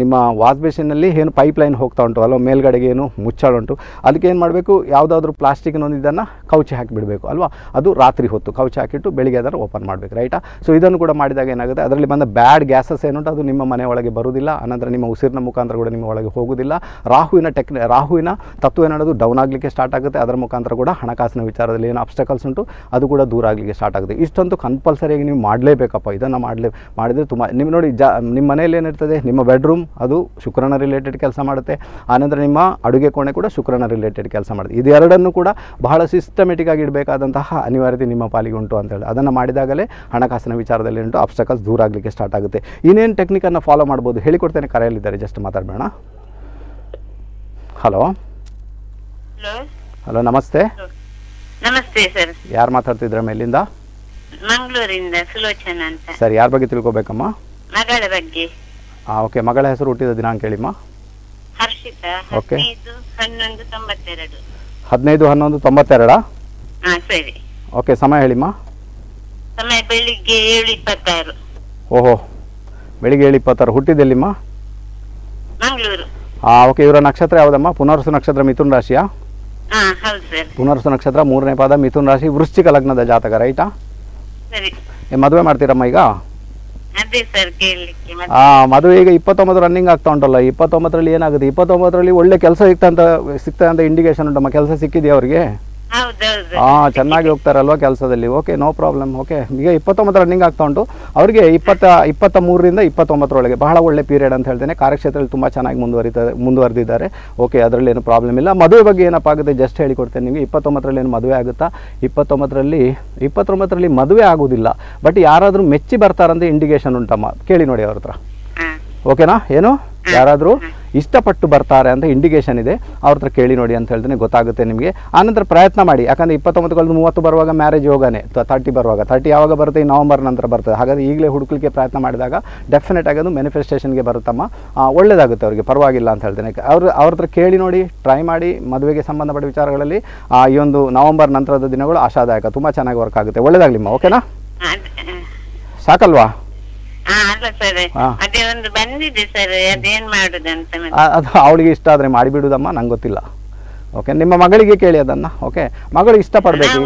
ನಿಮ್ಮ ವಾಶ್ ಬೇಸಿನಲ್ಲಿ ಏನು ಪೈಪ್ ಲೈನ್ ಹೋಗ್ತಾ ಉಂಟು ಅಲ್ವಾ ಮೇಲ್ಗಡೆಗೆ ಏನು ಮುಚ್ಚಳ ಉಂಟು, ಅದಕ್ಕೆ ಏನು ಮಾಡಬೇಕು? ಯಾವುದಾದ್ರೂ ಪ್ಲಾಸ್ಟಿಕ್ನೊಂದು ಇದನ್ನು ಕೌಚಿ ಹಾಕಿಬಿಡಬೇಕು, ಅಲ್ವಾ? ಅದು ರಾತ್ರಿ ಹೊತ್ತು ಕೌಚಿ ಹಾಕಿಟ್ಟು ಬೆಳಿಗ್ಗೆ ಅದನ್ನು ಓಪನ್ ಮಾಡಬೇಕು, ರೈಟಾ? ಸೊ ಇದನ್ನು ಕೂಡ ಮಾಡಿದಾಗ ಏನಾಗುತ್ತೆ? ಅದರಲ್ಲಿ ಬಂದ ಬ್ಯಾಡ್ ಗ್ಯಾಸಸ್ ಏನುಂಟು, ಅದು ನಿಮ್ಮ ಮನೆ ಒಳಗೆ ಬರುವುದಿಲ್ಲ ಅನಂತರ ನಿಮ್ಮ ಉಸಿರಿನ ಮುಖಾಂತರ ಕೂಡ ನಿಮ್ಮ ಒಳಗೆ ಹೋಗುವುದಿಲ್ಲ ರಾಹುವಿನ ಟೆಕ್, ರಾಹುವಿನ ತತ್ವ ಏನಾದರೂ ಡೌನ್ ಆಗಲಿಕ್ಕೆ ಸ್ಟಾರ್ಟ್ ಆಗುತ್ತೆ, ಅದರ ಮುಖಾಂತರ ಕೂಡ ಹಣಕಾಸಿನ ವಿಚಾರದಲ್ಲಿ ಏನು ಅಬ್ಸ್ಟಕಲ್ಸ್ ಉಂಟು, ಅದು ಕೂಡ ದೂರ ಆಗಲಿಕ್ಕೆ ಸ್ಟಾರ್ಟ್ ಆಗುತ್ತೆ. ಇಷ್ಟಂತೂ ಕಂಪಲ್ಸರಿಯಾಗಿ ನೀವು ಮಾಡಲೇಬೇಕಪ್ಪ, ಇದನ್ನು ಮಾಡಲೇ, ಮಾಡಿದರೆ ತುಂಬ ನಿಮ್ಮ ನೋಡಿ ಜಾ ನಿಮ್ಮ ಮನೆಯಲ್ಲಿ ಏನಿರ್ತದೆ, ನಿಮ್ಮ ಬೆಡ್ರೂಮ್ ಅದು ಶುಕ್ರನ ರಿಲೇಟೆಡ್ ಕೆಲಸ ಮಾಡುತ್ತೆ. ಆನಂತರ ನಿಮ್ಮ ಅಡುಗೆ ಕೋಣೆ ಕೂಡ ಶುಕ್ರನ ರಿಲೇಟೆಡ್ ಕೆಲಸ ಮಾಡುತ್ತೆ. ಇದೆರಡನ್ನು ಕೂಡ ಬಹಳ ಸಿಸ್ಟಮೆಟಿಕ್ ಆಗಿ ಇಡಬೇಕಾದಂತಹ ಅನಿವಾರ್ಯತೆ ನಿಮ್ಮ ಪಾಲಿಗೆ ಉಂಟು ಅಂತ ಹೇಳಿ. ಅದನ್ನು ಮಾಡಿದಾಗಲೇ ಹಣಕಾಸಿನ ವಿಚಾರದಲ್ಲಿ ಉಂಟು. ಅಬ್ಸ್ಟಕಲ್ಸ್ ದೂರ ಆಗಲಿಕ್ಕೆ ಸ್ಟಾರ್ಟ್ ಆಗುತ್ತೆ. ಇನ್ನೇನು ಟೆಕ್ನಿಕನ್ನು ಫಾಲೋ ಮಾಡ್ಬೋದು? ಹೇಳಿಕೊಡ್ತೇನೆ. ಕರೆಯಲ್ಲಿದ್ದಾರೆ. ಜಸ್ಟ್ ಮಾತಾಡಬೇಡ. ಹಲೋ ಹಲೋ ನಮಸ್ತೆ. ನಮಸ್ತೆ ಸರ್. ಯಾರು ಮಾತಾಡ್ತಿದ್ರ ಮೇಲಿಂದ? ಮಂಗಳೂರಿಂದ ಸುಲೋಚನ ಅಂತ. ಸರ್ ಯಾರ ಬಗ್ಗೆ ತಿಳ್ಕೊಬೇಕಮ್ಮ? ಮಗಳ ಬಗ್ಗೆ. ಹಾಂ ಓಕೆ ಮಗಳ ಹೆಸರು ಹುಟ್ಟಿದ ದಿನಾಂಕ ಹೇಳಿಮ್ಮ. ಹರ್ಷಿತಾ Okay. ಹದಿನೈದು ಹನ್ನೊಂದು ತೊಂಬತ್ತೆರಡು. ಹದಿನೈದು ಹನ್ನೊಂದು ತೊಂಬತ್ತೆರಡಾ? ಹಾ ಸರಿ. ಓಕೆ ಸಮಯ ಹೇಳಿಮ್ಮ. ಸಮಯ ಬೆಳಿಗ್ಗೆ ಏಳು ಇಪ್ಪತ್ತಾರು. ಓಹೋ ಬೆಳಿಗ್ಗೆ ಏಳು ಇಪ್ಪತ್ತಾರು. ಹುಟ್ಟಿದ್ದೆಲ್ಲಿಮ್ಮ? ಮಂಗಳೂರು. ಹಾಂ ಓಕೆ ಇವರ ನಕ್ಷತ್ರ ಯಾವುದಮ್ಮ? ಪುನರ್ಸು ನಕ್ಷತ್ರ ಮಿಥುನ್ ರಾಶಿಯಾ? ಪುನರ್ಸು ನಕ್ಷತ್ರ ಮೂರನೇ ಪಾದ ಮಿಥುನ್ ರಾಶಿ ವೃಶ್ಚಿಕ ಲಗ್ನದ ಜಾತಕ ರೈಟಾ? ಮದುವೆ ಮಾಡ್ತೀರಮ್ಮ ಈಗ? ಆ ಮದುವೆ ಈಗ ಇಪ್ಪತ್ತೊಂಬತ್ತು ರನ್ನಿಂಗ್ ಆಗ್ತಾ ಉಂಟಲ್ಲ, ಇಪ್ಪತ್ತೊಂಬತ್ತರಲ್ಲಿ ಏನಾಗುತ್ತೆ? ಇಪ್ಪತ್ತೊಂಬತ್ತರಲ್ಲಿ ಒಳ್ಳೆ ಕೆಲಸ ಸಿಕ್ತಂತ ಸಿಗ್ತಾ ಅಂತ ಇಂಡಿಕೇಶನ್ ಉಂಟಮ್ಮ, ಕೆಲಸ ಸಿಕ್ಕಿದೆಯಾ ಅವರಿಗೆ? ಹಾಂ ಚೆನ್ನಾಗಿ ಹೋಗ್ತಾರಲ್ವ ಕೆಲಸದಲ್ಲಿ. ಓಕೆ ನೋ ಪ್ರಾಬ್ಲಮ್ ಓಕೆ ಈಗ ಇಪ್ಪತ್ತೊಂಬತ್ತು ರನ್ನಿಂಗ್ ಆಗ್ತಾ ಉಂಟು. ಅವರಿಗೆ ಇಪ್ಪತ್ತ ಇಪ್ಪತ್ತ ಮೂರರಿಂದ ಇಪ್ಪತ್ತೊಂಬತ್ತರೊಳಗೆ ಬಹಳ ಒಳ್ಳೆ ಪೀರಿಯಡ್ ಅಂತ ಹೇಳ್ತೇನೆ. ಕಾರ್ಯಕ್ಷೇತ್ರದಲ್ಲಿ ತುಂಬ ಚೆನ್ನಾಗಿ ಮುಂದುವರಿತ ಮುಂದುವರೆದಿದ್ದಾರೆ. ಓಕೆ ಅದರಲ್ಲಿ ಏನು ಪ್ರಾಬ್ಲಮ್ ಇಲ್ಲ. ಮದುವೆ ಬಗ್ಗೆ ಏನಪ್ಪ ಆಗುತ್ತೆ? ಜಸ್ಟ್ ಹೇಳಿಕೊಡ್ತೇನೆ ನಿಮಗೆ. ಇಪ್ಪತ್ತೊಂಬತ್ತರಲ್ಲಿ ಏನು ಮದುವೆ ಆಗುತ್ತಾ? ಇಪ್ಪತ್ತೊಂಬತ್ತರಲ್ಲಿ ಇಪ್ಪತ್ತೊಂಬತ್ತರಲ್ಲಿ ಮದುವೆ ಆಗೋದಿಲ್ಲ ಬಟ್ ಯಾರಾದರೂ ಮೆಚ್ಚಿ ಬರ್ತಾರಂತ ಇಂಡಿಕೇಶನ್ ಉಂಟಮ್ಮ. ಕೇಳಿ ನೋಡಿ ಅವ್ರ ಹತ್ರ. ಓಕೆನಾ ಏನು? ಯಾರಾದರೂ ಇಷ್ಟಪಟ್ಟು ಬರ್ತಾರೆ ಅಂತ ಇಂಡಿಕೇಶನ್ ಇದೆ ಅವ್ರ ಹತ್ರ ಕೇಳಿ ನೋಡಿ ಅಂತ ಹೇಳ್ತೇನೆ ಗೊತ್ತಾಗುತ್ತೆ ನಿಮಗೆ. ಆನಂತರ ಪ್ರಯತ್ನ ಮಾಡಿ ಯಾಕಂದರೆ ಇಪ್ಪತ್ತೊಂಬತ್ತು ಕಳೆದು ಮೂವತ್ತು ಬರುವಾಗ ಮ್ಯಾರೇಜ್ ಯೋಗನೇ ತರ್ಟಿ ಬರುವಾಗ. ತರ್ಟಿ ಯಾವಾಗ ಬರುತ್ತೆ? ಈ ನವಂಬರ್ ನಂತರ ಬರ್ತದೆ. ಹಾಗಾದ್ರೆ ಈಗಲೇ ಹುಡುಕಲಿಕ್ಕೆ ಪ್ರಯತ್ನ ಮಾಡಿದಾಗ ಡೆಫಿನೆಟ್ ಆಗಿ ಅದು ಮ್ಯಾನಿಫೆಸ್ಟೇಷನ್ಗೆ ಬರುತ್ತಮ್ಮ. ಒಳ್ಳೇದಾಗುತ್ತೆ ಒಳ್ಳೆಯದಾಗುತ್ತೆ ಅವರಿಗೆ ಪರವಾಗಿಲ್ಲ ಅಂತ ಹೇಳ್ತೇನೆ. ಅವ್ರು ಅವ್ರ ಹತ್ರ ಕೇಳಿ ನೋಡಿ ಟ್ರೈ ಮಾಡಿ ಮದುವೆಗೆ ಸಂಬಂಧಪಟ್ಟ ವಿಚಾರಗಳಲ್ಲಿ ಈ ಒಂದು ನವಂಬರ್ ನಂತರದ ದಿನಗಳು ಆಶಾದಾಯಕ ತುಂಬ ಚೆನ್ನಾಗಿ ವರ್ಕ್ ಆಗುತ್ತೆ. ಒಳ್ಳೆಯದಾಗಲಿಮ್ಮ ಓಕೆನಾ ಸಾಕಲ್ವಾ? ಅಲ್ಲ ಸರ್. ಅದೇ ಒಂದು ಬಂದಿದೆ ಸರ್ ಅದೇನ್ ಮಾಡುದಂತ ಅದು ಅವಳಿಗೆ ಇಷ್ಟ ಆದ್ರೆ ಮಾಡಿಬಿಡುದಮ್ಮ ನಂಗೆ ಗೊತ್ತಿಲ್ಲ. ಓಕೆ ನಿಮ್ಮ ಮಗಳಿಗೆ ಕೇಳಿ ಅದನ್ನ ಓಕೆ ಮಗಳು ಇಷ್ಟಪಡಬೇಕು.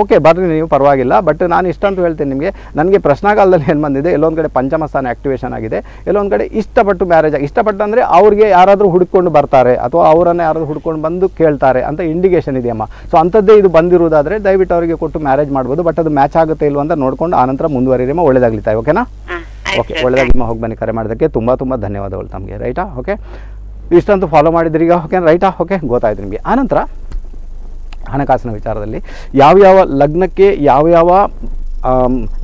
ಓಕೆ ಬರ್ರಿ ನೀವು ಪರವಾಗಿಲ್ಲ ಬಟ್ ನಾನು ಇಷ್ಟ ಅಂತ ಹೇಳ್ತೀನಿ ನಿಮಗೆ ನನಗೆ ಪ್ರಶ್ನಾಕಾಲದಲ್ಲಿ ಏನು ಬಂದಿದೆ ಎಲ್ಲೊಂದು ಕಡೆ ಪಂಚಮಸ್ಥಾನ ಆಕ್ಟಿವೇಶನ್ ಆಗಿದೆ ಎಲ್ಲೊಂದು ಕಡೆ ಇಷ್ಟಪಟ್ಟು ಮ್ಯಾರೇಜ್ ಇಷ್ಟಪಟ್ಟು ಅಂದರೆ ಅವ್ರಿಗೆ ಯಾರಾದರೂ ಹುಡ್ಕೊಂಡು ಬರ್ತಾರೆ ಅಥವಾ ಅವರನ್ನು ಯಾರಾದರೂ ಹುಡ್ಕೊಂಡು ಬಂದು ಕೇಳ್ತಾರೆ ಅಂತ ಇಂಡಿಕೇಶನ್ ಇದೆಯಮ್ಮ. ಸೊ ಅಂಥದ್ದೇ ಇದು ಬಂದಿರುವುದಾದರೆ ದಯವಿಟ್ಟು ಅವರಿಗೆ ಕೊಟ್ಟು ಮ್ಯಾರೇಜ್ ಮಾಡ್ಬೋದು ಬಟ್ ಅದು ಮ್ಯಾಚ್ ಆಗುತ್ತೆ ಇಲ್ವ ಅಂತ ನೋಡ್ಕೊಂಡು ಆನಂತರ ಮುಂದುವರಿಯಮ್ಮ ಒಳ್ಳೇದಾಗ್ಲಿ ತಾಯಿ ಓಕೆನಾ ಓಕೆ ಒಳ್ಳೆದಾಗಿ ನಿಮ್ಮ ಹೋಗಿ ಬನ್ನಿ ಕರೆ ಮಾಡೋದಕ್ಕೆ ತುಂಬ ತುಂಬ ಧನ್ಯವಾದಗಳು ತಮಗೆ ರೈಟಾ ಓಕೆ ಇಷ್ಟಂತೂ ಫಾಲೋ ಮಾಡಿದ್ರಿ. ಈಗ ಓಕೆ ರೈಟಾ ಓಕೆ ಗೊತ್ತಾಯ್ತು ನಿಮಗೆ. ಆನಂತರ ಹಣಕಾಸಿನ ವಿಚಾರದಲ್ಲಿ ಯಾವ್ಯಾವ ಲಗ್ನಕ್ಕೆ ಯಾವ್ಯಾವ ಆಮ್,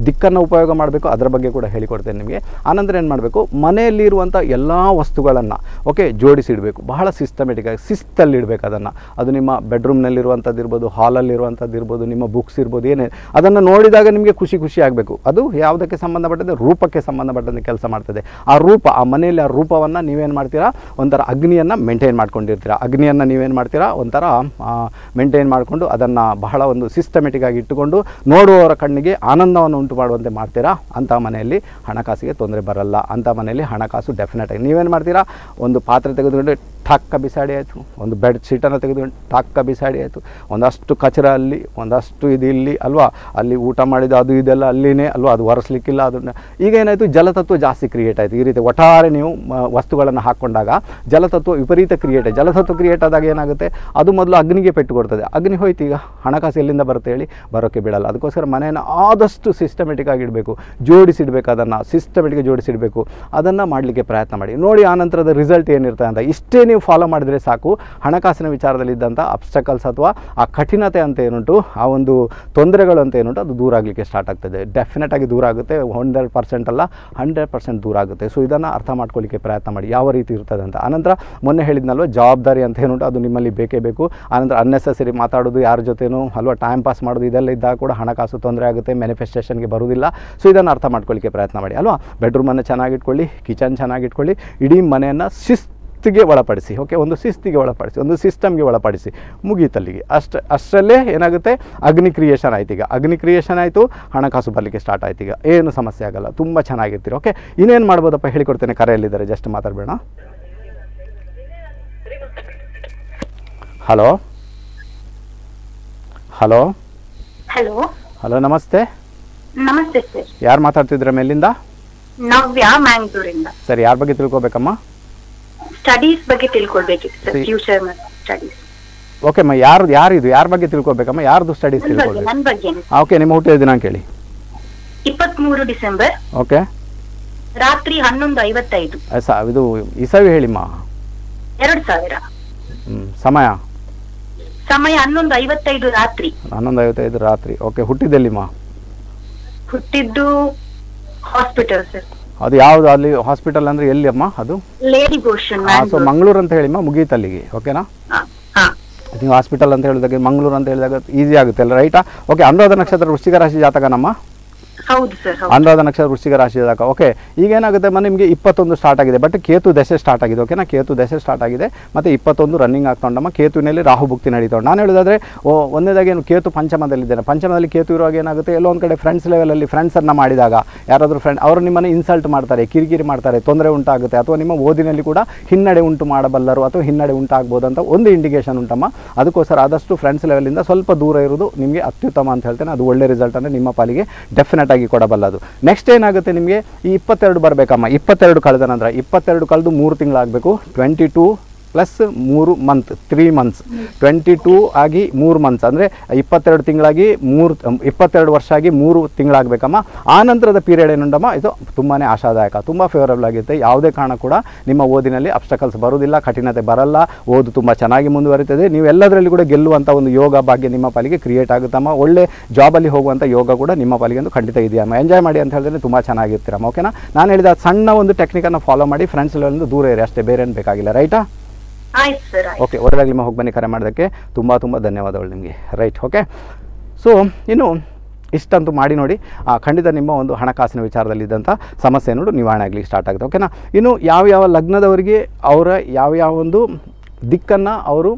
ದಿಕ್ಕನ್ನು ಉಪಯೋಗ ಮಾಡಬೇಕು, ಅದರ ಬಗ್ಗೆ ಕೂಡ ಹೇಳಿಕೊಡ್ತೇನೆ ನಿಮಗೆ. ಆನಂತರ ಏನು ಮಾಡಬೇಕು? ಮನೆಯಲ್ಲಿರುವಂಥ ಎಲ್ಲ ವಸ್ತುಗಳನ್ನು, ಓಕೆ ಜೋಡಿಸಿಡಬೇಕು ಬಹಳ ಸಿಸ್ಟಮೆಟಿಕ್ಕಾಗಿ ಶಿಸ್ತಲ್ಲಿ ಇಡಬೇಕು ಅದನ್ನು. ಅದು ನಿಮ್ಮ ಬೆಡ್ರೂಮ್ನಲ್ಲಿರುವಂಥದ್ದು ಇರ್ಬೋದು ಹಾಲಲ್ಲಿರುವಂಥದ್ದು ಇರ್ಬೋದು, ನಿಮ್ಮ ಬುಕ್ಸ್ ಇರ್ಬೋದು, ಏನೇ, ಅದನ್ನು ನೋಡಿದಾಗ ನಿಮಗೆ ಖುಷಿ ಖುಷಿ ಆಗಬೇಕು. ಅದು ಯಾವುದಕ್ಕೆ ಸಂಬಂಧಪಟ್ಟಂತೆ ರೂಪಕ್ಕೆ ಸಂಬಂಧಪಟ್ಟಂತೆ ಕೆಲಸ ಮಾಡ್ತದೆ. ಆ ರೂಪ, ಆ ಮನೆಯಲ್ಲಿ ಆ ರೂಪವನ್ನು ನೀವೇನು ಮಾಡ್ತೀರಾ? ಒಂಥರ ಅಗ್ನಿಯನ್ನು ಮೇಂಟೈನ್ ಮಾಡ್ಕೊಂಡಿರ್ತೀರಾ. ಅಗ್ನಿಯನ್ನು ನೀವೇನು ಮಾಡ್ತೀರಾ? ಒಂಥರ ಮೇಂಟೈನ್ ಮಾಡಿಕೊಂಡು ಅದನ್ನು ಬಹಳ ಒಂದು ಸಿಸ್ಟಮೆಟಿಕ್ ಆಗಿ ಇಟ್ಟುಕೊಂಡು ನೋಡುವವರ ಕಣ್ಣಿಗೆ ಆನಂದವನ್ನು ಉಂಟು ಮಾಡುವಂತೆ ಮಾಡ್ತೀರಾ? ಅಂಥ ಮನೆಯಲ್ಲಿ ಹಣಕಾಸಿಗೆ ತೊಂದರೆ ಬರಲ್ಲ. ಅಂಥ ಮನೆಯಲ್ಲಿ ಹಣಕಾಸು ಡೆಫಿನೆಟಾಗಿ ನೀವೇನು ಮಾಡ್ತೀರಾ? ಒಂದು ಪಾತ್ರೆ ತೆಗೆದುಕೊಂಡು ಠಕ್ಕ ಬಿಸಾಡಿ ಆಯಿತು. ಒಂದು ಬೆಡ್ ಶೀಟನ್ನು ತೆಗೆದುಕೊಂಡು ಠಕ್ಕ ಬಿಸಾಡಿ ಆಯಿತು. ಒಂದಷ್ಟು ಕಚರ ಅಲ್ಲಿ, ಒಂದಷ್ಟು ಇದು ಇಲ್ಲಿ, ಅಲ್ವಾ? ಅಲ್ಲಿ ಊಟ ಮಾಡಿದ ಅದು ಇದೆಲ್ಲ ಅಲ್ಲಿನೇ, ಅಲ್ವಾ? ಅದು ಒರೆಸ್ಲಿಕ್ಕಿಲ್ಲ, ಅದನ್ನು. ಈಗ ಏನಾಯಿತು? ಜಲತತ್ವ ಜಾಸ್ತಿ ಕ್ರಿಯೇಟ್ ಆಯಿತು. ಈ ರೀತಿ ಒಟ್ಟಾರೆ ನೀವು ವಸ್ತುಗಳನ್ನು ಹಾಕ್ಕೊಂಡಾಗ ಜಲತತ್ವ ವಿಪರೀತ ಕ್ರಿಯೇಟ್ ಆಯಿತು. ಜಲತತ್ವ ಕ್ರಿಯೇಟ್ ಆದಾಗ ಏನಾಗುತ್ತೆ? ಅದು ಮೊದಲು ಅಗ್ನಿಗೆ ಪೆಟ್ಟು ಕೊಡ್ತದೆ ಅಗ್ನಿ ಹೋಯ್ತು ಈಗ. ಹಣಕಾಸು ಎಲ್ಲಿಂದ ಬರುತ್ತೆ ಹೇಳಿ? ಬರೋಕ್ಕೆ ಬಿಡಲ್ಲ. ಅದಕ್ಕೋಸ್ಕರ ಮನೆಯನ್ನು ಆದಷ್ಟು ಸಿಸ್ಟಮೆಟಿಕ್ ಆಗಿಡಬೇಕು ಜೋಡಿಸಿಡಬೇಕು ಅದನ್ನು. ಸಿಸ್ಟಮೆಟಿಕ್ ಜೋಡಿಸಿಡಬೇಕು. ಅದನ್ನು ಮಾಡಲಿಕ್ಕೆ ಪ್ರಯತ್ನ ಮಾಡಿ. ನೋಡಿ ಆನಂತರದ ರಿಸಲ್ಟ್ ಏನಿರ್ತದೆ ಅಂತ. ಇಷ್ಟೇ ನೀವು ಫಾಲೋ ಮಾಡಿದರೆ ಸಾಕು. ಹಣಕಾಸಿನ ವಿಚಾರದಲ್ಲಿ ಇದ್ದಂಥ ಅಬ್ಸ್ಟಕಲ್ಸ್ ಅಥವಾ ಆ ಕಠಿಣತೆ ಅಂತ ಏನುಂಟು, ಆ ಒಂದು ತೊಂದರೆಗಳು ಅಂತ ಏನುಂಟು, ಅದು ದೂರ ಆಗಲಿಕ್ಕೆ ಸ್ಟಾರ್ಟ್ ಆಗ್ತದೆ. ಡೆಫಿನೆಟ್ ಆಗಿ ದೂರ ಆಗುತ್ತೆ ಹಂಡ್ರೆಡ್ ಪರ್ಸೆಂಟ್ ಅಲ್ಲ ಹಂಡ್ರೆಡ್ ಪರ್ಸೆಂಟ್ ದೂರ ಆಗುತ್ತೆ. ಸೊ ಇದನ್ನು ಅರ್ಥ ಮಾಡ್ಕೊಳ್ಳಿಕ್ಕೆ ಪ್ರಯತ್ನ ಮಾಡಿ, ಯಾವ ರೀತಿ ಇರ್ತದೆ ಅಂತ. ಆನಂತರ ಮೊನ್ನೆ ಹೇಳಿದ್ನಲ್ವ, ಜವಾಬ್ದಾರಿ ಅಂತ ಏನುಂಟು, ಅದು ನಿಮ್ಮಲ್ಲಿ ಬೇಕೇ ಬೇಕು. ಆನಂತರ ಅನ್ನೆಸಸರಿ ಮಾತಾಡೋದು ಯಾರ ಜೊತೆನೂ, ಅಲ್ವಾ ಟೈಮ್ ಪಾಸ್ ಮಾಡೋದು ಇದೆಲ್ಲ ಇದ್ದಾಗ ಕೂಡ ಹಣಕಾಸು ತೊಂದರೆ ಆಗುತ್ತೆ ಮ್ಯಾನಿಫೆಸ್ಟೇಷನ್ಗೆ ಬರುವುದಿಲ್ಲ. ಸೊ ಇದನ್ನು ಅರ್ಥ ಮಾಡ್ಕೊಳ್ಳಿಕ್ಕೆ ಪ್ರಯತ್ನ ಮಾಡಿ, ಅಲ್ವಾ. ಬೆಡ್ರೂಮನ್ನು ಚೆನ್ನಾಗಿಟ್ಕೊಳ್ಳಿ ಕಿಚನ್ ಚೆನ್ನಾಗಿಟ್ಕೊಳ್ಳಿ, ಇಡೀ ಮನೆಯನ್ನು ಶಿಸ್ತಿಗೆ ಒಳಪಡಿಸಿ ಓಕೆ ಒಂದು ಶಿಸ್ತಿಗೆ ಒಳಪಡಿಸಿ ಒಂದು ಸಿಸ್ಟಮ್ಗೆ ಒಳಪಡಿಸಿ ಮುಗೀತಲ್ಲಿಗೆ ಅಷ್ಟು ಅಷ್ಟರಲ್ಲೇ ಏನಾಗುತ್ತೆ? ಅಗ್ನಿ ಕ್ರಿಯೇಷನ್ ಆಯ್ತು ಈಗ. ಅಗ್ನಿ ಕ್ರಿಯೇಷನ್ ಆಯಿತು ಹಣಕಾಸು ಬರಲಿಕ್ಕೆ ಸ್ಟಾರ್ಟ್ ಆಯ್ತು ಈಗ. ಏನು ಸಮಸ್ಯೆ ಆಗಲ್ಲ. ತುಂಬ ಚೆನ್ನಾಗಿರ್ತೀರಿ ಓಕೆ ಇನ್ನೇನು ಮಾಡ್ಬೋದಪ್ಪ? ಹೇಳಿಕೊಡ್ತೇನೆ ಕರೆಯಲ್ಲಿದ್ದಾರೆ. ಜಸ್ಟ್ ಮಾತಾಡಬೇಡ ಹಲೋ ಹಲೋ ಹಲೋ ಹಲೋ ನಮಸ್ತೆ. ನಮಸ್ತೆ ಸರ್. ಯಾರು ಮಾತಾಡ್ತಿದ್ರ ಮೇಲಿಂದ? ನವ್ಯ ಮ್ಯಾಂಗ್ಳೂರಿಂದ ಸರಿ ಯಾರ ಬಗ್ಗೆ ತಿಳ್ಕೊಬೇಕಮ್ಮ? ಸ್ಟಡೀಸ್ ಬಗ್ಗೆ ತಿಳ್ಕೊಳ್ಬೇಕಿತ್ತು ಸರ್. ಫ್ಯೂಚರ್ ಸ್ಟಡೀಸ್ ಓಕೆ ಅಮ್ಮ ಯಾರು ಯಾರು ಇದು ಯಾರ ಬಗ್ಗೆ ತಿಳ್ಕೊಬೇಕಮ್ಮ? ಯಾರ್ದು ಸ್ಟಡೀಸ್ ಬಗ್ಗೆ ತಿಳ್ಕೊಳ್ಬೇಕು? ನನ್ ಬಗ್ಗೆನೆ ಓಕೆ ನಿಮ್ಮ ಹುಟ್ಟಿದ ದಿನಾಂಕ ಹೇಳಿ. ಇಪ್ಪತ್ಮೂರು ಡಿಸೆಂಬರ್. ಓಕೆ ರಾತ್ರಿ ಹನ್ನೊಂದು ಐವತ್ತೈದು. ಇದು ಇಸವಿ ಹೇಳಿಮ್ಮ. ಎರಡು ಸಾವಿರ. ಸಮಯ? ಸಮಯ ಹನ್ನೊಂದು ಐವತ್ತೈದು ರಾತ್ರಿ. ಹನ್ನೊಂದು ಐವತ್ತೈದು ರಾತ್ರಿ. ಓಕೆ ಹುಟ್ಟಿದ್ದೆಲ್ಲಿಮ್ಮ? ಹುಟ್ಟಿದ್ದು ಹಾಸ್ಪಿಟಲ್ ಸರ್. ಅದು ಯಾವ್ದು ಅಲ್ಲಿ ಹಾಸ್ಪಿಟಲ್ ಅಂದ್ರೆ ಎಲ್ಲಿ ಅಮ್ಮ ಅದು ಸೊ ಮಂಗಳೂರು ಅಂತ ಹೇಳಿಮ್ಮ ಮುಗೀತು ಅಲ್ಲಿಗೆ ಓಕೆನಾ ನೀವು ಹಾಸ್ಪಿಟಲ್ ಅಂತ ಹೇಳಿದಾಗ ಮಂಗಳೂರು ಅಂತ ಹೇಳಿದಾಗ ಈಸಿ ಆಗುತ್ತೆ ಅಲ್ಲ ರೈಟಾ ಓಕೆ ಅನುರಾಧ ನಕ್ಷತ್ರ ವೃಶ್ಚಿಕ ರಾಶಿ ಜಾತಕನಮ್ಮ? ಅನುರಾಧ ನಕ್ಷತ್ರ ವೃಶ್ಚಿಕ ರಾಶಿ ಜಾತಕ ಓಕೆ ಈಗ ಏನಾಗುತ್ತೆ ನಿಮಗೆ ಇಪ್ಪತ್ತೊಂದು ಸ್ಟಾರ್ಟ್ ಆಗಿದೆ. ಬಟ್ ಕೇತು ದಶೆ ಸ್ಟಾರ್ಟ್ ಆಗಿದೆ. ಓಕೆನಾ ಕೇತು ದಶೆ ಸ್ಟಾರ್ಟ್ ಆಗಿದೆ. ಮತ್ತೆ ಇಪ್ಪತ್ತೊಂದು ರನ್ನಿಂಗ್ ಆಗ್ತೊಂಡಮ್ಮ ಕೇತುವಿನಲ್ಲಿ ರಾಹು ಭುಕ್ತಿ ನಡೀತಾವೆ ನಾನು ಹೇಳೋದಾದ್ರೆ, ಓ, ಒಂದನೇದಾಗಿ ಏನು, ಕೇತು ಪಂಚಮದಲ್ಲಿದ್ದೇನೆ ಪಂಚಮದಲ್ಲಿ ಕೇತು ಇರುವಾಗ ಏನಾಗುತ್ತೆ? ಎಲ್ಲೋ ಒಂದು ಕಡೆ ಫ್ರೆಂಡ್ಸ್ ಲೆವೆಲಲ್ಲಿ ಫ್ರೆಂಡ್ಸನ್ನು ಮಾಡಿದಾಗ, ಯಾರಾದರೂ ಫ್ರೆಂಡ್ ಅವರು ನಿಮ್ಮನ್ನು ಇನ್ಸಲ್ಟ್ ಮಾಡ್ತಾರೆ, ಕಿರಿಕಿರಿ ಮಾಡ್ತಾರೆ, ತೊಂದರೆ ಉಂಟಾಗುತ್ತೆ, ಅಥವಾ ನಿಮ್ಮ ಓದಿನಲ್ಲಿ ಕೂಡ ಹಿನ್ನಡೆ ಉಂಟು ಮಾಡಬಲ್ಲರು, ಅಥವಾ ಹಿನ್ನಡೆ ಉಂಟಾಗ್ಬೋದು ಅಂತ ಒಂದು ಇಂಡಿಕೇಶನ್ ಉಂಟಮ್ಮ. ಅದಕ್ಕೋಸ್ಕರ ಆದಷ್ಟು ಫ್ರೆಂಡ್ಸ್ ಲೆವೆಲಿಂದ ಸ್ವಲ್ಪ ದೂರ ಇರೋದು ನಿಮಗೆ ಅತ್ಯುತ್ತಮ ಅಂತ ಹೇಳ್ತೇನೆ. ಅದು ಒಳ್ಳೆ ರಿಸಲ್ಟ್ ಅಂದರೆ ನಿಮ್ಮ ಪಾಲಿಗೆ ಡೆಫಿನೆಟ್ ಆಗಿ ಕೊಡಬಲ್ಲದು ನೆಕ್ಸ್ಟ್ ಏನಾಗುತ್ತೆ ನಿಮಗೆ? ಈ ಇಪ್ಪತ್ತೆರಡು ಬರಬೇಕಮ್ಮ. ಇಪ್ಪತ್ತೆರಡು ಕಳೆದ ನಂತರ, ಇಪ್ಪತ್ತೆರಡು ಕಳೆದು ಮೂರು ತಿಂಗಳಾಗಬೇಕು. ಟ್ವೆಂಟಿ ಟೂ ಪ್ಲಸ್ ಮೂರು month three months twenty two ಆಗಿ ಮೂರು ಮಂತ್ಸ್ ಅಂದರೆ ಇಪ್ಪತ್ತೆರಡು ತಿಂಗಳಾಗಿ ಮೂರು ಇಪ್ಪತ್ತೆರಡು ವರ್ಷ ಆಗಿ ಮೂರು ತಿಂಗಳಾಗಬೇಕಮ್ಮ. ಆ ನಂತರದ ಪೀರಿಯಡ್ ಏನುಂಡಮ್ಮ ಇದು ತುಂಬಾ ಆಶಾದಾಯಕ, ತುಂಬ ಫೇವರಬಲ್ ಆಗಿರುತ್ತೆ. ಯಾವುದೇ ಕಾರಣ ಕೂಡ ನಿಮ್ಮ ಓದಿನಲ್ಲಿ ಅಬ್ಸ್ಟಕಲ್ಸ್ ಬರೋದಿಲ್ಲ ಕಠಿಣತೆ ಬರಲ್ಲ, ಓದು ತುಂಬ ಚೆನ್ನಾಗಿ ಮುಂದುವರಿತದೆ. ನೀವು ಎಲ್ಲದರಲ್ಲಿ ಕೂಡ ಗೆಲ್ಲುವಂಥ ಒಂದು ಯೋಗ ಭಾಗ್ಯ ನಿಮ್ಮ ಪಾಲಿಗೆ ಕ್ರಿಯೇಟ್ ಆಗುತ್ತಮ್ಮ. ಒಳ್ಳೆ ಜಾಬಲ್ಲಿ ಹೋಗುವಂಥ ಯೋಗ ಕೂಡ ನಿಮ್ಮ ಪಾಲಿಗೆ ಒಂದು ಖಂಡಿತ ಇದೆಯಮ್ಮ. ಎಂಜಾಯ್ ಮಾಡಿ ಅಂತ ಹೇಳಿದ್ರೆ ತುಂಬ ಚೆನ್ನಾಗಿರ್ತೀರಮ್ಮ ಓಕೆನಾ ನಾನು ಹೇಳಿದ ಸಣ್ಣ ಒಂದು ಟೆಕ್ನಿಕನ್ನು ಫಾಲೋ ಮಾಡಿ ಫ್ರೆಂಡ್ಸ್ ದೂರ ಇರಿ, ಅಷ್ಟೇ ಬೇರೆ ಏನು ಬೇಕಾಗಿಲ್ಲ ರೈಟಾ ಆಯ್ತು ಸರ್ ಓಕೆ ಹೋಗಿ ಬನ್ನಿ ಕರೆ ಮಾಡೋದಕ್ಕೆ. ತುಂಬ ತುಂಬ ಧನ್ಯವಾದಗಳು ನಿಮಗೆ. ರೈಟ್ ಓಕೆ ಸೊ ಇನ್ನು ಇಷ್ಟಂತೂ ಮಾಡಿ ನೋಡಿ. ಖಂಡಿತ ನಿಮ್ಮ ಒಂದು ಹಣಕಾಸಿನ ವಿಚಾರದಲ್ಲಿದ್ದಂಥ ಸಮಸ್ಯೆ ನೋಡು, ನಿವಾರಣೆ ಆಗಲಿ ಸ್ಟಾರ್ಟ್ ಆಗುತ್ತೆ ಓಕೆನಾ ಇನ್ನು ಯಾವ ಯಾವ ಲಗ್ನದವರಿಗೆ ಅವರ ಯಾವ ಯಾವ ಒಂದು ದಿಕ್ಕನ್ನು ಅವರು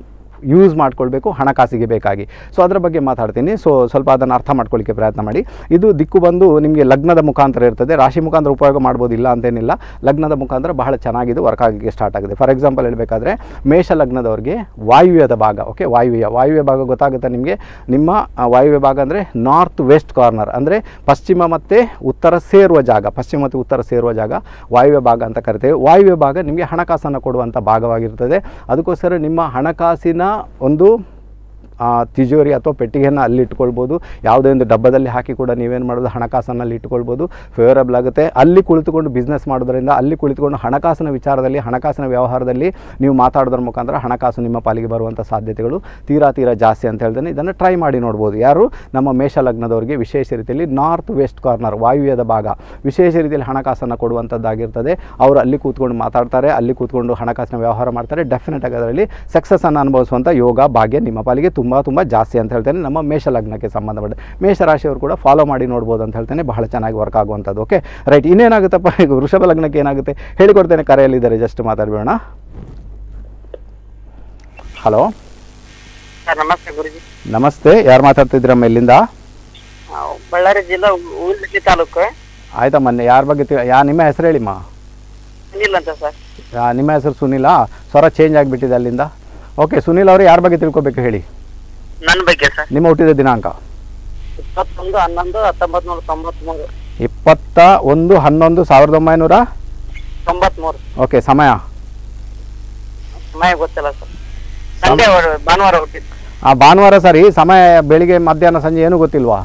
ಯೂಸ್ ಮಾಡ್ಕೊಳ್ಬೇಕು, ಹಣಕಾಸಿಗೆ ಬೇಕಾಗಿ. ಸೊ ಅದರ ಬಗ್ಗೆ ಮಾತಾಡ್ತೀನಿ. ಸೊ ಸ್ವಲ್ಪ ಅದನ್ನು ಅರ್ಥ ಮಾಡ್ಕೊಳ್ಳಿಕ್ಕೆ ಪ್ರಯತ್ನ ಮಾಡಿ. ಇದು ದಿಕ್ಕು ಬಂದು ನಿಮಗೆ ಲಗ್ನದ ಮುಖಾಂತರ ಇರ್ತದೆ. ರಾಶಿ ಮುಖಾಂತರ ಉಪಯೋಗ ಮಾಡ್ಬೋದಿಲ್ಲ ಅಂತೇನಿಲ್ಲ. ಲಗ್ನದ ಮುಖಾಂತರ ಬಹಳ ಚೆನ್ನಾಗಿದೆ ವರ್ಕ್ ಆಗಲಿಕ್ಕೆ ಸ್ಟಾರ್ಟ್ ಆಗಿದೆ. ಫಾರ್ ಎಕ್ಸಾಂಪಲ್ ಹೇಳಬೇಕಾದ್ರೆ, ಮೇಷ ಲಗ್ನದವ್ರಿಗೆ ವಾಯುವ್ಯದ ಭಾಗ ಓಕೆ ವಾಯುವ್ಯ. ವಾಯುವ್ಯ ಭಾಗ ಗೊತ್ತಾಗುತ್ತೆ ನಿಮಗೆ? ನಿಮ್ಮ ವಾಯುವ್ಯ ಭಾಗ ಅಂದರೆ ನಾರ್ತ್ ವೆಸ್ಟ್ ಕಾರ್ನರ್ ಅಂದರೆ ಪಶ್ಚಿಮ ಮತ್ತು ಉತ್ತರ ಸೇರುವ ಜಾಗ. ಪಶ್ಚಿಮ ಮತ್ತು ಉತ್ತರ ಸೇರುವ ಜಾಗ, ವಾಯುವ್ಯ ಭಾಗ ಅಂತ ಕರಿತೇವೆ. ವಾಯುವ್ಯ ಭಾಗ ನಿಮಗೆ ಹಣಕಾಸನ್ನು ಕೊಡುವಂಥ ಭಾಗವಾಗಿರ್ತದೆ. ಅದಕ್ಕೋಸ್ಕರ ನಿಮ್ಮ ಹಣಕಾಸಿನ ಒಂದು ತಿಜೋರಿ ಅಥವಾ ಪೆಟ್ಟಿಗೆಯನ್ನು ಅಲ್ಲಿ ಇಟ್ಕೊಳ್ಬೋದು. ಯಾವುದೇ ಒಂದು ಡಬ್ಬದಲ್ಲಿ ಹಾಕಿ ಕೂಡ ನೀವೇನು ಮಾಡೋದು, ಹಣಕಾಸನ್ನು ಅಲ್ಲಿ ಇಟ್ಕೊಳ್ಬೋದು. ಫೇವರಬಲ್ ಆಗುತ್ತೆ. ಅಲ್ಲಿ ಕುಳಿತುಕೊಂಡು ಬಿಸ್ನೆಸ್ ಮಾಡೋದ್ರಿಂದ ಅಲ್ಲಿ ಕುಳಿತುಕೊಂಡು ಹಣಕಾಸಿನ ವಿಚಾರದಲ್ಲಿ, ಹಣಕಾಸಿನ ವ್ಯವಹಾರದಲ್ಲಿ ನೀವು ಮಾತಾಡೋದ್ರ ಮುಖಾಂತರ ಹಣಕಾಸು ನಿಮ್ಮ ಪಾಲಿಗೆ ಬರುವಂಥ ಸಾಧ್ಯತೆಗಳು ತೀರಾ ತೀರಾ ಜಾಸ್ತಿ ಅಂತ ಹೇಳ್ತೇನೆ. ಇದನ್ನು ಟ್ರೈ ಮಾಡಿ ನೋಡ್ಬೋದು. ಯಾರು? ನಮ್ಮ ಮೇಷ ಲಗ್ನದವರಿಗೆ ವಿಶೇಷ ರೀತಿಯಲ್ಲಿ ನಾರ್ತ್ ವೆಸ್ಟ್ ಕಾರ್ನರ್ ವಾಯುವ್ಯದ ಭಾಗ. ವಿಶೇಷ ರೀತಿಯಲ್ಲಿ ಹಣಕಾಸನ್ನು ಕೊಡುವಂಥದ್ದಾಗಿರ್ತದೆ ಅವರು ಅಲ್ಲಿ ಕೂತ್ಕೊಂಡು ಮಾತಾಡ್ತಾರೆ, ಅಲ್ಲಿ ಕೂತ್ಕೊಂಡು ಹಣಕಾಸಿನ ವ್ಯವಹಾರ ಮಾಡ್ತಾರೆ. ಡೆಫಿನೆಟ್ ಆಗಿ ಅದರಲ್ಲಿ ಸಕ್ಸಸ್ಸನ್ನು ಅನುಭವಿಸುವಂಥ ಯೋಗ, ಭಾಗ್ಯ ನಿಮ್ಮ ಪಾಲಿಗೆ ತುಂಬ ತುಂಬ ಜಾಸ್ತಿ ಅಂತ ಹೇಳ್ತೇನೆ. ನಮ್ಮ ಮೇಷ ಲಗ್ನಕ್ಕೆ ಸಂಬಂಧಪಟ್ಟ ಮೇಷ ರಾಶಿಯವರು ಕೂಡ ಫಾಲೋ ಮಾಡಿ ನೋಡ್ಬೋದು ಅಂತ ಹೇಳ್ತೇನೆ. ಬಹಳ ಚೆನ್ನಾಗಿ ವರ್ಕ್ ಆಗುವಂಥದ್ದು. ಓಕೆ ರೈಟ್ ಇನ್ನೇನಾಗುತ್ತಪ್ಪ? ಈಗ ವೃಷಭ ಲಗ್ನಕ್ಕೆ ಏನಾಗುತ್ತೆ? ಹೇಳಿಕೊಡ್ತೇನೆ ಕರೆಯಲ್ಲಿದ್ದಾರೆ. ಜಸ್ಟ್ ಮಾತಾಡಬೇಡ ಹಲೋ ನಮಸ್ತೆ ಗುರುಜಿ. ನಮಸ್ತೆ. ಯಾರು ಮಾತಾಡ್ತಿದ್ರಮ್ಮ ಎಲ್ಲಿಂದ ಬಳ್ಳಾರಿ ಜಿಲ್ಲಾ ತಾಲೂಕು. ಆಯ್ತಾ ಮೊನ್ನೆ ಯಾರ ಬಗ್ಗೆ ಯಾ ನಿಮ್ಮ ಹೆಸರು ಹೇಳಿಮ್ಮ? ಸುನಿಲ್ ಅಂತ ಸರ್. ನಿಮ್ಮ ಹೆಸರು ಸುನಿಲ? ಸ್ವರ ಚೇಂಜ್ ಆಗಿಬಿಟ್ಟಿದೆ ಅಲ್ಲಿಂದ. ಓಕೆ ಸುನಿಲ್ ಅವರು ಯಾರ ಬಗ್ಗೆ ತಿಳ್ಕೊಬೇಕು ಹೇಳಿ? ನನ್ನ ಬಗ್ಗೆ ಸರ್? ನಿಮ್ಮ ಹುಟ್ಟಿದ ದಿನಾಂಕ? ಇಪ್ಪತ್ತೊಂದು ಹನ್ನೊಂದು ಹತ್ತೊಂಬತ್ತು ನೂರ ತೊಂಬತ್ಮೂರು ಇಪ್ಪತ್ತ ಒಂದು ಹನ್ನೊಂದು ಸಾವಿರದ ಒಂಬೈನೂರ? ತೊಂಬತ್ಮೂರು ಓಕೆ ಸಮಯ? ಸಮಯ ಗೊತ್ತಿಲ್ಲ ಸರ್. ಸಂಡೆ ಭಾನುವಾರ ಹುಟ್ಟಿದ್ದು. ಆ ಭಾನುವಾರ ಸರಿ ಸಮಯ ಬೆಳಿಗ್ಗೆ ಮಧ್ಯಾಹ್ನ ಸಂಜೆ ಏನೂ ಗೊತ್ತಿಲ್ವಾ?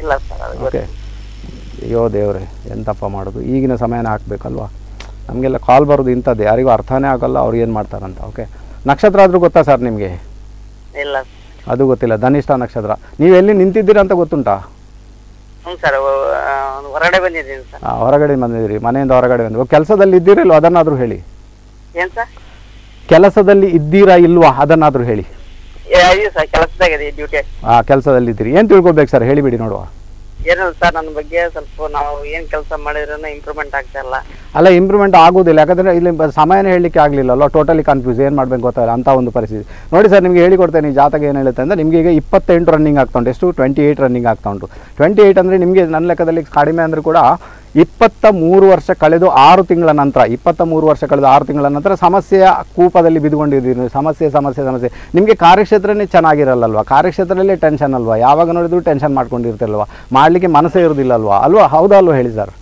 ಇಲ್ಲ ಸರ್ ಅದು ಓಕೆ. ಅಯ್ಯೋ ದೇವ್ರೆ ಎಂತಪ್ಪ ಮಾಡೋದು? ಈಗಿನ ಸಮಯನ ಹಾಕ್ಬೇಕಲ್ವಾ? ನಮಗೆಲ್ಲ ಕಾಲ್ ಬರೋದು ಇಂಥದ್ದು ಯಾರಿಗೂ ಅರ್ಥನೇ ಆಗಲ್ಲ ಅವ್ರು ಏನು ಮಾಡ್ತಾರಂತ. ಓಕೆ. ನಕ್ಷತ್ರ ಆದರೂ ಗೊತ್ತಾ ಸರ್ ನಿಮಗೆ? ಇಲ್ಲ ಅದು ಗೊತ್ತಿಲ್ಲ ಧನಿಷ್ಠ ನಕ್ಷತ್ರ. ನೀವು ಎಲ್ಲಿ ನಿಂತಿದ್ದೀರಾ ಅಂತ ಗೊತ್ತುಂಟಾ? ಹ್ಞೂ ಸರ್ ಹೊರಗಡೆ ಬಂದಿದ್ದೀನಿ ಸರ್. ಆ, ಹೊರಗಡೆ ಬಂದಿದ್ದೀರಿ ಮನೆಯಿಂದ ಹೊರಗಡೆ ಬಂದು ಕೆಲಸದಲ್ಲಿ ಇದ್ದೀರಿಲ್ವ? ಅದನ್ನಾದರೂ ಹೇಳಿ. ಏನ್ ಸರ್? ಕೆಲಸದಲ್ಲಿ ಇದ್ದೀರಾ ಇಲ್ವಾ? ಅದನ್ನಾದರೂ ಹೇಳಿ. ಏ, ಇದೆ ಸರ್ ಕೆಲಸದಾಗಿದೆ ಡ್ಯೂಟಿ ಆ ಕೆಲಸದಲ್ಲಿ ಇದ್ದೀರಿ. ಏನು ತಿಳ್ಕೊಬೇಕು ಸರ್? ಹೇಳಿಬಿಡಿ ನೋಡುವ. ಏನಿಲ್ಲ ಸರ್ ನನ್ನ ಬಗ್ಗೆ ಸ್ವಲ್ಪ ನಾವು ಏನ್ ಕೆಲಸ ಮಾಡಿದ್ರೂ ಇಂಪ್ರೂವ್ಮೆಂಟ್ ಆಗ್ತಾ ಇಲ್ಲ. ಅಲ್ಲ ಇಂಪ್ರೂವ್ಮೆಂಟ್ ಆಗೋದಿಲ್ಲ. ಯಾಕಂದ್ರೆ ಇಲ್ಲಿ ಸಮಯ ಸಮಯನೇ ಹೇಳಲಿಕ್ಕೆ ಆಗಲಿಲ್ಲಲ್ಲ ಟೋಟಲಿ ಕನ್ಫ್ಯೂಸ್ ಏನು ಮಾಡ್ಬೇಕು ಗೊತ್ತಾಗಲ್ಲ, ಅಂತ ಒಂದು ಪರಿಸ್ಥಿತಿ. ನೋಡಿ ಸರ್, ನಿಮಗೆ ಹೇಳಿಕೊಡ್ತೇನೆ ಈ ಜಾತಕ ಏನು ಹೇಳುತ್ತೆ ಅಂದ್ರೆ, ನಿಮಗೆ ಈಗ ಇಪ್ಪತ್ತೆಂಟು ರನ್ನಿಂಗ್ ಆಗ್ತಾ ಉಂಟು. ಎಷ್ಟು? ಟ್ವೆಂಟಿ ಏಯ್ಟ್ ರನ್ನಿಂಗ್ ಆಗ್ತಾ ಉಂಟು. ಟ್ವೆಂಟಿ ಏಯ್ಟ್ ಅಂದರೆ ನಿಮಗೆ, ನನ್ನ ಲೆಕ್ಕದಲ್ಲಿ ಕಡಿಮೆ ಅಂದರೂ ಕೂಡ ಇಪ್ಪತ್ತ ಮೂರು ವರ್ಷ ಕಳೆದು ಆರು ತಿಂಗಳ ನಂತರ, ಇಪ್ಪತ್ತ ಮೂರು ವರ್ಷ ಕಳೆದು ಆರು ತಿಂಗಳ ನಂತರ ಸಮಸ್ಯೆಯ ಕೂಪದಲ್ಲಿ ಬಿದ್ದುಕೊಂಡಿದ್ದೀರಿ. ಸಮಸ್ಯೆ ಸಮಸ್ಯೆ ಸಮಸ್ಯೆ. ನಿಮಗೆ ಕಾರ್ಯಕ್ಷೇತ್ರನೇ ಚೆನ್ನಾಗಿರಲ್ಲಲ್ವ? ಕಾರ್ಯಕ್ಷೇತ್ರದಲ್ಲೇ ಟೆನ್ಷನ್ ಅಲ್ವಾ? ಯಾವಾಗ ನೋಡಿದ್ರು ಟೆನ್ಷನ್ ಮಾಡ್ಕೊಂಡಿರ್ತಿಲ್ವಾ ಮಾಡಲಿಕ್ಕೆ ಮನಸ್ಸೇ ಇರೋದಿಲ್ಲಲ್ವಾ? ಅಲ್ವಾ? ಹೌದಾ ಅಲ್ವಾ ಹೇಳಿ ಸರ್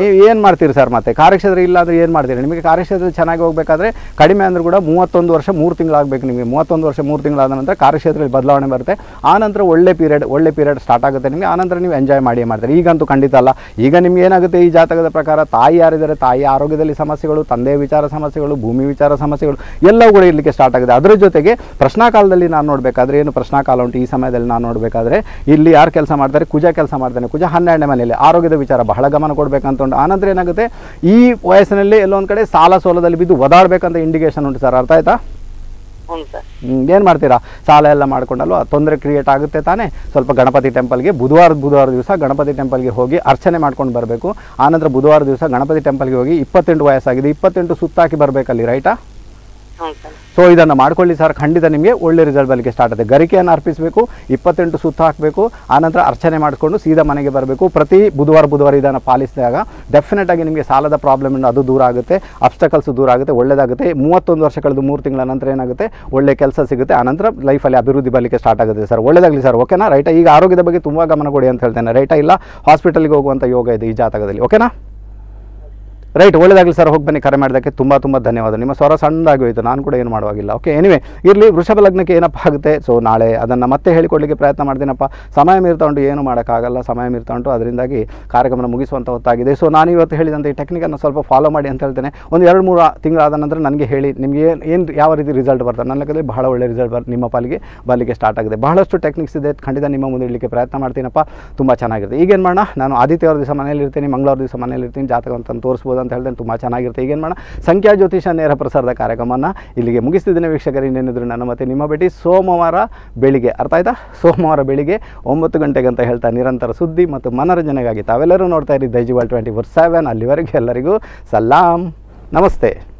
ನೀವು ಏನು ಮಾಡ್ತೀರಿ ಸರ್ ಮತ್ತೆ? ಕಾರ್ಯಕ್ಷೇತ್ರ ಇಲ್ಲ ಅಂದ್ರೆ ಏನು ಮಾಡ್ತೀರಿ? ನಿಮಗೆ ಕಾರ್ಯಕ್ಷೇತ್ರ ಚೆನ್ನಾಗಿ ಹೋಗಬೇಕಾದ್ರೆ ಕಡಿಮೆ ಅಂದರೂ ಕೂಡ ಮೂವತ್ತೊಂದು ವರ್ಷ ಮೂರು ತಿಂಗಳಾಗಬೇಕು ನಿಮಗೆ. ಮೂವತ್ತೊಂದು ವರ್ಷ ಮೂರು ತಿಂಗಳಾದ ನಂತರ ಕಾರ್ಯಕ್ಷೇತ್ರದಲ್ಲಿ ಬದಲಾವಣೆ ಬರುತ್ತೆ. ಆನಂತರ ನಂತರ ಒಳ್ಳೆ ಪೀರಿಯಡ್ ಒಳ್ಳೆ ಪೀರಿಯಡ್ ಸ್ಟಾರ್ಟ್ ಆಗುತ್ತೆ ನಿಮಗೆ. ಆನಂತರ ನಂತರ ನೀವು ಎಂಜಾಯ್ ಮಾಡಿ ಮಾಡ್ತೀರಿ? ಈಗಂತೂ ಖಂಡಿತ ಅಲ್ಲ. ಈಗ ನಿಮ್ಗೆ ಏನಾಗುತ್ತೆ ಈ ಜಾತಕದ ಪ್ರಕಾರ? ತಾಯಿ ಯಾರಿದ್ದಾರೆ? ತಾಯಿ ಆರೋಗ್ಯದಲ್ಲಿ ಸಮಸ್ಯೆಗಳು ತಂದೆ ವಿಚಾರ ಸಮಸ್ಯೆಗಳು, ಭೂಮಿ ವಿಚಾರ ಸಮಸ್ಯೆಗಳು ಎಲ್ಲವೂ ಕೂಡ ಇರಲಿಕ್ಕೆ ಸ್ಟಾರ್ಟ್ ಆಗಿದೆ. ಅದರ ಜೊತೆಗೆ ಪ್ರಶ್ನಾಕಾಲದಲ್ಲಿ ನಾನು ನೋಡಬೇಕಾದ್ರೆ, ಏನು ಪ್ರಶ್ನಾಕಾಲ ಉಂಟು ಈ ಸಮಯದಲ್ಲಿ ನಾನು ನೋಡಬೇಕಾದ್ರೆ, ಇಲ್ಲಿ ಯಾರು ಕೆಲಸ ಮಾಡ್ತಾರೆ? ಕುಜ ಕೆಲಸ ಮಾಡ್ತಾನೆ. ಕುಜ ಹನ್ನೆರಡನೇ ಮನೆಯಲ್ಲಿ. ಆರೋಗ್ಯದ ವಿಚಾರ ಬಹಳ ಗಮನ ಕೊಡಬೇಕಂತ ಉಂಟು. ಆನಂತರ ಏನಾಗುತ್ತೆ? ಈ ವಯಸ್ಸಿನಲ್ಲಿ ಎಲ್ಲೊಂದು ಕಡೆ ಸಾಲ ಸೋಲದಲ್ಲಿ ಬಿದ್ದು ಒದಾಡಬೇಕಂತ ಇಂಡಿಕೇಶನ್ ಉಂಟು ಸರ್. ಅರ್ಥ ಆಯ್ತಾ? ಏನ್ ಮಾಡ್ತೀರಾ? ಸಾಲ ಎಲ್ಲ ಮಾಡ್ಕೊಂಡಲ್ವ? ತೊಂದರೆ ಕ್ರಿಯೇಟ್ ಆಗುತ್ತೆ ತಾನೇ. ಸ್ವಲ್ಪ ಗಣಪತಿ ಟೆಂಪಲ್ಗೆ ಬುಧವಾರ ಬುಧವಾರ ದಿವಸ ಗಣಪತಿ ಟೆಂಪಲ್ಗೆ ಹೋಗಿ ಅರ್ಚನೆ ಮಾಡ್ಕೊಂಡು ಬರಬೇಕು. ಆನಂತರ ಬುಧವಾರ ದಿವಸ ಗಣಪತಿ ಟೆಂಪಲ್ಗೆ ಹೋಗಿ ಇಪ್ಪತ್ತೆಂಟು ವಯಸ್ಸಾಗಿದೆ. ಇಪ್ಪತ್ತೆಂಟು ಸುತ್ತಾಕಿ ಬರಬೇಕಲ್ಲಿ ರೈಟಾ? ಸೊ ಇದನ್ನು ಮಾಡ್ಕೊಳ್ಳಿ ಸರ್. ಖಂಡಿತ ನಿಮಗೆ ಒಳ್ಳೆ ರಿಸಲ್ಟ್ ಬರಲಿಕ್ಕೆ ಸ್ಟಾರ್ಟ್ ಆಗುತ್ತೆ. ಗರಿಕೆಯನ್ನು ಅರ್ಪಿಸಬೇಕು, ಇಪ್ಪತ್ತೆಂಟು ಸುತ್ತ ಹಾಕಬೇಕು ಆನಂತರ ಅರ್ಚನೆ ಮಾಡಿಕೊಂಡು ಸೀದಾ ಮನೆಗೆ ಬರಬೇಕು. ಪ್ರತಿ ಬುಧವಾರ ಬುಧವಾರ ಇದನ್ನು ಪಾಲಿಸಿದಾಗ ಡೆಫಿನೆಟ್ ಆಗಿ ನಿಮಗೆ ಸಾಲದ ಪ್ರಾಬ್ಲಮ್ ಅದು ದೂರ ಆಗುತ್ತೆ ಅಬ್ಸ್ಟಕಲ್ಸ್ ದೂರ ಆಗುತ್ತೆ ಒಳ್ಳೆಯದಾಗುತ್ತೆ ಮೂವತ್ತೊಂದು ವರ್ಷ ಕಳೆದು ಮೂರು ತಿಂಗಳ ನಂತರ ಏನಾಗುತ್ತೆ? ಒಳ್ಳೆ ಕೆಲಸ ಸಿಗುತ್ತೆ ಆನಂತರ ಲೈಫಲ್ಲಿ ಅಭಿವೃದ್ಧಿ ಬರಲಿಕ್ಕೆ ಸ್ಟಾರ್ಟ್ ಆಗುತ್ತೆ ಸರ್. ಒಳ್ಳೆಯದಾಗಲಿ ಸರ್ ಓಕೆನಾ ರೈಟ ಈಗ ಆರೋಗ್ಯದ ಬಗ್ಗೆ ತುಂಬ ಗಮನ ಕೊಡಿ ಅಂತ ಹೇಳ್ತೇನೆ. ರೈಟ ಇಲ್ಲ ಹಾಸ್ಪಿಟಲ್ಗೆ ಹೋಗುವಂಥ ಯೋಗ ಇದೆ ಈ ಜಾತಕದಲ್ಲಿ ಓಕೆನಾ ರೈಟ್ ಒಳ್ಳೆದಾಗಲಿ ಸರ್ ಹೋಗಿ ಬನ್ನಿ, ಕರೆ ಮಾಡೋದಕ್ಕೆ ತುಂಬ ತುಂಬ ಧನ್ಯವಾದ. ನಿಮ್ಮ ಸ್ವರ ಸಣ್ಣದಾಗಿ ಹೋಯಿತು, ನಾನು ಕೂಡ ಏನು ಮಾಡುವಾಗಿಲ್ಲ. ಓಕೆ ಎನಿವೆ ಇರಲಿ, ವೃಷಭ ಲಗ್ನಕ್ಕೆ ಏನಪ್ಪ ಆಗುತ್ತೆ? ಸೊ ನಾಳೆ ಅದನ್ನು ಮತ್ತೆ ಹೇಳಿಕೊಡ್ಲಿಕ್ಕೆ ಪ್ರಯತ್ನ ಮಾಡ್ತೀನಪ್ಪ. ಸಮಯ ಮೀರ್ತಾ ಉಂಟು ಏನು ಮಾಡೋಕ್ಕಾಗಲ್ಲ, ಸಮಯ ಮೀರ್ತಾ ಉಂಟು ಅದರಿಂದಾಗಿ ಕಾರ್ಯಕ್ರಮ ಮುಗಿಸುವಂಥ ಹೊತ್ತಾಗಿದೆ. ಸೊ ನಾನು ಇವತ್ತು ಹೇಳಿದಂಥ ಈ ಟೆಕ್ನಿಕನ್ನು ಸ್ವಲ್ಪ ಫಾಲೋ ಮಾಡಿ ಅಂತ ಹೇಳ್ತೇನೆ. ಒಂದು ಎರಡು ಮೂರು ತಿಂಗಳಾದ ನಂತರ ನನಗೆ ಹೇಳಿ, ನಿಮಗೆ ಏನು ಏನು ಯಾವ ರೀತಿ ರಿಸಲ್ಟ್ ಬರ್ತದೆ? ನನ್ನ ಲೆಕ್ಕದಲ್ಲಿ ಬಹಳ ಒಳ್ಳೆ ರಿಸಲ್ಟ್ ಬರ್, ನಿಮ್ಮ ಪಾಲಿಗೆ ಬರಲಿಕ್ಕೆ ಸ್ಟಾರ್ಟ್ ಆಗಿದೆ. ಬಹಳಷ್ಟು ಟೆಕ್ನಿಕ್ಸ್ ಇದೆ. ಖಂಡಿತ ನಿಮ್ಮ ಮುಂದೆ ಇಡಲಿಕ್ಕೆ ಪ್ರಯತ್ನ ಮಾಡ್ತೀನಪ್ಪ. ತುಂಬ ಚೆನ್ನಾಗಿರುತ್ತೆ ಈಗೇನು ಮಾಡೋಣ? ನಾನು ಆದಿತ್ಯವಾರ ದಿವಸ ಮನೇಲಿ ಇರ್ತೀನಿ ಮಂಗಳವಾರ ದಿವಸ ಮನೇಲಿ ಇರ್ತೀನಿ ಜಾತಕ ಅಂತ ತೋರಿಸ್ಬೋದು. ಅಂತ ಹೇಳಿದ್ರೆ ತುಂಬ ಚೆನ್ನಾಗಿರುತ್ತೆ. ಈಗೇನು ಮಾಡೋಣ? ಸಂಖ್ಯಾ ಜ್ಯೋತಿಷ ನೇರ ಪ್ರಸಾರದ ಕಾರ್ಯಕ್ರಮವನ್ನು ಇಲ್ಲಿಗೆ ಮುಗಿಸ್ತಿದ್ದೇನೆ ವೀಕ್ಷಕರು. ಇನ್ನೇನಿದ್ರು ನನ್ನ ಮತ್ತೆ ನಿಮ್ಮ ಭೇಟಿ ಸೋಮವಾರ ಬೆಳಿಗ್ಗೆ. ಅರ್ಥ ಆಯ್ತಾ? ಸೋಮವಾರ ಬೆಳಿಗ್ಗೆ ಒಂಬತ್ತು ಗಂಟೆಗೆ ಅಂತ ಹೇಳ್ತಾ ನಿರಂತರ ಸುದ್ದಿ ಮತ್ತು ಮನರಂಜನೆಗಾಗಿ ತಾವೆಲ್ಲರೂ ನೋಡ್ತಾ ಇರಿ ದೈಜಿವಾಲ್ ಟ್ವೆಂಟಿ ಫೋರ್ ಸೆವೆನ್ ಅಲ್ಲಿವರೆಗೂ ಎಲ್ಲರಿಗೂ ಸಲಾಂ. ನಮಸ್ತೆ.